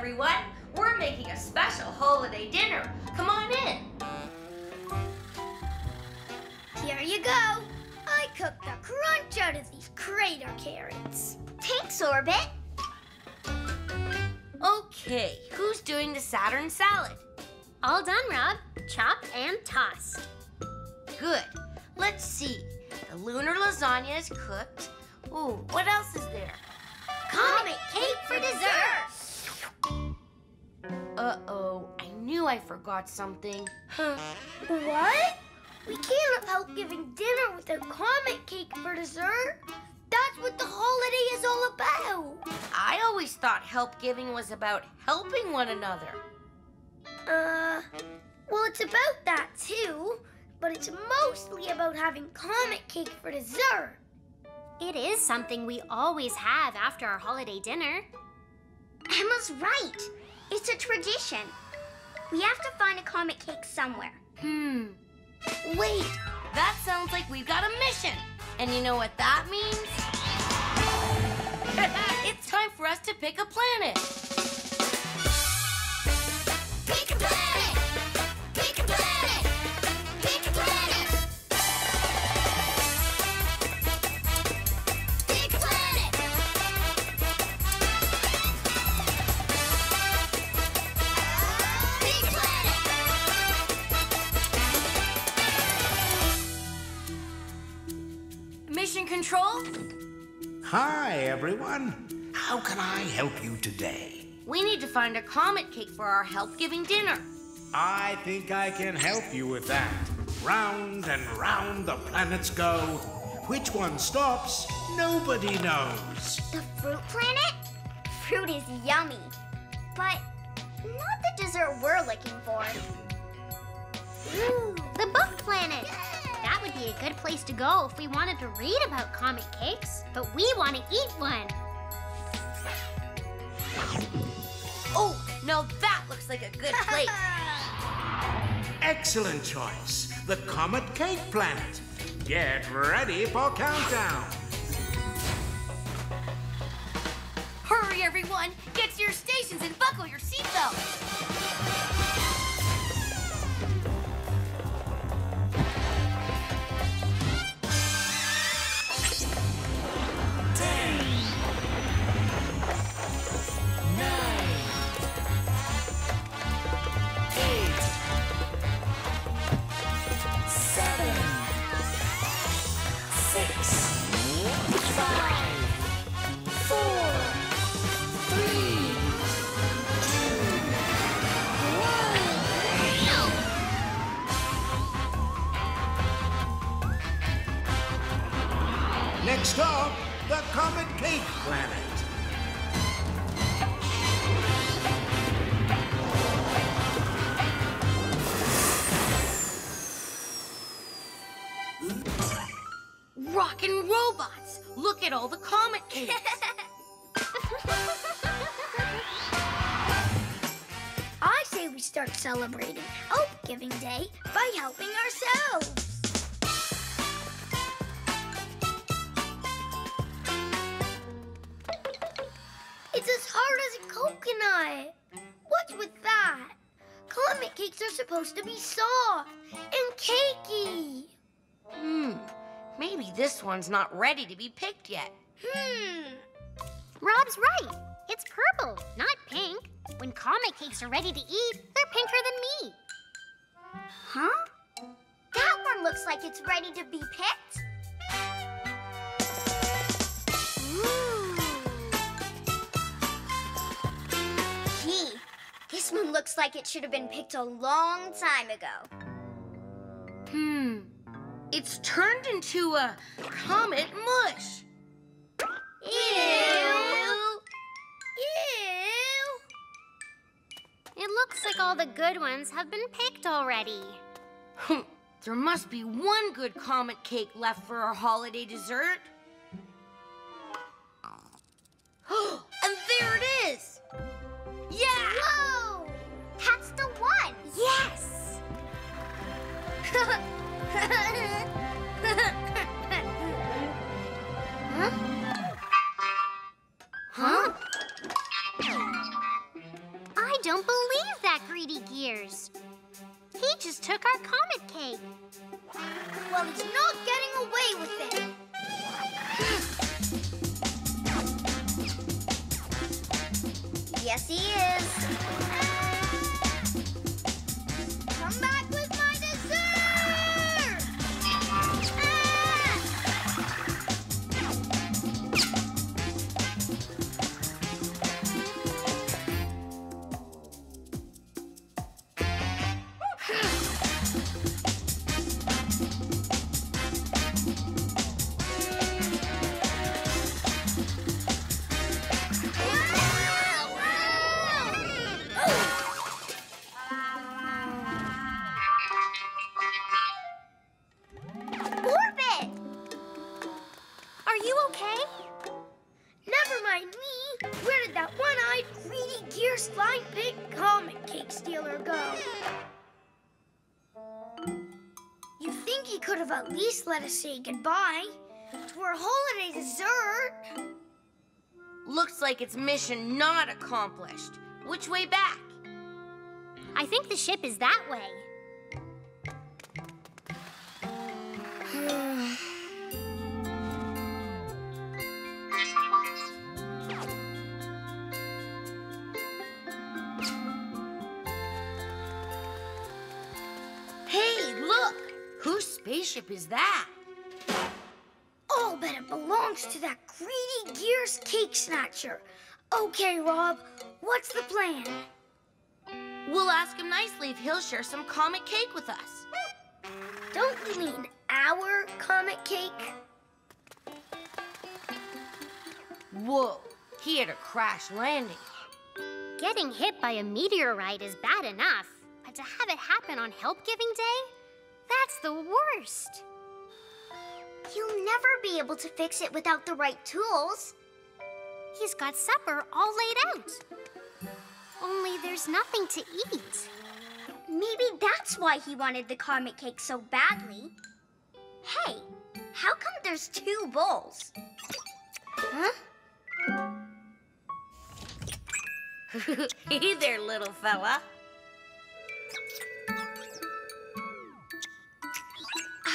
Everyone. We're making a special holiday dinner. Come on in. Here you go. I cooked the crunch out of these crater carrots. Thanks, Orbit. Okay, who's doing the Saturn salad? All done, Rob. Chopped and tossed. Good. Let's see. The lunar lasagna is cooked. Ooh, what else is there? Comet cake for dessert. Uh-oh, I knew I forgot something. Huh. What? We can't help giving dinner with a comet cake for dessert. That's what the holiday is all about. I always thought help giving was about helping one another. Uh, well, it's about that too, but it's mostly about having comet cake for dessert. It is something we always have after our holiday dinner. Emma's right. It's a tradition. We have to find a comet cake somewhere. Hmm. Wait, that sounds like we've got a mission. And you know what that means? it's time for us to pick a planet. Pick a planet! Everyone. How can I help you today? We need to find a comet cake for our help giving dinner. I think I can help you with that. Round and round the planets go. Which one stops, nobody knows. The fruit planet? Fruit is yummy. But not the dessert we're looking for. Ooh, the book planet. That would be a good place to go if we wanted to read about comet cakes, but we want to eat one. Oh, now that looks like a good place. Excellent choice. The Comet Cake Planet. Get ready for countdown. Hurry, everyone! Get to your stations and buckle your seatbelts! Planet. Rockin' robots! Look at all the comet cakes. I say we start celebrating Help Giving Day by helping ourselves. It's as hard as a coconut. What's with that? Comet cakes are supposed to be soft and cakey. hmm. Maybe this one's not ready to be picked yet. Hmm. Rob's right. It's purple, not pink. When comet cakes are ready to eat, they're pinker than me. Huh? That one looks like it's ready to be picked. This one looks like it should have been picked a long time ago. Hmm. It's turned into a comet mush. Ew. Ew! It looks like all the good ones have been picked already. Hmm. there must be one good comet cake left for our holiday dessert. and there it is! Yeah! Whoa! That's the one! Yes! Huh? I don't believe that, Greedy Gears. He just took our comet cake. Well, he's not getting away with it. Yes, he is. Say goodbye to our holiday dessert? Looks like its mission not accomplished. Which way back? I think the ship is that way. Hey, look! Whose spaceship is that? I'll bet it belongs to that greedy Gears cake snatcher. Okay, Rob, what's the plan? We'll ask him nicely if he'll share some comet cake with us. Don't you mean our comet cake? Whoa, he had a crash landing. Getting hit by a meteorite is bad enough, but to have it happen on Help Giving Day? That's the worst. He'll never be able to fix it without the right tools. He's got supper all laid out. Only there's nothing to eat. Maybe that's why he wanted the comet cake so badly. Hey, how come there's two bowls? Huh? hey there, little fella.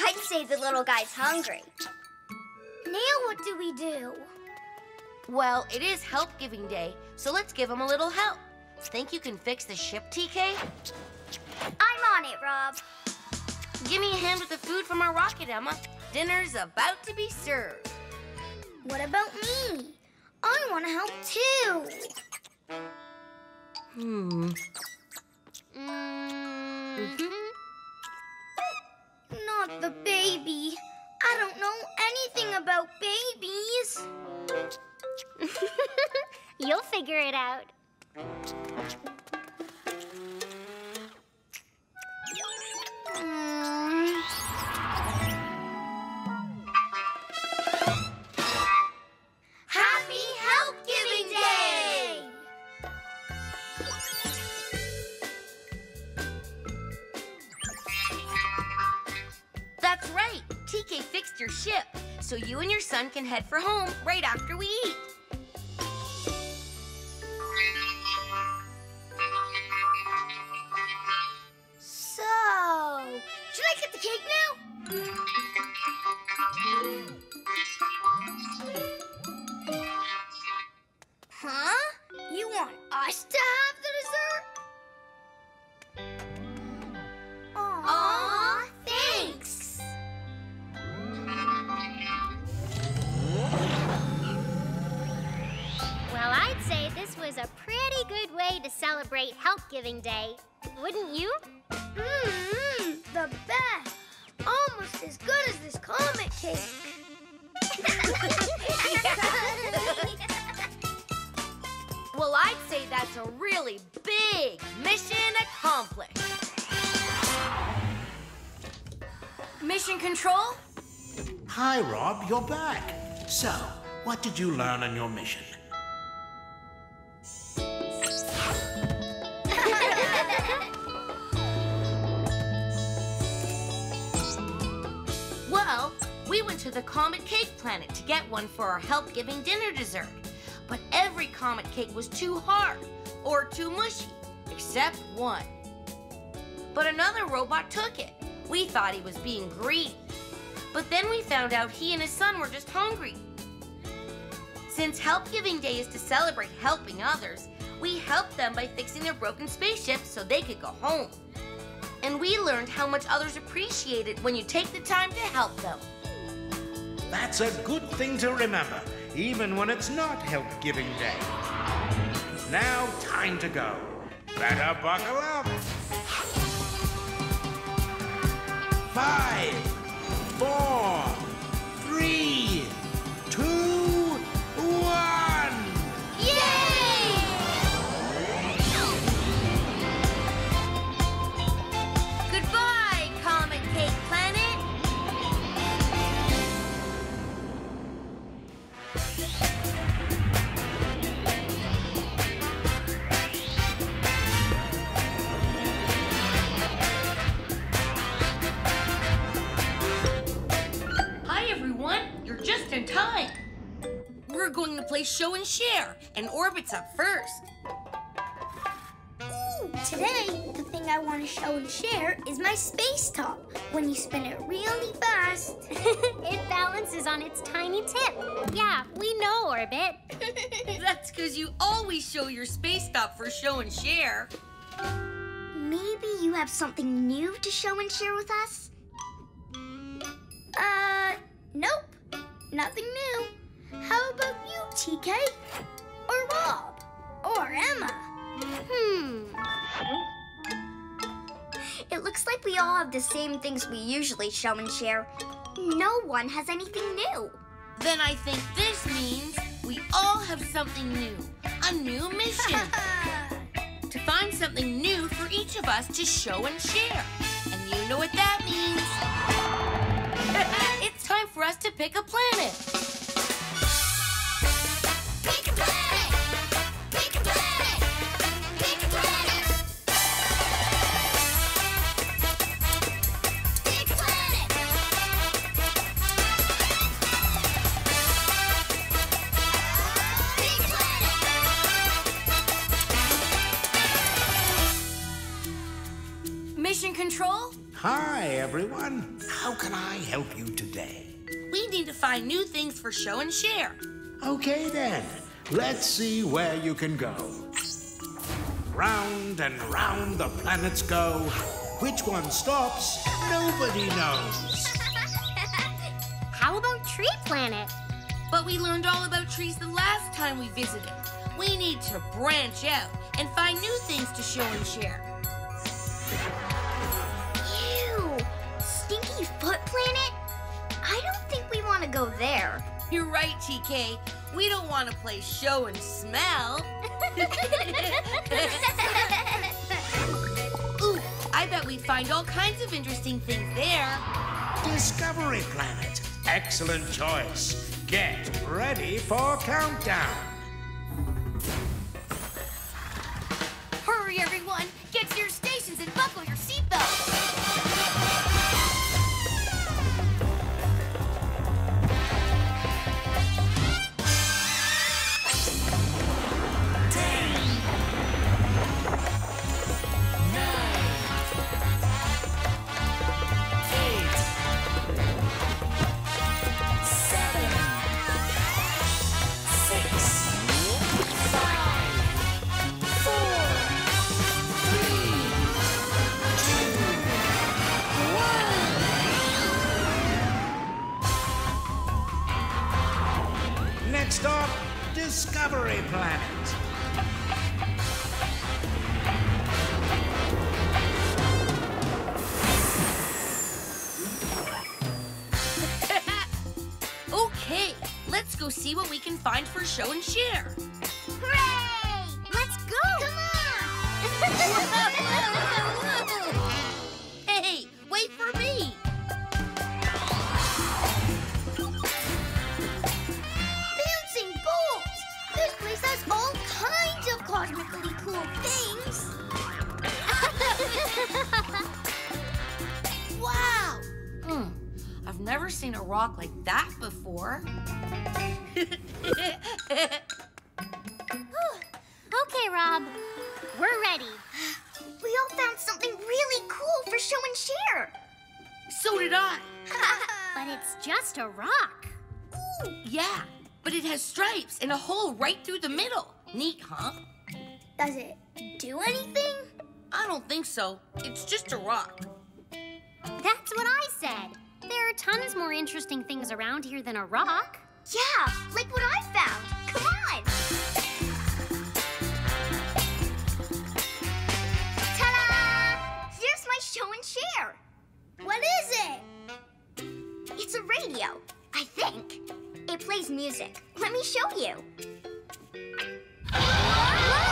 I'd say the little guy's hungry. Now what do we do? Well, it is Help Giving Day, so let's give him a little help. Think you can fix the ship, TK? I'm on it, Rob. Give me a hand with the food from our rocket, Emma. Dinner's about to be served. What about me? I want to help too. Hmm. Mm-hmm not the baby. I don't know anything about babies. You'll figure it out. TK fixed your ship, so you and your son can head for home right after we eat. So, should I cut the cake now? To celebrate Help Giving Day. Wouldn't you? Mmm, the best. Almost as good as this comet cake. Well, I'd say that's a really big mission accomplished. Mission control? Hi, Rob, you're back. So, what did you learn on your mission? The Comet Cake Planet to get one for our help giving dinner dessert. But every comet cake was too hard or too mushy, except one. But another robot took it. We thought he was being greedy. But then we found out he and his son were just hungry. Since Help Giving Day is to celebrate helping others, we helped them by fixing their broken spaceship so they could go home. And we learned how much others appreciate it when you take the time to help them. That's a good thing to remember, even when it's not Help Giving Day. Now, time to go. Better buckle up. Five, four, three, two, one. Time. We're going to play show and share, and Orbit's up first. Ooh, today, the thing I want to show and share is my space top. When you spin it really fast, it balances on its tiny tip. Yeah, we know, Orbit. That's because you always show your space stop for show and share. maybe you have something new to show and share with us? Uh, nope. Nothing new. How about you, TK? Or Rob? Or Emma? Hmm. It looks like we all have the same things we usually show and share. No one has anything new. Then I think this means we all have something new, a new mission. to find something new for each of us to show and share. And you know what that means. It's time for us to pick a planet. Pick a planet! Pick a planet! Pick a planet! Pick a planet! Pick a planet! Mission control? Hi, everyone. How can I help you today? We need to find new things for show and share. Okay, then. Let's see where you can go. Round and round the planets go. Which one stops, nobody knows. How about Tree Planet? But we learned all about trees the last time we visited. We need to branch out and find new things to show and share. Planet? I don't think we want to go there. You're right, TK. We don't want to play show and smell. Ooh, I bet we find all kinds of interesting things there. Discovery Planet. Excellent choice. Get ready for countdown. Hurry, everyone! Get to your stations and buckle your seatbelts! Discovery Planet. okay, let's go see what we can find for show and share. Hooray! Let's go! Come on! Hey, wait for me! Never seen a rock like that before. Okay, Rob. We're ready. We all found something really cool for show and share. so did I. But it's just a rock. Yeah, but it has stripes and a hole right through the middle. Neat, huh? Does it do anything? I don't think so. It's just a rock. That's what I said. There are tons more interesting things around here than a rock. Yeah, like what I found. Come on. Ta-da! Here's my show and share. What is it? It's a radio, I think. It plays music. Let me show you. That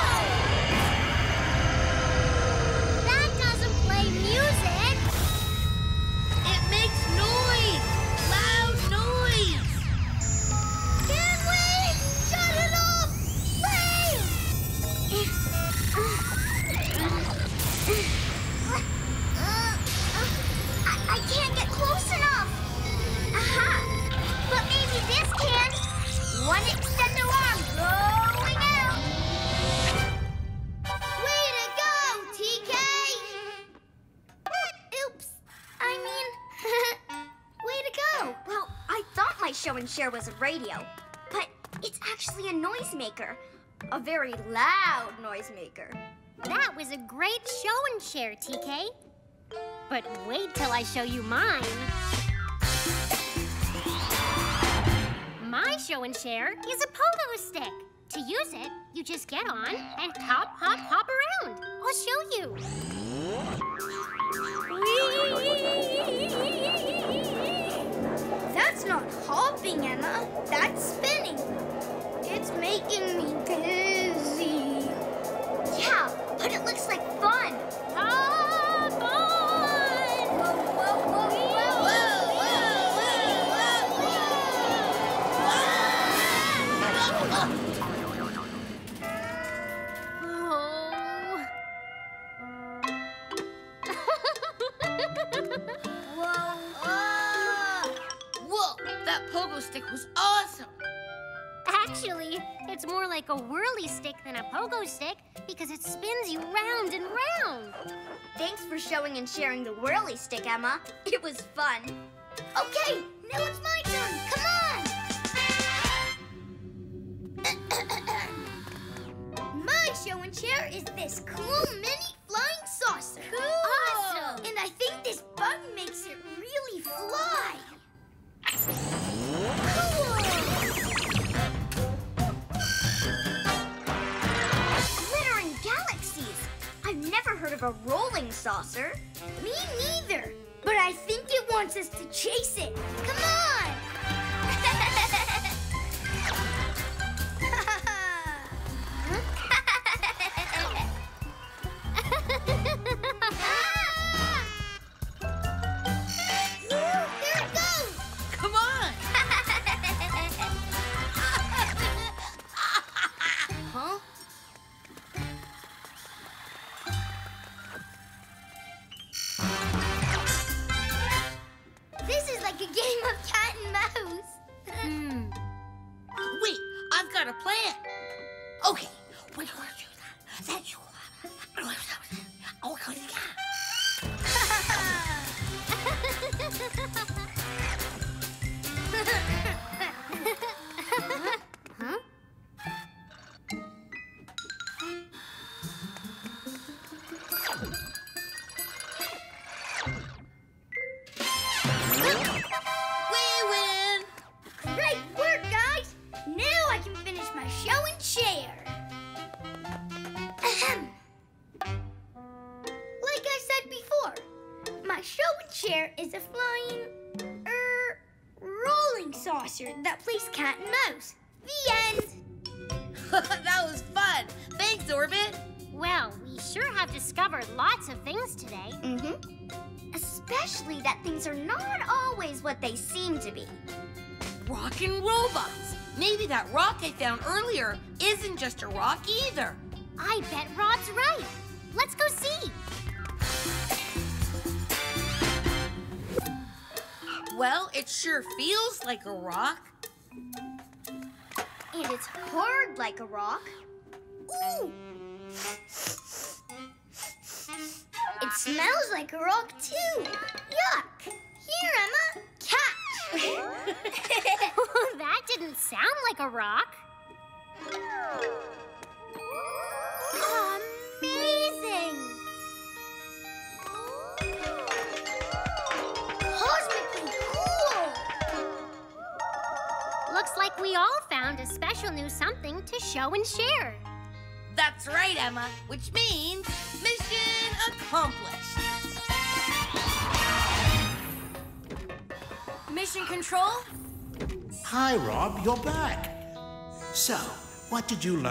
One extender arm going out. Way to go, TK! Oops. I mean, way to go. Well, I thought my show and share was a radio, but it's actually a noisemaker. A very loud noisemaker. That was a great show and share, TK. But wait till I show you mine. My show and share is a pogo stick. To use it, you just get on and hop, hop, hop around. I'll show you. That's not hopping, Emma. That's spinning. It's making me dizzy. Yeah, but it looks like fun. Hop that pogo stick was awesome! Actually, it's more like a whirly stick than a pogo stick because it spins you round and round. Thanks for showing and sharing the whirly stick, Emma. It was fun. Okay, now it's my turn. Come on. my show and share is this cool mini a rolling saucer. Me neither. But I think it wants us to chase it. Come on.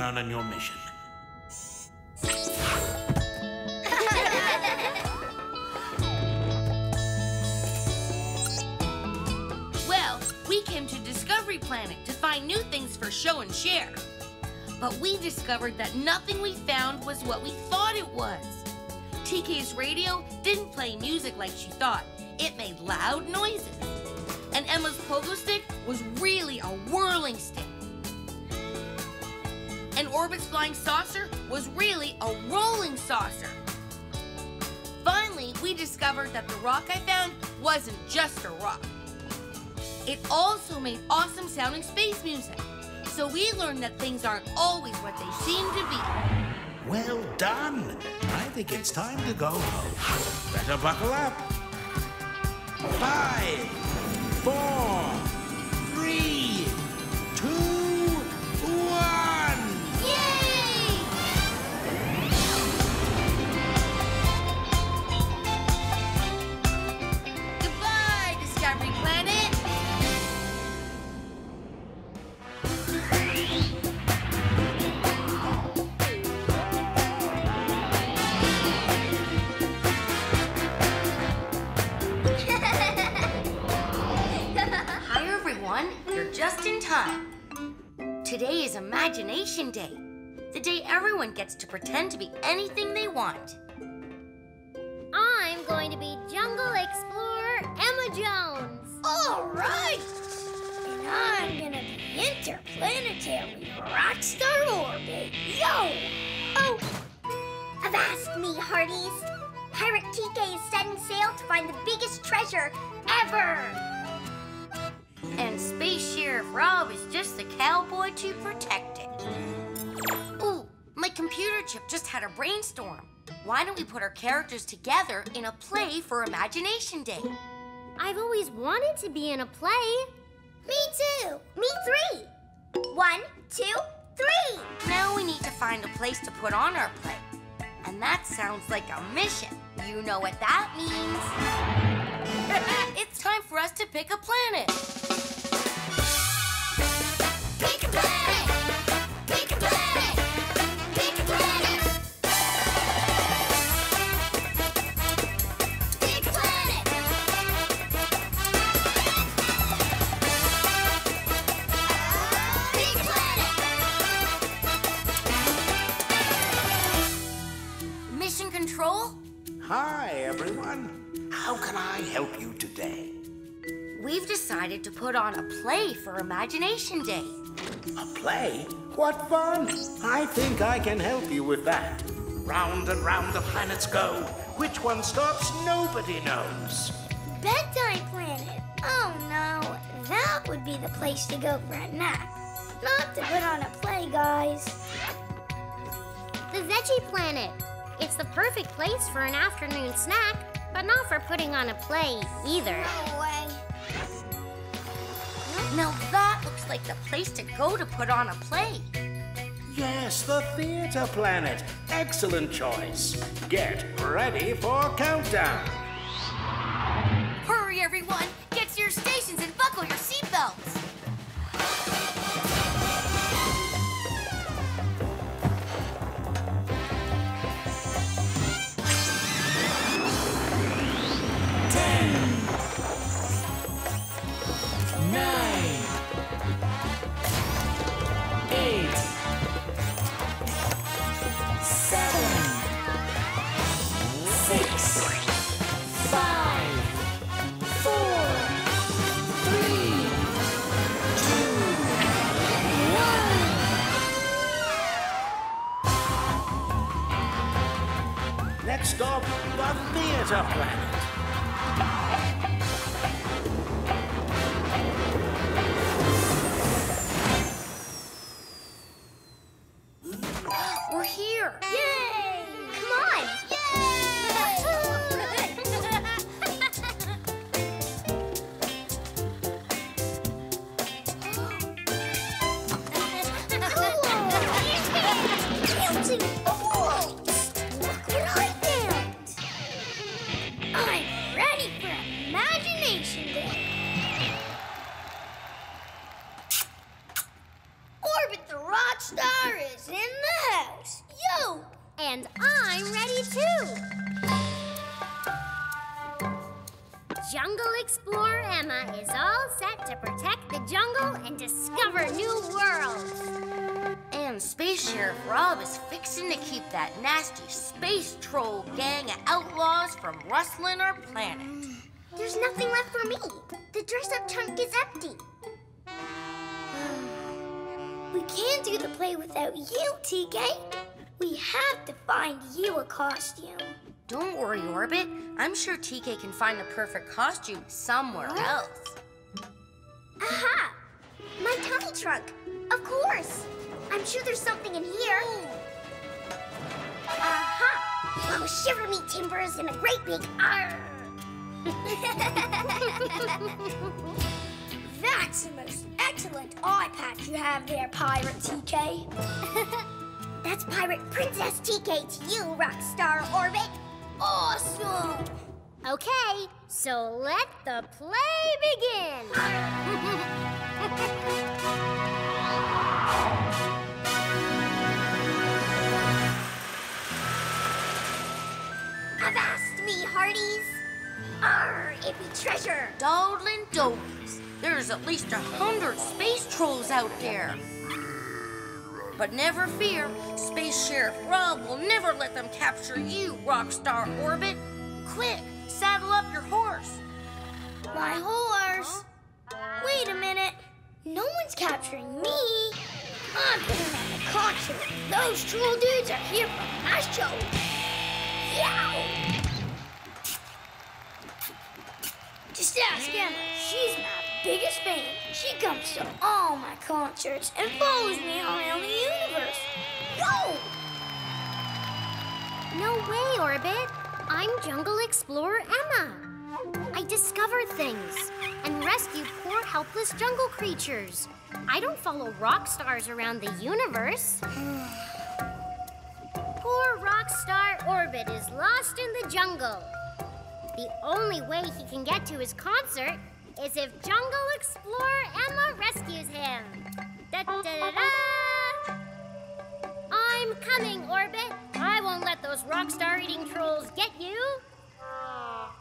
On your mission? Well, we came to Discovery Planet to find new things for show and share. But we discovered that nothing we found was what we thought it was. TK's radio didn't play music like she thought. It made loud noises. And Emma's pogo stick was really a whirling stick. Orbit's flying saucer was really a rolling saucer. Finally, we discovered that the rock I found wasn't just a rock. It also made awesome sounding space music. So we learned that things aren't always what they seem to be. Well done. I think it's time to go home. Better buckle up. Five, four, three, two, one. Just in time. Today is Imagination Day, the day everyone gets to pretend to be anything they want. I'm going to be Jungle Explorer Emma Jones. All right. And I'm gonna be interplanetary rockstar orbit. Yo! Oh, avast me, hearties. Pirate TK is setting sail to find the biggest treasure ever. And Space Sheriff Rob is just the cowboy to protect it. Ooh, my computer chip just had a brainstorm. Why don't we put our characters together in a play for Imagination Day? I've always wanted to be in a play. Me too. Me three. One, two, three. Now we need to find a place to put on our play. And that sounds like a mission. You know what that means. it's time for us to pick a planet. Pick a planet! How can I help you today? We've decided to put on a play for Imagination Day. A play? What fun! I think I can help you with that. Round and round the planets go. Which one stops, nobody knows. Bedtime planet. Oh no, that would be the place to go for a nap. Not to put on a play, guys. The Veggie Planet. It's the perfect place for an afternoon snack, but not for putting on a play either. No way. Now that looks like the place to go to put on a play. Yes, the theater planet. Excellent choice. Get ready for countdown. Hurry, everyone! Get to your stations and buckle your seatbelts! Stop, the theater troll gang of outlaws from rustling our planet. There's nothing left for me. The dress-up trunk is empty. We can't do the play without you, TK. We have to find you a costume. Don't worry, Orbit. I'm sure TK can find the perfect costume somewhere else. Aha! My tummy trunk. Of course. I'm sure there's something in here. Aha! Oh, shiver me timbers in a great big R. That's the most excellent eye patch you have there, Pirate TK. That's Pirate Princess TK to you, Rockstar Orbit. Awesome! Okay, so let the play begin. Hearties! Arr, it be treasure! Dawdling dogies. There's at least a hundred space trolls out there. But never fear, Space Sheriff Rob will never let them capture you, Rockstar Orbit. Quick, saddle up your horse. My horse. Wait a minute. No one's capturing me. I'm putting on a concert. Those troll dudes are here for my show. Yow! Just ask. She's my biggest fan. She comes to all my concerts and follows me around the universe. Go! No way, Orbit. I'm Jungle Explorer Emma. I discover things and rescue poor, helpless jungle creatures. I don't follow rock stars around the universe. poor rock star Orbit is lost in the jungle. The only way he can get to his concert is if Jungle Explorer Emma rescues him. Da da da da! I'm coming, Orbit. I won't let those rock star eating trolls get you.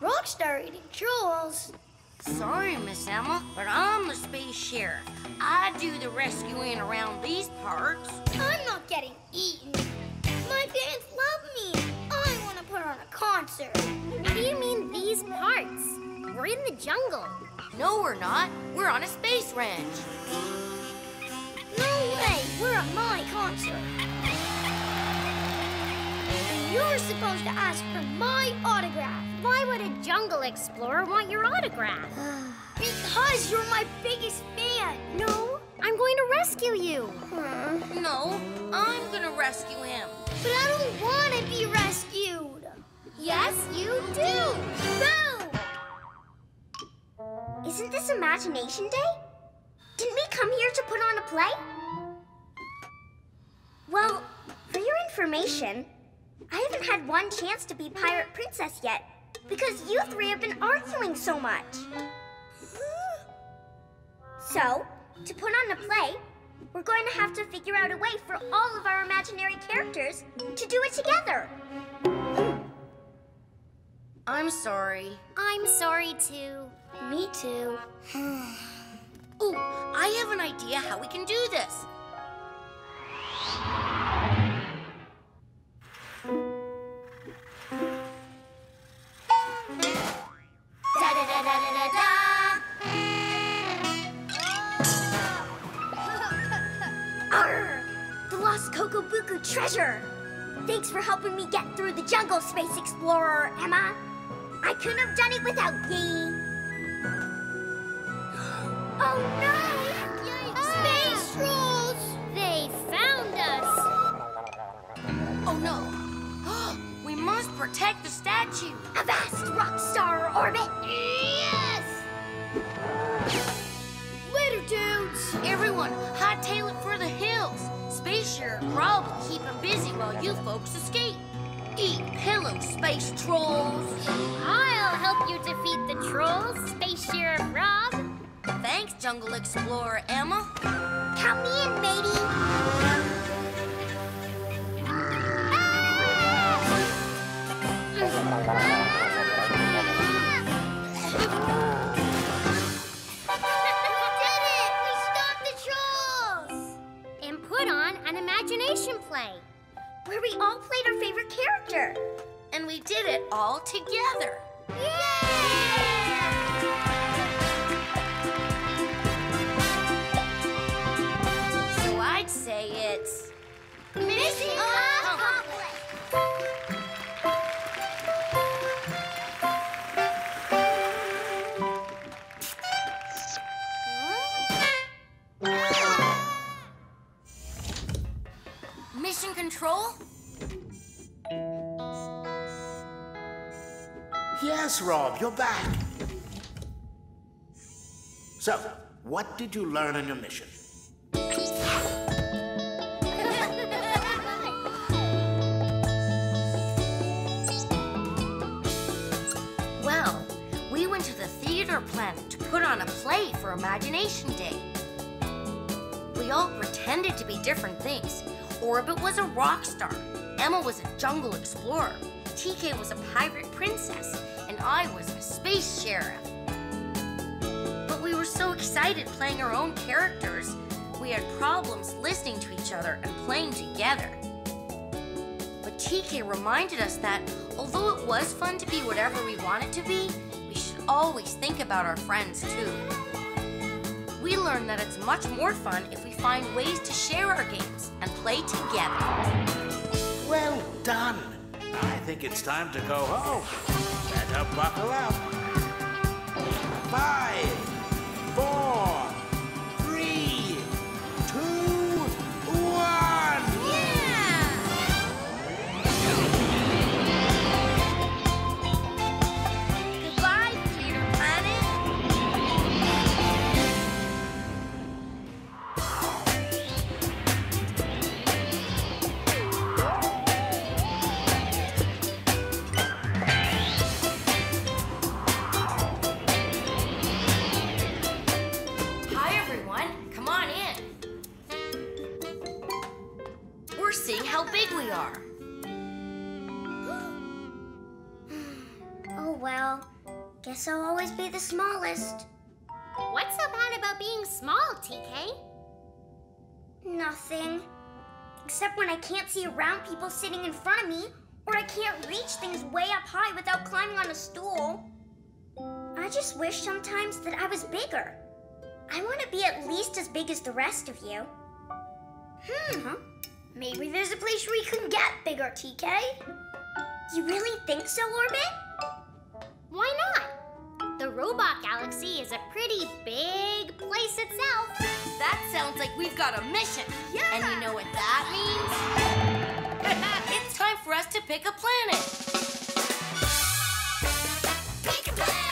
Rockstar eating trolls. Sorry, Miss Emma, but I'm the Space Sheriff. I do the rescuing around these parts. I'm not getting eaten. My parents love me. Oh, I want to put on a concert. What do you mean these parts? We're in the jungle. No, we're not. We're on a space ranch. No way. We're at my concert. You're supposed to ask for my autograph. Why would a jungle explorer want your autograph? because you're my biggest fan. No, I'm going to rescue you. No, I'm going to rescue him. But I don't want to be rescued. Yes, you do. Boo! Isn't this Imagination Day? Didn't we come here to put on a play? Well, for your information, I haven't had one chance to be Pirate Princess yet because you three have been arguing so much. So, to put on a play, we're going to have to figure out a way for all of our imaginary characters to do it together. Hmm. I'm sorry. I'm sorry too. Me too. Ooh, I have an idea how we can do this. Coco treasure! Thanks for helping me get through the jungle, Space Explorer, Emma. I couldn't have done it without ye. Oh no! Space trolls! They found us. Oh no. we must protect the statue. A vast rock star orbit! Yes! Later, dudes. Everyone, hightail it for the hills. Space Sheriff Rob will keep him busy while you folks escape. Eat pillow, space trolls. I'll help you defeat the trolls, Space Sheriff Rob. Thanks, Jungle Explorer Emma. Count me in, matey! We all together. What did you learn on your mission? Well, we went to the theater planet to put on a play for Imagination Day. We all pretended to be different things. Orbit was a rock star, Emma was a jungle explorer, TK was a pirate princess, and I was a space sheriff. But we were so excited playing our own characters, we had problems listening to each other and playing together. But TK reminded us that although it was fun to be whatever we wanted to be, we should always think about our friends too. We learned that it's much more fun if we find ways to share our games and play together. Well done. I think it's time to go home. Better buckle up. Five, four, I'll always be the smallest. What's so bad about being small, TK? Nothing. Except when I can't see around people sitting in front of me, or I can't reach things way up high without climbing on a stool. I just wish sometimes that I was bigger. I want to be at least as big as the rest of you. Hmm. Huh? Maybe there's a place where we can get bigger, TK. You really think so, Orbit? Why not? The robot galaxy is a pretty big place itself. That sounds like we've got a mission. Yeah. And you know what that means? it's time for us to pick a planet. Pick a planet!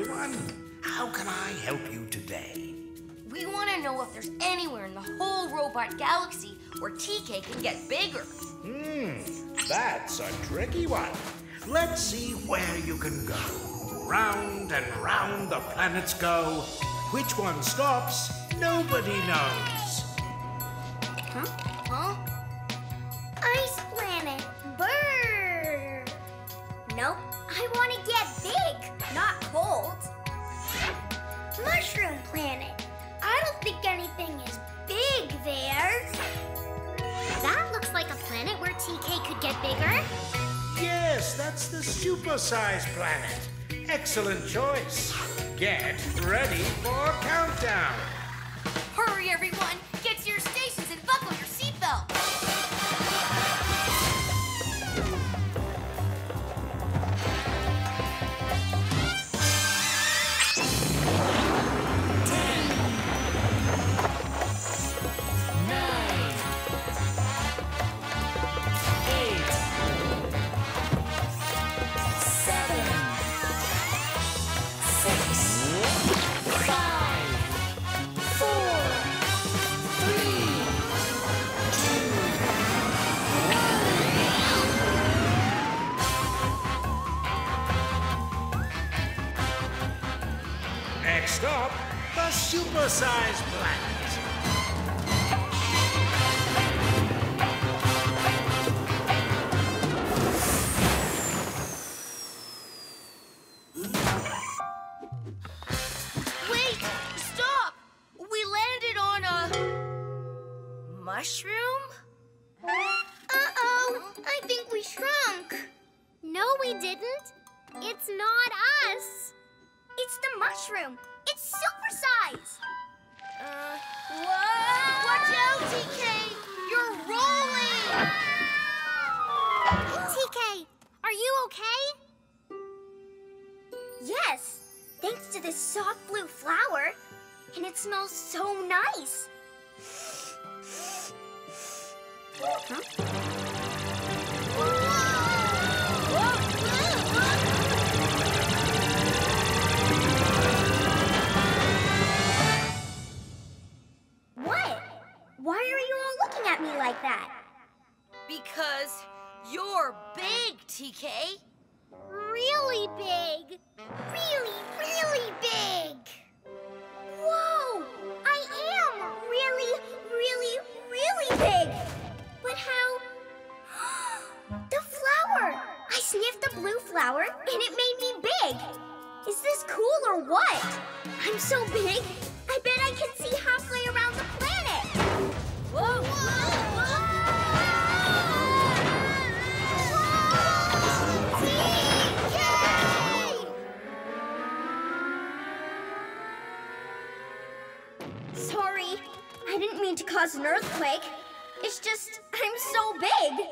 Everyone. How can I help you today? We want to know if there's anywhere in the whole robot galaxy where TK can get bigger. Hmm, that's a tricky one. Let's see where you can go. Round and round the planets go. Which one stops, nobody knows. Huh? Ice planet! Bird! Nope. I want to get big, not cold. Mushroom planet! I don't think anything is big there. That looks like a planet where TK could get bigger. Yes, that's the supersize planet. Excellent choice. Get ready for countdown. Hurry, everyone! The flower and it made me big! Is this cool or what? I'm so big, I bet I can see halfway around the planet! Whoa! Sorry, I didn't mean to cause an earthquake. It's just, I'm so big.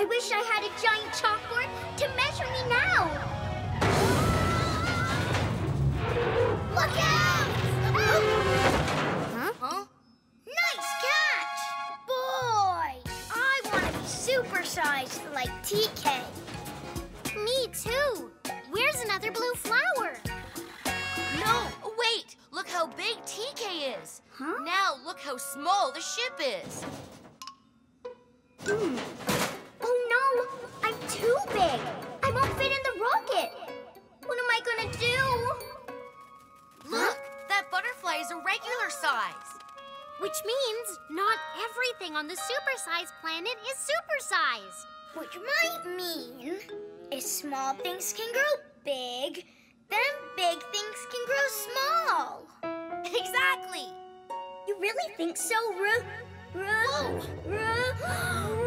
I wish I had a giant chalkboard to measure me now. Look out! Huh? Huh? Nice catch! Boy, I want to be supersized like TK. Me too. Where's another blue flower? No, wait! Look how big TK is. Huh? Now look how small the ship is. Hmm. I'm too big. I won't fit in the rocket. What am I gonna do? Look, that butterfly is a regular size. Which means not everything on the supersize planet is supersized. Which might mean if small things can grow big, then big things can grow small. Exactly. You really think so, Ru? Ru? Ru?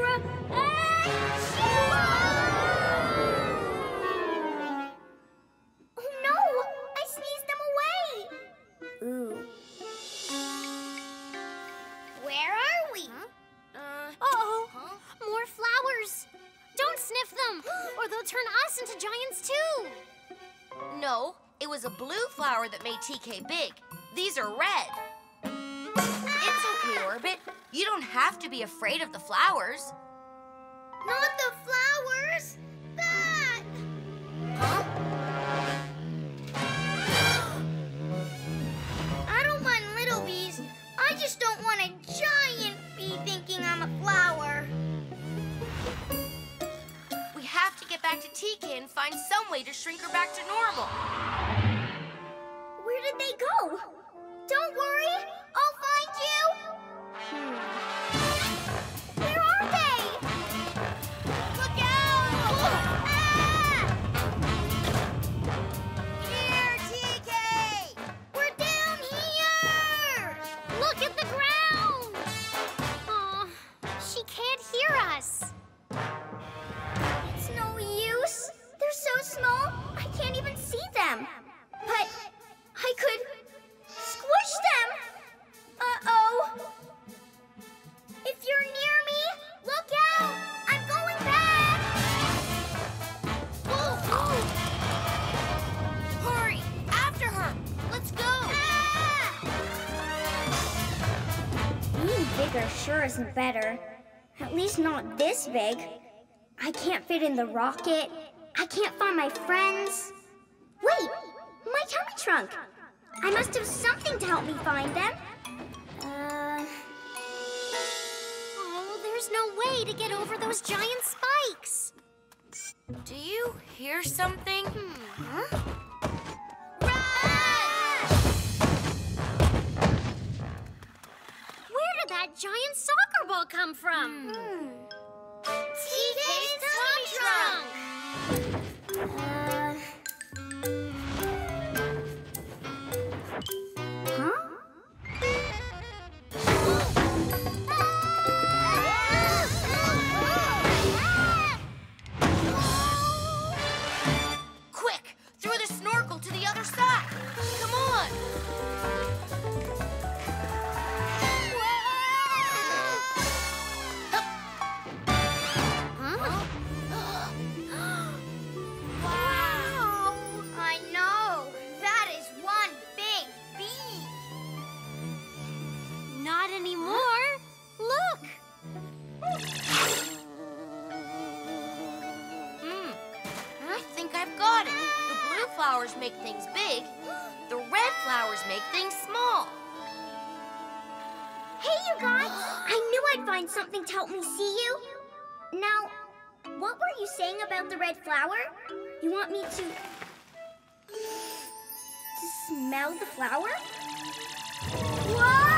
Don't sniff them, or they'll turn us into giants too. No, it was a blue flower that made TK big. These are red. It's okay, Orbit. You don't have to be afraid of the flowers. Not the flowers. That. I back to TK and find some way to shrink her back to normal. where did they go? Don't worry, I'll find you. Where not this big. I can't fit in the rocket. I can't find my friends. Wait, my tummy trunk. I must have something to help me find them. Uh, Oh, there's no way to get over those giant spikes. Do you hear something? Hmm. Where that giant soccer ball come from? Hmm. TK's tummy trunk! Flowers make things big. The red flowers make things small. Hey, you guys! I knew I'd find something to help me see you. Now, what were you saying about the red flower? You want me to. to smell the flower? Whoa!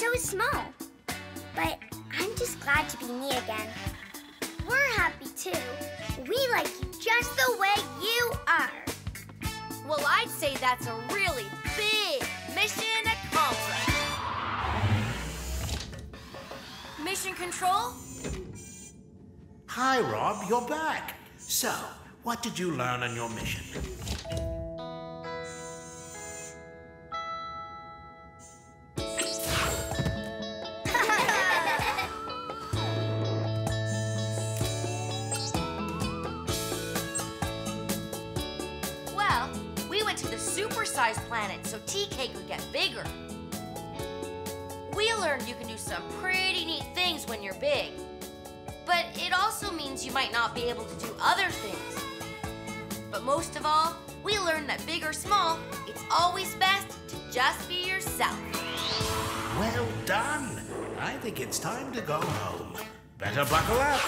So small. But I'm just glad to be me again. We're happy too. We like you just the way you are. Well, I'd say that's a really big mission accomplished. Mission control? Hi, Rob, you're back. So, what did you learn on your mission? Learned you can do some pretty neat things when you're big. But it also means you might not be able to do other things. But most of all, we learned that big or small, it's always best to just be yourself. Well done. I think it's time to go home. Better buckle up.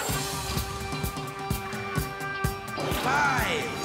Five,